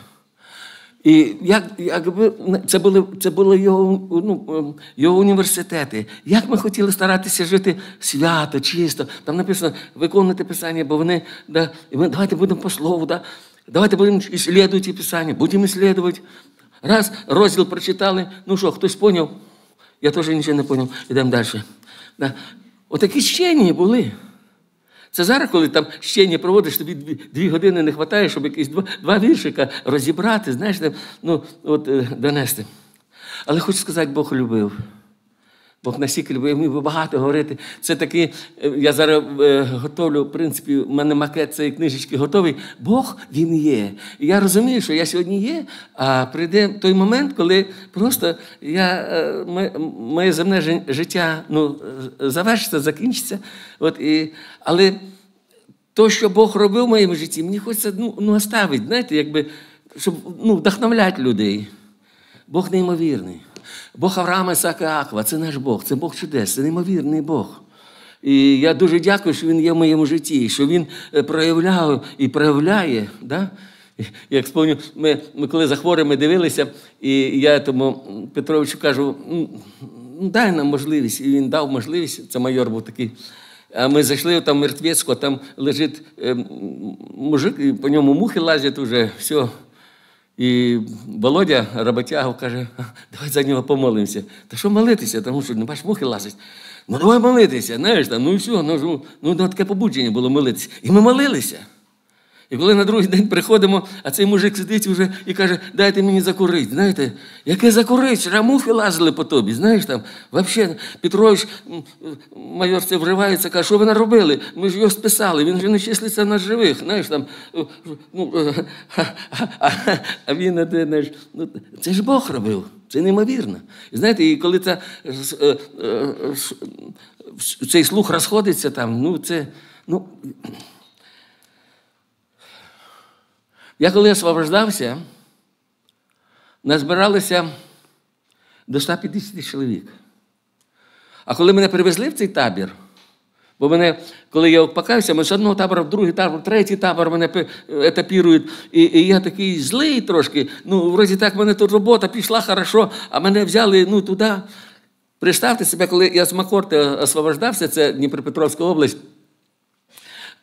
І як, якби це були це були його ну, його університети. Як ми хотіли старатися жити свято, чисто. Там написано виконувати писання, бо вони да, давайте будемо по слову. Да. Давайте будемо исследовать Писання, будемо исследовать. Раз розділ прочитали, ну що, хтось поняв? Я теж нічого не поняв. Йдемо далі. Да. Отакі щені були. Це зараз, коли там щені проводиш, тобі дві, дві години не вистачає, щоб якісь два, два віршика розібрати, знаєш, ну, от, е, донести. Але хочу сказати, Бог любив. Бог настільки би багато говорити. Це такий, е, я зараз е, готовлю, в принципі, в мене макет цієї книжечки готовий. Бог він є. І я розумію, що я сьогодні є, а прийде той момент, коли просто я, е, моє, земне життя ну, завершиться, закінчиться. От, і, але то, що Бог робив в моєму житті, мені хочеться ну, ну, оставити, знаєте, якби, щоб ну, вдохновляти людей. Бог неймовірний. Бог Авраама, Ісака, Аква, це наш Бог, це Бог чудес, це неймовірний Бог. І я дуже дякую, що він є в моєму житті, що він е, проявляв і проявляє. Да? Як спомню, ми, ми коли за хворими дивилися, і я тому Петровичу кажу, «Ну, ну, дай нам можливість. І він дав можливість, це майор був такий. А ми зайшли там в Мертвецьку, там лежить е, мужик, і по ньому мухи лазять уже, все. І Володя роботягов каже, давай за нього помолимося. Та що молитися, тому що не бач, мухи лазять. Ну давай молитися, знаєш там, ну і все, ну, ну, ну таке побудження було молитися. І ми молилися. І коли на другий день приходимо, а цей мужик сидить вже і каже, дайте мені закурити. Знаєте, яке закурить? Вчора мухи лазили по тобі. Знаєш там, взагалі, Петрович, майор це вривається, каже, що ви наробили? Ми ж його списали, він вже не числиться на живих. Знаєш там, е, ну, е, а, він знаєш, ну, це ж Бог робив. Це неймовірно. І знаєте, і коли е, е, цей слух розходиться там, ну це. ну, Я коли освобождався, назбиралися до 150 чоловік. А коли мене привезли в цей табір, бо мене, коли я покався, ми з одного табору в другий табор, в третій табор мене етапірують. І, і я такий злий трошки. Ну, вроді так, в мене тут робота пішла хорошо, а мене взяли ну, туди. Представте себе, коли я з Макорти освобождався, це Дніпропетровська область.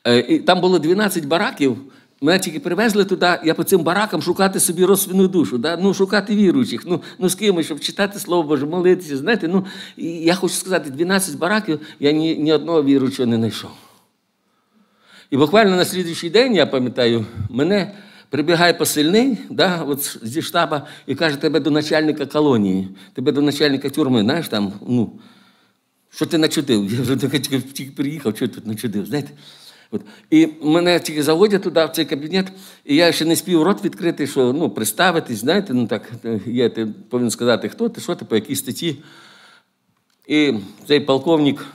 Е, І там було 12 бараків. Мене тільки привезли туди, я по цим баракам шукати собі розсвіну душу, да? ну, шукати віруючих, ну, ну з кимось, щоб читати Слово Боже, молитися. Знаєте, ну, і я хочу сказати, 12 бараків я ні, ні одного віруючого не знайшов. І буквально на слідуючий день, я пам'ятаю, мене прибігає посильний да, от зі штаба і каже, тебе до начальника колонії, тебе до начальника тюрми, знаєш там, ну, що ти начудив? Я вже тільки, приїхав, що тут начудив, знаєте? От. І мене тільки заводять туди, в цей кабінет, і я ще не спів рот відкрити, що ну, представитись, знаєте, ну так, я ти повинен сказати, хто ти, що ти, по якій статті. І цей полковник,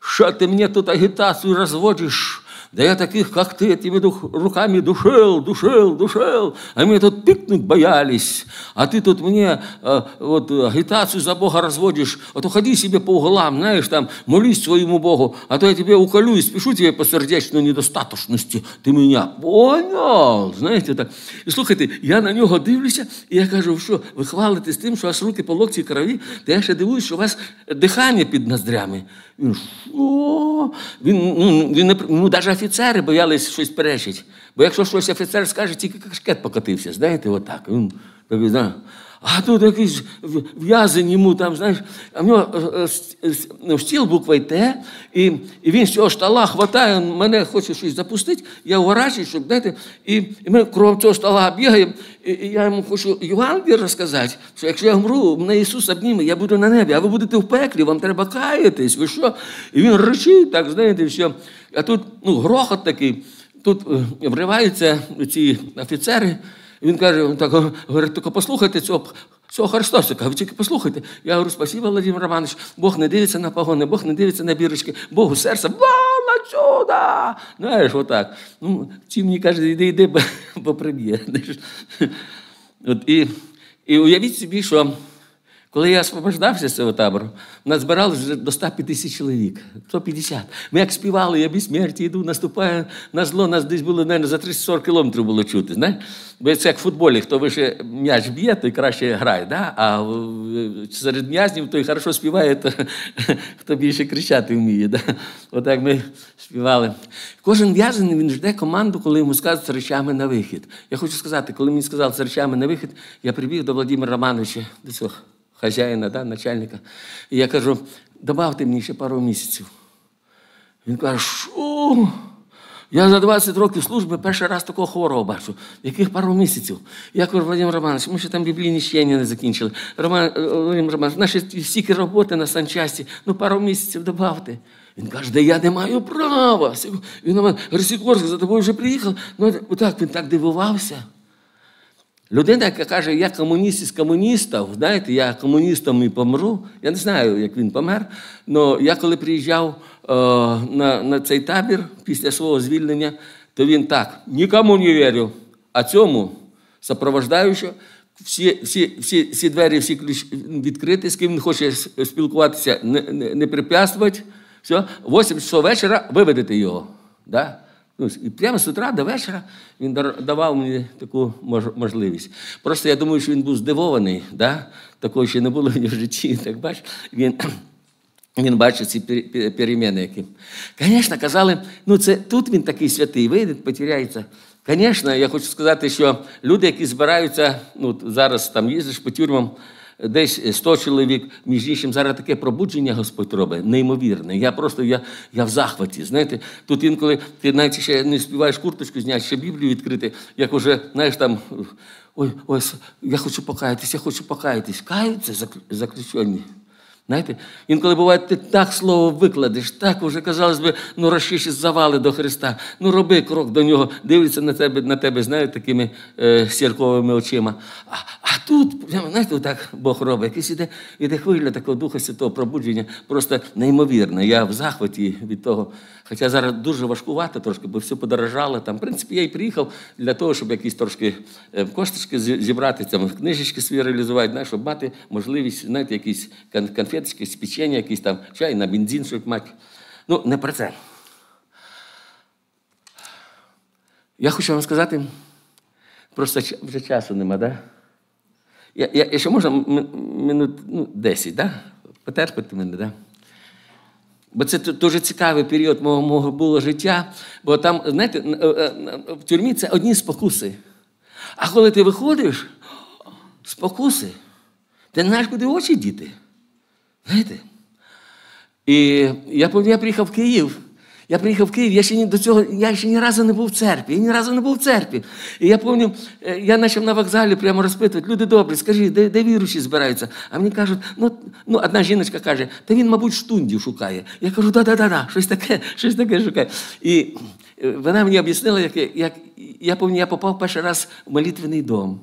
що ти мені тут агітацію розводиш? Да я таких, как ты, этими дух, руками душил, душил, душил, а меня тут пикнуть боялись, а ты тут мне э, вот агитацию за Бога разводишь, а то ходи себе по углам, знаешь, там, молись своему Богу, а то я тебе уколю и спешу тебе по сердечной недостаточности, ти мене понял, знаєте, так. І слухайте, я на нього дивлюся, і я кажу, що ви хвалитесь тим, що у вас руки по локті крові, та я ще дивуюсь, що у вас дихання під ноздрями. Він що? Він, ну, він ну, навіть офіцери боялись щось перечити. Бо якщо щось офіцер скаже, тільки кашкет покотився, знаєте, отак. Він, такий, знає. А тут якийсь в'язень йому там, знаєш, а в нього е, е, с- ну, стіл буквою Т, і, і він з цього стола хватає, мене хоче щось запустити, я уворачую, щоб знаєте, і, і ми кругом цього стола бігаємо, і, і я йому хочу Євангеліє розказати, що якщо я вмру, мене Ісус обніме, я буду на небі, а ви будете в пеклі, вам треба каятись, ви що? І він речить, так, знаєте, все. А тут ну, грохот такий, тут е, вриваються ці офіцери, він каже, він так говорить, тільки послухайте цього, цього Христосика, ви тільки послухайте. Я говорю, спасибо, Владимир Романович, Бог не дивиться на погони, Бог не дивиться на бірочки, Богу серце, вон чуда! Знаєш, отак. Ну, ті мені каже, іди, іди, бо, приб'є. І, і уявіть собі, що Коли я освобождався з цього табору, нас збирали вже до 150 чоловік. 150. Ми як співали, я без смерті йду, наступаю на зло, нас десь було, навіть, за 340 кілометрів було чути. Знаєш? Бо це як в футболі, хто вище м'яч б'є, той краще грає. Да? А серед м'язнів той хорошо співає, то, хто більше кричати вміє. Да? Отак ми співали. Кожен в'язаний він жде команду, коли йому скажуть з речами на вихід. Я хочу сказати, коли мені сказали з речами на вихід, я прибіг до Володимира Романовича, до цього хазяїна, да, начальника. І я кажу, добавте мені ще пару місяців. Він каже, що? Я за 20 років служби перший раз такого хворого бачу. Яких пару місяців. Я кажу, Владимир Романович, ми ще там біблійні чтення не закінчили. Роман, е, Владимир Романович, наші стільки роботи на санчасті, ну пару місяців добавте. Він каже, да я не маю права. Він на мене, Грисікорськ, за тобою вже приїхав. Ну, отак він так дивувався. Людина, яка каже, я комуніст із комуністів, знаєте, я комуністом і помру. Я не знаю, як він помер. але я коли приїжджав е, на, на цей табір після свого звільнення, то він так, нікому не вірю, а цьому сопровождаючи, всі, всі, всі, всі двері, всі ключ відкриті, з ким він хоче спілкуватися, не, не, не препятствувати. Все, 8 часов вечора виведете його. Да? Ну, і прямо з утра до вечора він давав мені таку можливість. Просто я думаю, що він був здивований, да? такого ще не було в нього в житті. Так бач, він, він бачив ці пер- пер- переміни. Які. Звісно, казали, ну це тут він такий святий, вийде, потеряється. Звісно, я хочу сказати, що люди, які збираються, ну зараз там їздиш по тюрмам, десь 100 чоловік, між іншим, зараз таке пробудження Господь робить, неймовірне. Я просто я, я в захваті. Знаєте, тут інколи ти навіть ще не співаєш курточку зняти, ще Біблію відкрити, як уже, знаєш, там. Ой, ось, я хочу покаятись, я хочу покаятись. Каються зак- заключені. Знаєте, інколи буває, ти так слово викладеш, так вже, казалось би, ну розчищи завали до Христа, ну роби крок до нього, дивиться на тебе, на тебе знаєте, такими е, сірковими очима. А, а тут, знаєте, так Бог робить, якийсь іде, іде хвиля такого Духа Святого пробудження, просто неймовірне. Я в захваті від того. Хоча зараз дуже важкувато трошки, бо все подорожало. Там, в принципі, я і приїхав для того, щоб якісь трошки е, кошточки зібрати, там, книжечки свої реалізувати, знаєш, щоб мати можливість, знаєте, якісь кон- конфеточки, з печення, якийсь там чай на бензин, щоб мати. Ну, не про це. Я хочу вам сказати, просто вже часу нема, да? Я, я, якщо можна, минут ну, 10, да? Потерпите мене, да? Бо це дуже цікавий період мого, мого було життя. Бо там, знаєте, е, е, в тюрмі це одні спокуси. А коли ти виходиш, спокуси, ти не знаєш, куди очі діти. Знаєте? І я я приїхав в Київ. Я приїхав в Київ, я ще ні до цього, я ще ні разу не був в церкві. Я ні разу не був в церкві. І я пам'ятаю, е, я почав на вокзалі прямо розпитувати, люди добрі, скажіть, де, де віруші збираються? А мені кажуть, ну, ну одна жіночка каже, та він, мабуть, штундів шукає. Я кажу, да-да-да, щось таке, щось таке шукає. І е, вона мені об'яснила, як, як я пам'ятаю, я попав перший раз в молитвений дом.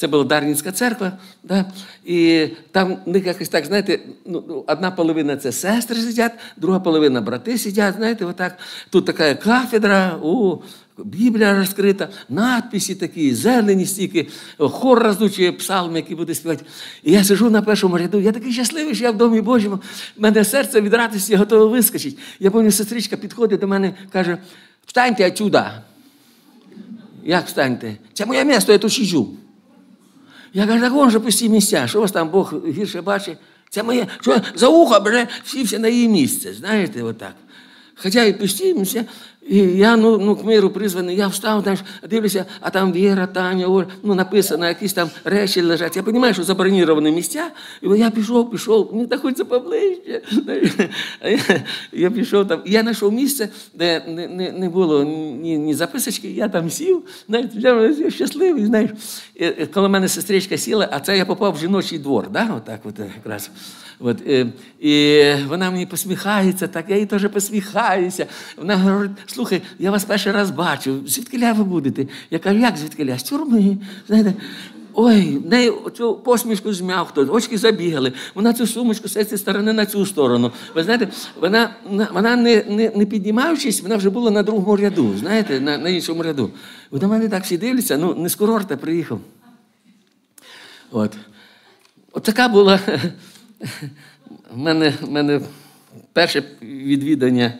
Це була Дарнінська церква, да? і там в них якось так, знаєте, ну, одна половина це сестри сидять, друга половина брати сидять, знаєте, отак. Тут така кафедра, о, Біблія розкрита, надписи такі, зелені стільки, хор розвучує псалми, які буде співати. І я сижу на першому ряду, я такий щасливий, що я в домі Божому, в мене серце від радості готове вискочити. Я пам'ятаю, сестричка підходить до мене, каже, встаньте отсюда. Як встаньте? Це моє місто, я тут сиджу. Я кажу, так вон же пусті місця, що вас там Бог гірше бачить? Це моє, що за ухо бере всі на її місце, знаєте, отак. Хоча і пусті і я ну, ну, к миру призваний, я встав, знаєш, дивлюся, а там Віра, Таня, Оля, ну, написано, якісь там речі лежать. Я розумію, що заброніровані місця, і я пішов, пішов, мені так хочеться поближче. я, пішов там, я знайшов місце, де не, не, не було ні, ні записочки, я там сів, знаєш, я щасливий, знаєш. І, і коли мене сестричка сіла, а це я попав в жіночий двор, да? отак от якраз. От, е, і вона мені посміхається, так я їй теж посміхаюся. Вона говорить, слухай, я вас перший раз бачу, звідки ви будете? Я кажу, як звідки? З тюрми. Знаєте, Ой, в неї цю посмішку змяв хтось, очки забігали. Вона цю сумочку з цієї сторони на цю сторону. Ви знаєте, вона, вона не, не, не піднімаючись, вона вже була на другому ряду, знаєте, на, на іншому ряду. До мене так всі дивляться, ну не з курорта приїхав. От. Отака була в мене, мене перше відвідання.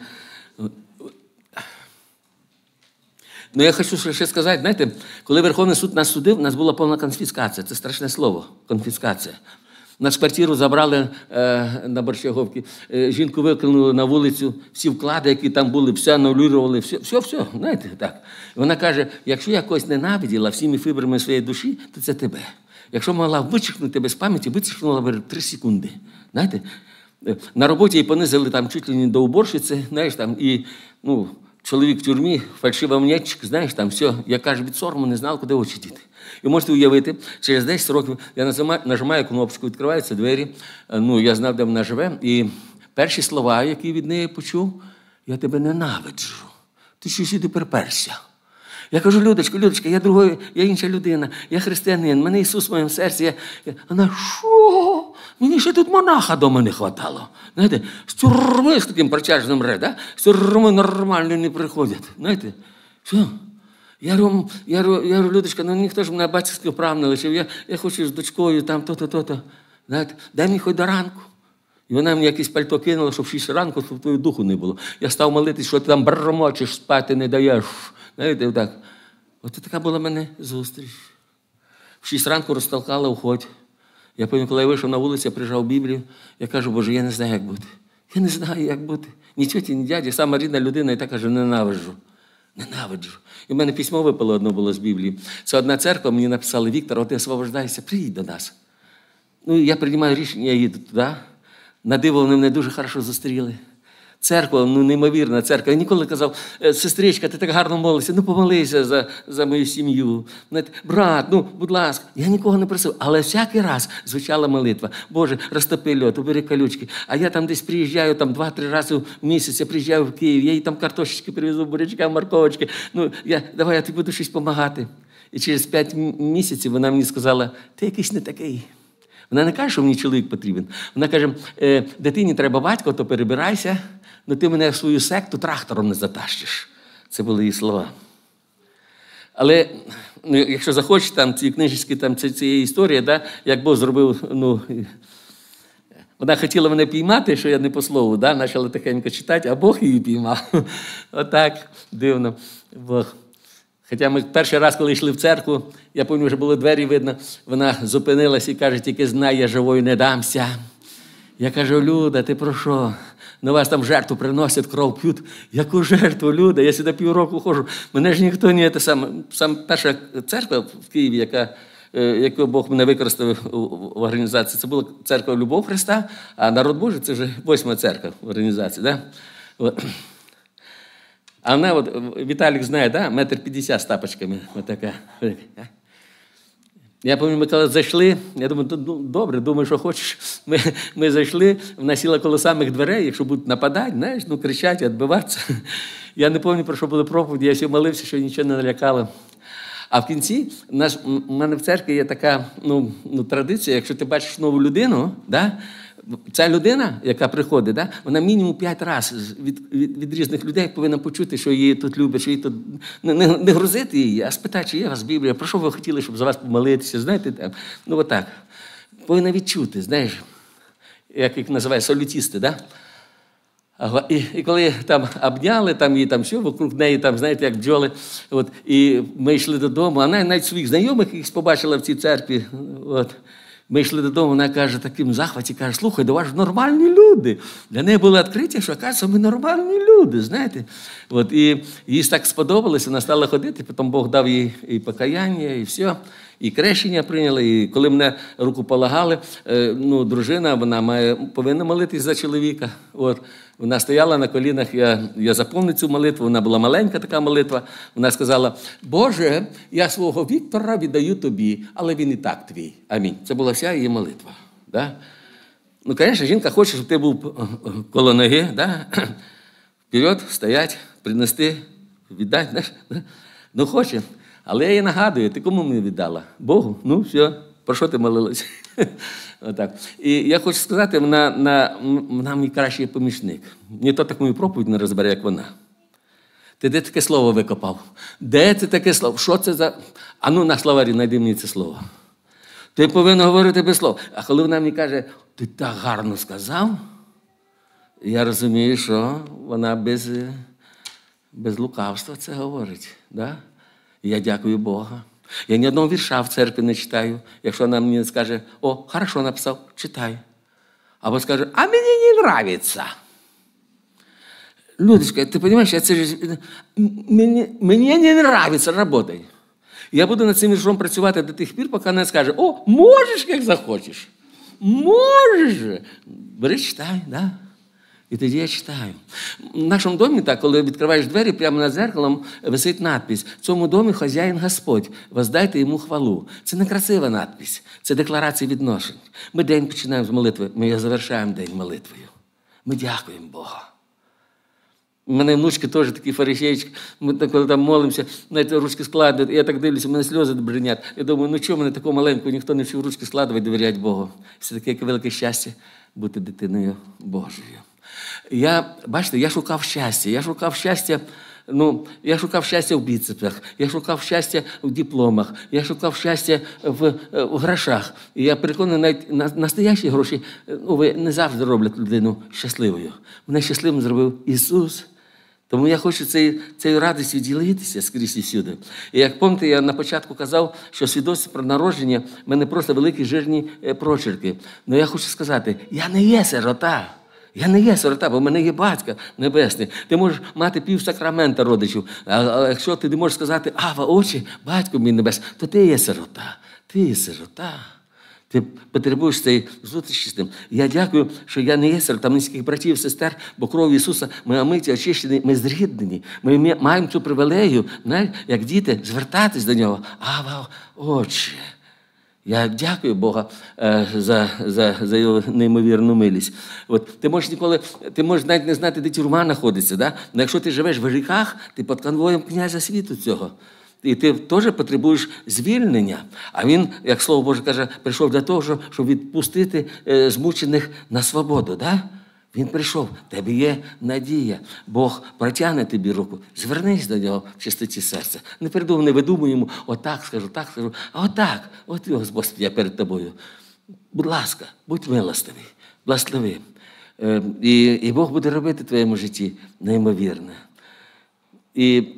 Ну, я хочу ще сказати, знаєте, коли Верховний суд нас судив, у нас була повна конфіскація. Це страшне слово конфіскація. Нас квартиру забрали е, на Борщаговці, е, жінку викинули на вулицю, всі вклади, які там були, все анулювали, все, все, все, знаєте, так. Вона каже: якщо я когось ненавиділа всіми фібрами своєї душі, то це тебе. Якщо могла вичеркнути тебе з пам'яті, вичеркнула в 3 секунди. Знаєте? Е, На роботі її понизили там чуть ли не до уборщиці, знаєш, там, і ну, чоловік в тюрмі, фальшивомнятчик, знаєш, там все. Я кажу, від сорому не знав, куди очі діти. І можете уявити, через 10 років я нажимаю, нажимаю кнопочку, відкриваються двері. е, Ну, я знав, де вона живе. І перші слова, які від неї почув, я тебе ненавиджу. Ти що сюди приперся? Я кажу, Людочка, Людочка, я другої, я інша людина, я християнин, мене Ісус в моєму серці. Я... я- Вона, що? Мені ще тут монаха дома не хватало. Знаєте, з тюрми з таким причажним ре, да? з тюрми нормально не приходять. Знаєте, що? Я говорю, я, говорю, я Людочка, ну ніхто ж мене батьківських прав не лишив. Я, я хочу з дочкою там то-то, то-то. Знаєте, дай мені хоч до ранку. І вона мені якесь пальто кинула, щоб в 6 ранку, щоб твого духу не було. Я став молитись, що ти там бормочеш, спати не даєш. Знаєте, так. От така була в мене зустріч. В 6 ранку розтолкала, уходь. Я пам'ятаю, коли я вийшов на вулицю, я прижав Біблію. Я кажу, Боже, я не знаю, як бути. Я не знаю, як бути. Ні тьоті, ні дяді, сама рідна людина, і так каже, ненавиджу. Ненавиджу. І в мене письмо випало одно було з Біблії. Це одна церква, мені написали, Віктор, от ти освобождайся, приїдь до нас. Ну, я приймаю рішення, я їду туди. На диво вони мене дуже хорошо зустріли. Церква, ну неймовірна церква. Я ніколи казав, «Е, сестричка, ти так гарно молишся, ну помолися за, за мою сім'ю. Брат, ну, будь ласка, я нікого не просив. Але всякий раз звучала молитва. Боже, розтопи льот, убери колючки. А я там десь приїжджаю там два-три рази в місяць, я приїжджаю в Київ, я їй там картошечки привезу, бурячка, морковочки. Ну, я, давай я тобі буду щось допомагати. І через п'ять місяців вона мені сказала, ти якийсь не такий. Вона не каже, що мені чоловік потрібен. Вона каже: «Е, дитині треба батько, то перебирайся, але ти мене в свою секту трактором не затащиш. Це були її слова. Але ну, якщо захочеш, там ці книжечки, там це, це є історія, да, як Бог зробив. ну, вона хотіла мене піймати, що я не по слову, да? почала тихенько читати, а Бог її піймав. Отак дивно. Бог. Хоча ми перший раз, коли йшли в церкву, я пам'ятаю, вже було двері видно, вона зупинилась і каже, тільки знай, я живою не дамся. Я кажу, Люда, ти про що? На вас там жертву приносять, кров п'ють. Яку жертву, Люда? Я сюди півроку ходжу. Мене ж ніхто не те саме. Сам перша церква в Києві, яка, е, яку Бог мене використав в організації, це була церква Любов Христа, а народ Божий це вже восьма церква в організації. Да? А вона, от, Віталік знає, да? метр п'ятдесят з тапочками. Отака. Я пам'ятаю, коли зайшли, я думаю, «Ну, ну, добре, думаю, що хочеш. Ми, ми зайшли, вона сіла коло самих дверей, якщо будуть нападати, знаєш, ну кричать, відбиватися. Я не пам'ятаю, про що були проповіді, я всі молився, що нічого не налякало. А в кінці наш, в мене в церкві є така ну, ну, традиція, якщо ти бачиш нову людину, да, ця людина, яка приходить, да, вона мінімум п'ять разів від, від, від різних людей повинна почути, що її тут люблять, що її тут не, не, не грузити її, а спитати, чи є у вас Біблія, про що ви хотіли, щоб за вас помолитися, знаєте, там, ну отак. Повинна відчути, знаєш, як їх називають солютісти, да? І, і коли там обняли, там її там все, вокруг неї, там, знаєте, як бджоли. От, і ми йшли додому, а навіть своїх знайомих якихось побачила в цій церкві. От. Ми йшли додому, вона каже, таким захваті, каже, слухай, до вас ж нормальні люди. Для неї було відкриття, що каже, ми нормальні люди, знаєте. От, і їй так сподобалося, вона стала ходити, потім Бог дав їй і покаяння, і все. І крещення прийняли, і коли мене руку полагали, е, ну, дружина вона має, повинна молитись за чоловіка. От. Вона стояла на колінах, я, я заповнив цю молитву, вона була маленька така молитва. Вона сказала: Боже, я свого Віктора віддаю тобі, але він і так твій. Амінь. Це була вся її молитва. Да? Ну, звісно, жінка хоче, щоб ти був е, коло ноги, да? вперед, стоять, принести, віддати. Ну, хоче. Але я їй нагадую, ти кому мені віддала? Богу? Ну, все, про що ти молилась? Отак. І я хочу сказати, вона, на, вона мій кращий помічник. Ніхто так мою проповідь не розбере, як вона. Ти де таке слово викопав? Де це таке слово? Що це за. А ну на словарі знайди мені це слово. Ти повинен говорити без слов. А коли вона мені каже, ти так гарно сказав, я розумію, що вона без, без лукавства це говорить. Да? Я дякую Бога. Я ні одного вірша в церкві не читаю. Якщо вона мені скаже, о, хорошо написав, читай. Або скаже, а мені не нравится. Людочка, ти розумієш, я це ж, мені, мені не нравится, работай. Я буду над цим віршом працювати до тих пір, поки вона скаже, о, можеш, як захочеш. Можеш. Бери, читай, да. І тоді я читаю. В нашому домі, так, коли відкриваєш двері, прямо над зеркалом висить надпись: в цьому домі хазяїн Господь, воздайте йому хвалу. Це не красива надпись, це декларація відношень. Ми день починаємо з молитви, ми його завершаємо день молитвою. Ми дякуємо Бога. У мене внучки теж такі фарисейчики, ми коли там молимося, знаєте, ручки складають, я так дивлюся, мене сльози бринять. Я думаю, ну чого мене такого маленького, ніхто не вчив ручки складувати, довіряти Богу. Все таке велике щастя бути дитиною Божою. Я, бачите, я шукав щастя. Я шукав щастя. Ну, я шукав щастя в біцепсах, я шукав щастя в дипломах, я шукав щастя в, в грошах. І я переконаний, навіть на, настоящі гроші ну, ви не завжди роблять людину щасливою. Мене щасливим зробив Ісус. Тому я хочу цією, цією радістю ділитися скрізь і всюди. І як пам'ятаєте, я на початку казав, що свідоцтво про народження в мене просто великі жирні е, прочерки. Але я хочу сказати, я не є сирота. Я не є сирота, бо в мене є батька небесний. Ти можеш мати пів сакрамента родичів. А, якщо ти не можеш сказати, ава, очі, батько мій небесний, то ти є сирота. Ти є сирота. Ти потребуєш цієї зустрічі з ним. Я дякую, що я не є серед там низьких братів, сестер, бо кров Ісуса ми омиті, очищені, ми зріднені. Ми маємо цю привілею, як діти, звертатись до нього. Ава, Отче. Я дякую Бога е, за за, за його неймовірну милість. От, Ти можеш ніколи, ти можеш навіть не знати, де тюрма знаходиться. Да? Але якщо ти живеш в гріхах, ти під конвоєм князя світу цього. І ти теж потребуєш звільнення. А він, як слово Боже каже, прийшов для того, щоб відпустити е, змучених на свободу. Да? Він прийшов, в тебе є надія. Бог протягне тобі руку. Звернись до нього в чистоті серця. Не придумай, не видумуй йому, отак скажу, так скажу, а отак, от Господь, я перед тобою. Будь ласка, будь милостивий, благослови. Е, і, і Бог буде робити в твоєму житті неймовірне. І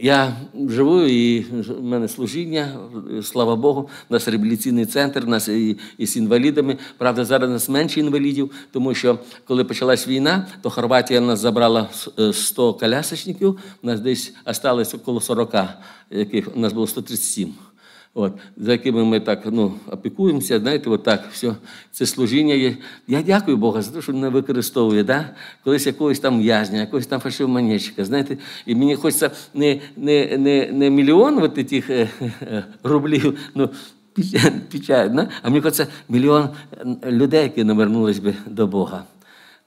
я живу, і в мене служіння, слава Богу, нас реабілітаційний центр, нас і, і з інвалідами. Правда, зараз нас менше інвалідів, тому що коли почалась війна, то Хорватія нас забрала 100 колясочників, у нас десь осталось около 40, яких у нас було 137 от, за якими ми так ну, опікуємося, знаєте, от так, все, це служіння є. Я дякую Богу за те, що мене використовує. Да? Колись якогось там в'язня, якогось там фальшивомонетчика, знаєте, і мені хочеться не не, не, не мільйон от тих е, е, рублів, ну, печаль, а мені хочеться мільйон людей, які навернулись би до Бога.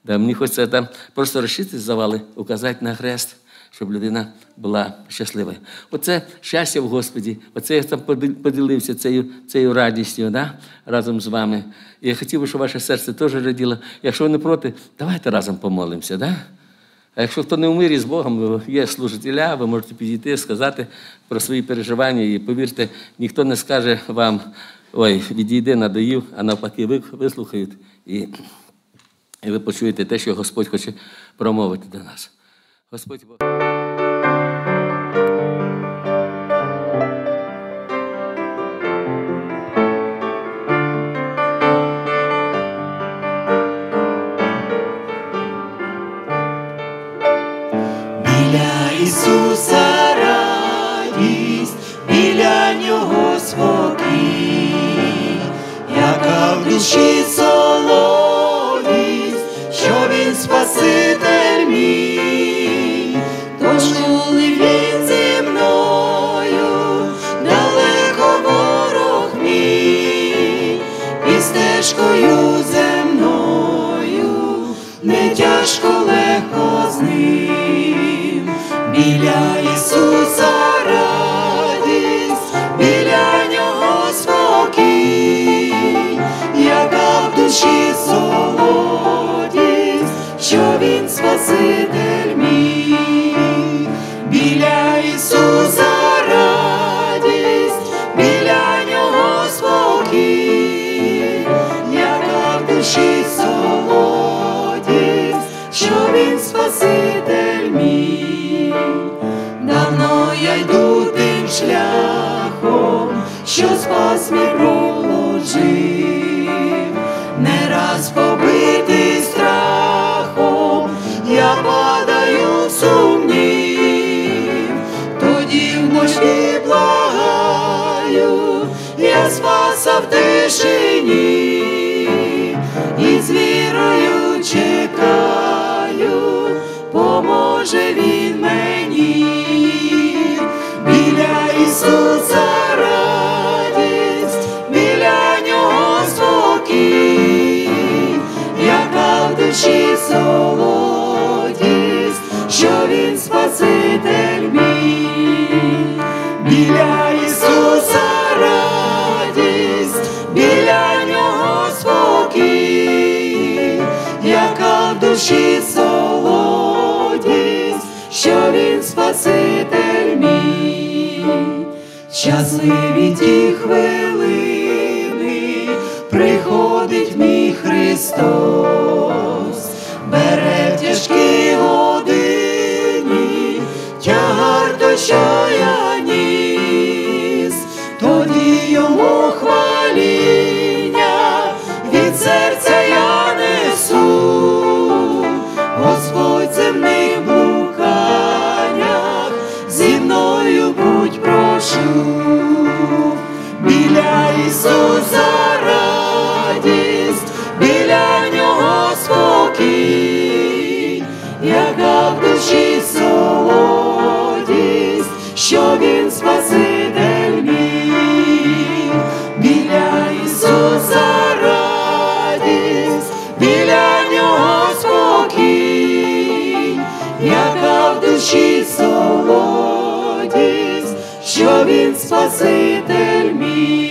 Да, Мені хочеться там просто розчистити завали, указати на хрест щоб людина була щаслива. Оце щастя в Господі, оце я там поділився цією цією радістю да? разом з вами. Я хотів би, щоб ваше серце теж раділо. Якщо ви не проти, давайте разом помолимося. Да? А якщо хто не в мирі з Богом, є служителя, ви можете підійти, сказати про свої переживання. І повірте, ніхто не скаже вам, ой, відійди, надоїв, а навпаки, ви вислухають. І, і ви почуєте те, що Господь хоче промовити до нас. Господь Бог. Ісуса радість, біля нього спокій, яка в душі солодість, що він спаситель мій, тож коли він зі мною, далеко ворог мій, і стежкою земною, не тяжко легко з ним, біля Ісуса радість, біля Нього спокій, яка в душі солодість, що Він Спаситель мій, біля Ісуса радість, біля Нього спокій, яка в душі солодість, що Він Спаситель. Спас мій проложив, не раз побитий страхом, я падаю в сумнів, тоді вночі благаю, я спаса в тишині, і з вірою чекаю, поможе він Ісуса радість, біля нього спокій, яка в душі солодість, що він Спаситель мій, біля Ісуса радість, біля нього спокій, яка в душі солодість, що він Спаситель мій, щасливі ті хвилини, приходить мій Христос, бере тяжкі години, тягар то, біля Ісуса радість, біля нього спокій, яка в душі солодість, що він Спаситель мій, біля Ісуса радість, біля нього спокій, яка в душі солодість, що він Спаситель мій.